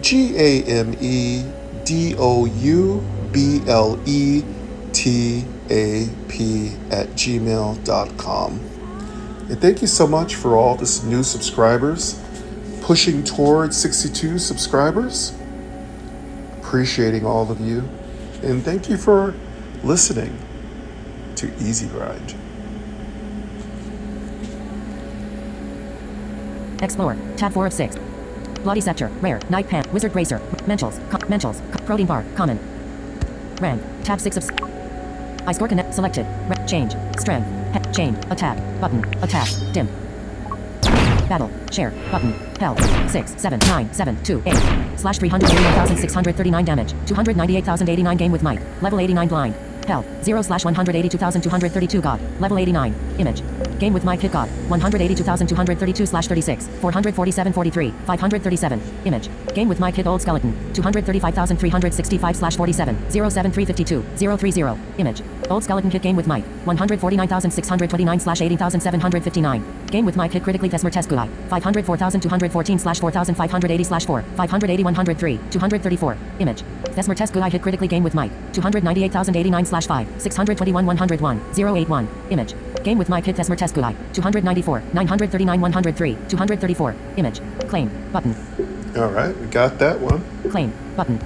G A M E D O U B L E T A P at gmail.com. And thank you so much for all this new subscribers, pushing towards 62 subscribers. Appreciating all of you. And thank you for listening to Easy Grind. Explore. Tab 4 of 6. Bloody Scepter. Rare. Night Pan. Wizard Racer. Mentals. Co- Mentals. Co- Protein Bar. Common. Rank. Tab 6 of. I score connect. Selected. Ra- change. Strength. He- chain. Attack. Button. Attack. Dim. Battle. Share. Button. Held. 6, 7, 9, 7, 2, 8. Slash 381,639 damage. 298,089 game with Mike. Level 89 blind. Held. 0 slash 182,232 God. Level 89. Image. Game with Mike God. 182,232 slash 36. 447 43. 537. Image. Game with Mike hit old skeleton. 235,365 slash 47. 07352. 030. Image. Old skeleton hit game with Mike. 149,629 slash 80,759. Game with Mike hit critically Tesmer Teskuli. 504,214 slash 4,580 slash 4. 580 103. 234. Image. Tesmer Teskuli hit critically game with Mike. 298,089 slash 5. 621 101. 081. Image. Game with Mike hit Tesmer Teskuli. 294. 939 103. 234. Image. Claim. Button. All right, we got that one. Claim. Button.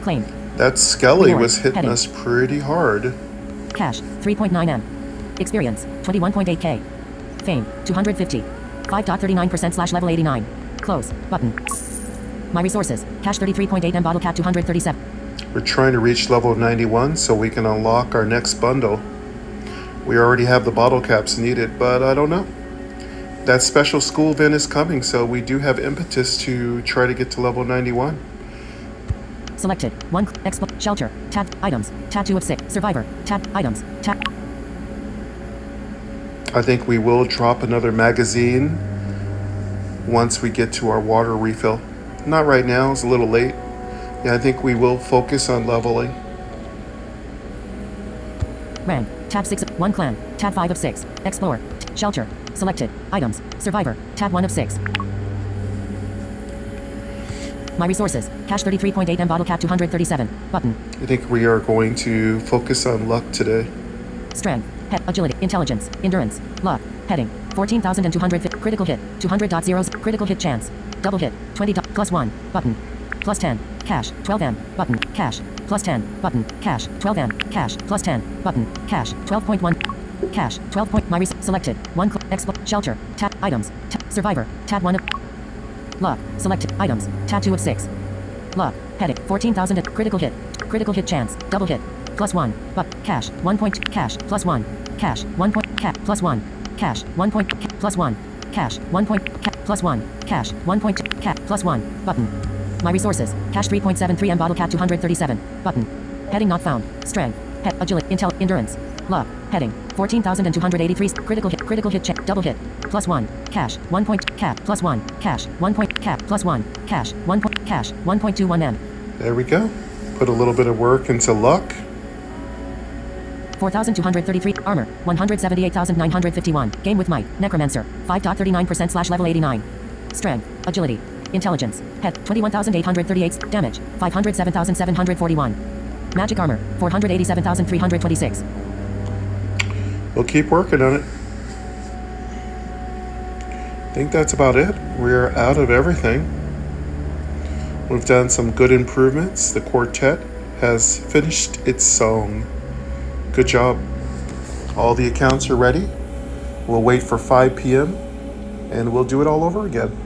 Claim. That Skelly Reward. was hitting Heading. us pretty hard. Cash, 3.9M. Experience, 21.8K. Fame, 250. 5.39% slash level 89. Close, button. My resources, cash 33.8M bottle cap 237. We're trying to reach level 91 so we can unlock our next bundle. We already have the bottle caps needed, but I don't know. That special school event is coming, so we do have impetus to try to get to level 91. Selected, 1, expo, shelter, tab, items, tab 2 of 6, survivor, tab, items, tab, I think we will drop another magazine once we get to our water refill. Not right now, it's a little late. Yeah, I think we will focus on leveling. rank, tab 6 of 1 clan, tab 5 of 6, explore, shelter, selected, items, survivor, tab 1 of 6. My resources, cash 33.8M bottle cap 237, button, I think we are going to focus on luck today. Strength, head, agility, intelligence, endurance, luck, heading, 14,200 fit, critical hit, 200 dot zeros, critical hit chance, double hit, 20 dot, plus 1, button, plus 10, cash, 12M, button, cash, plus 10, button, cash, 12M, cash, plus 10, button, cash, 12.1, cash, 12 point, my res- selected, 1 cl- expo, shelter, tab, items, tab, survivor, tab 1 of, luck, selected, items, tab 2 of 6, luck, heading, 14,000 at critical hit, critical hit chance, double hit, plus 1, but, cash, 1 point, cash, plus 1, cash, 1 point, ca- plus 1, cash, 1 point, ca- plus 1, cash, 1 point, ca- plus 1, cash, 1 point, ca- plus 1, button. My resources, cash 3.73 M bottle cap 237, button. Heading not found, strength, head, agility, intel, endurance, luck, heading, 14,283, critical hit, critical hit check, double hit, plus 1, cash, 1 point, cap, plus 1, cash, 1 point, cap, plus 1, cash, 1 point, cash, 1.21 M. There we go. Put a little bit of work into luck. 4,233. Armor. 178,951. Game with Mike. Necromancer. 5.39% slash level 89. Strength. Agility. Intelligence. Head. 21,838. Damage. 507,741. Magic armor. 487,326. We'll keep working on it. I think that's about it. We're out of everything. We've done some good improvements. The quartet has finished its song. Good job. All the accounts are ready. We'll wait for 5 p.m. and we'll do it all over again.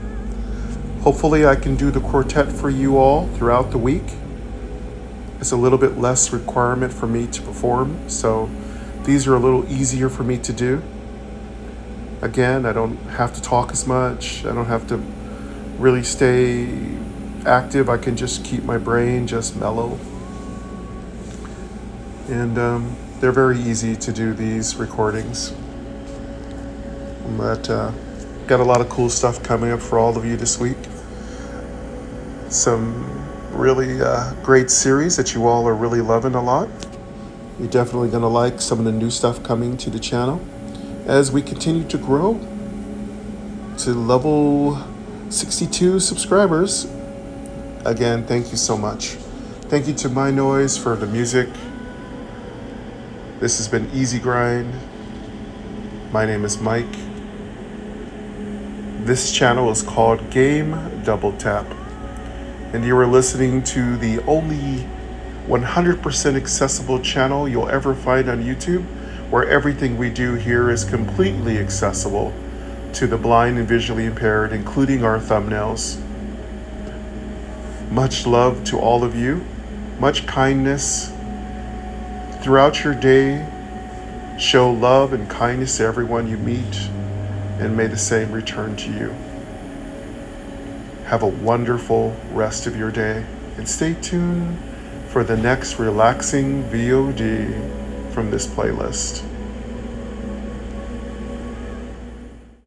Hopefully, I can do the quartet for you all throughout the week. It's a little bit less requirement for me to perform, so These are a little easier for me to do. Again, I don't have to talk as much. I don't have to really stay active. I can just keep my brain just mellow. And um, they're very easy to do these recordings. But uh, got a lot of cool stuff coming up for all of you this week. Some really uh, great series that you all are really loving a lot. You're definitely going to like some of the new stuff coming to the channel as we continue to grow to level 62 subscribers. Again, thank you so much. Thank you to MyNoise for the music. This has been Easy Grind. My name is Mike. This channel is called Game Double Tap. And you are listening to the only 100% accessible channel you'll ever find on YouTube where everything we do here is completely accessible to the blind and visually impaired, including our thumbnails. Much love to all of you, much kindness throughout your day. Show love and kindness to everyone you meet, and may the same return to you. Have a wonderful rest of your day, and stay tuned for the next relaxing VOD from this playlist.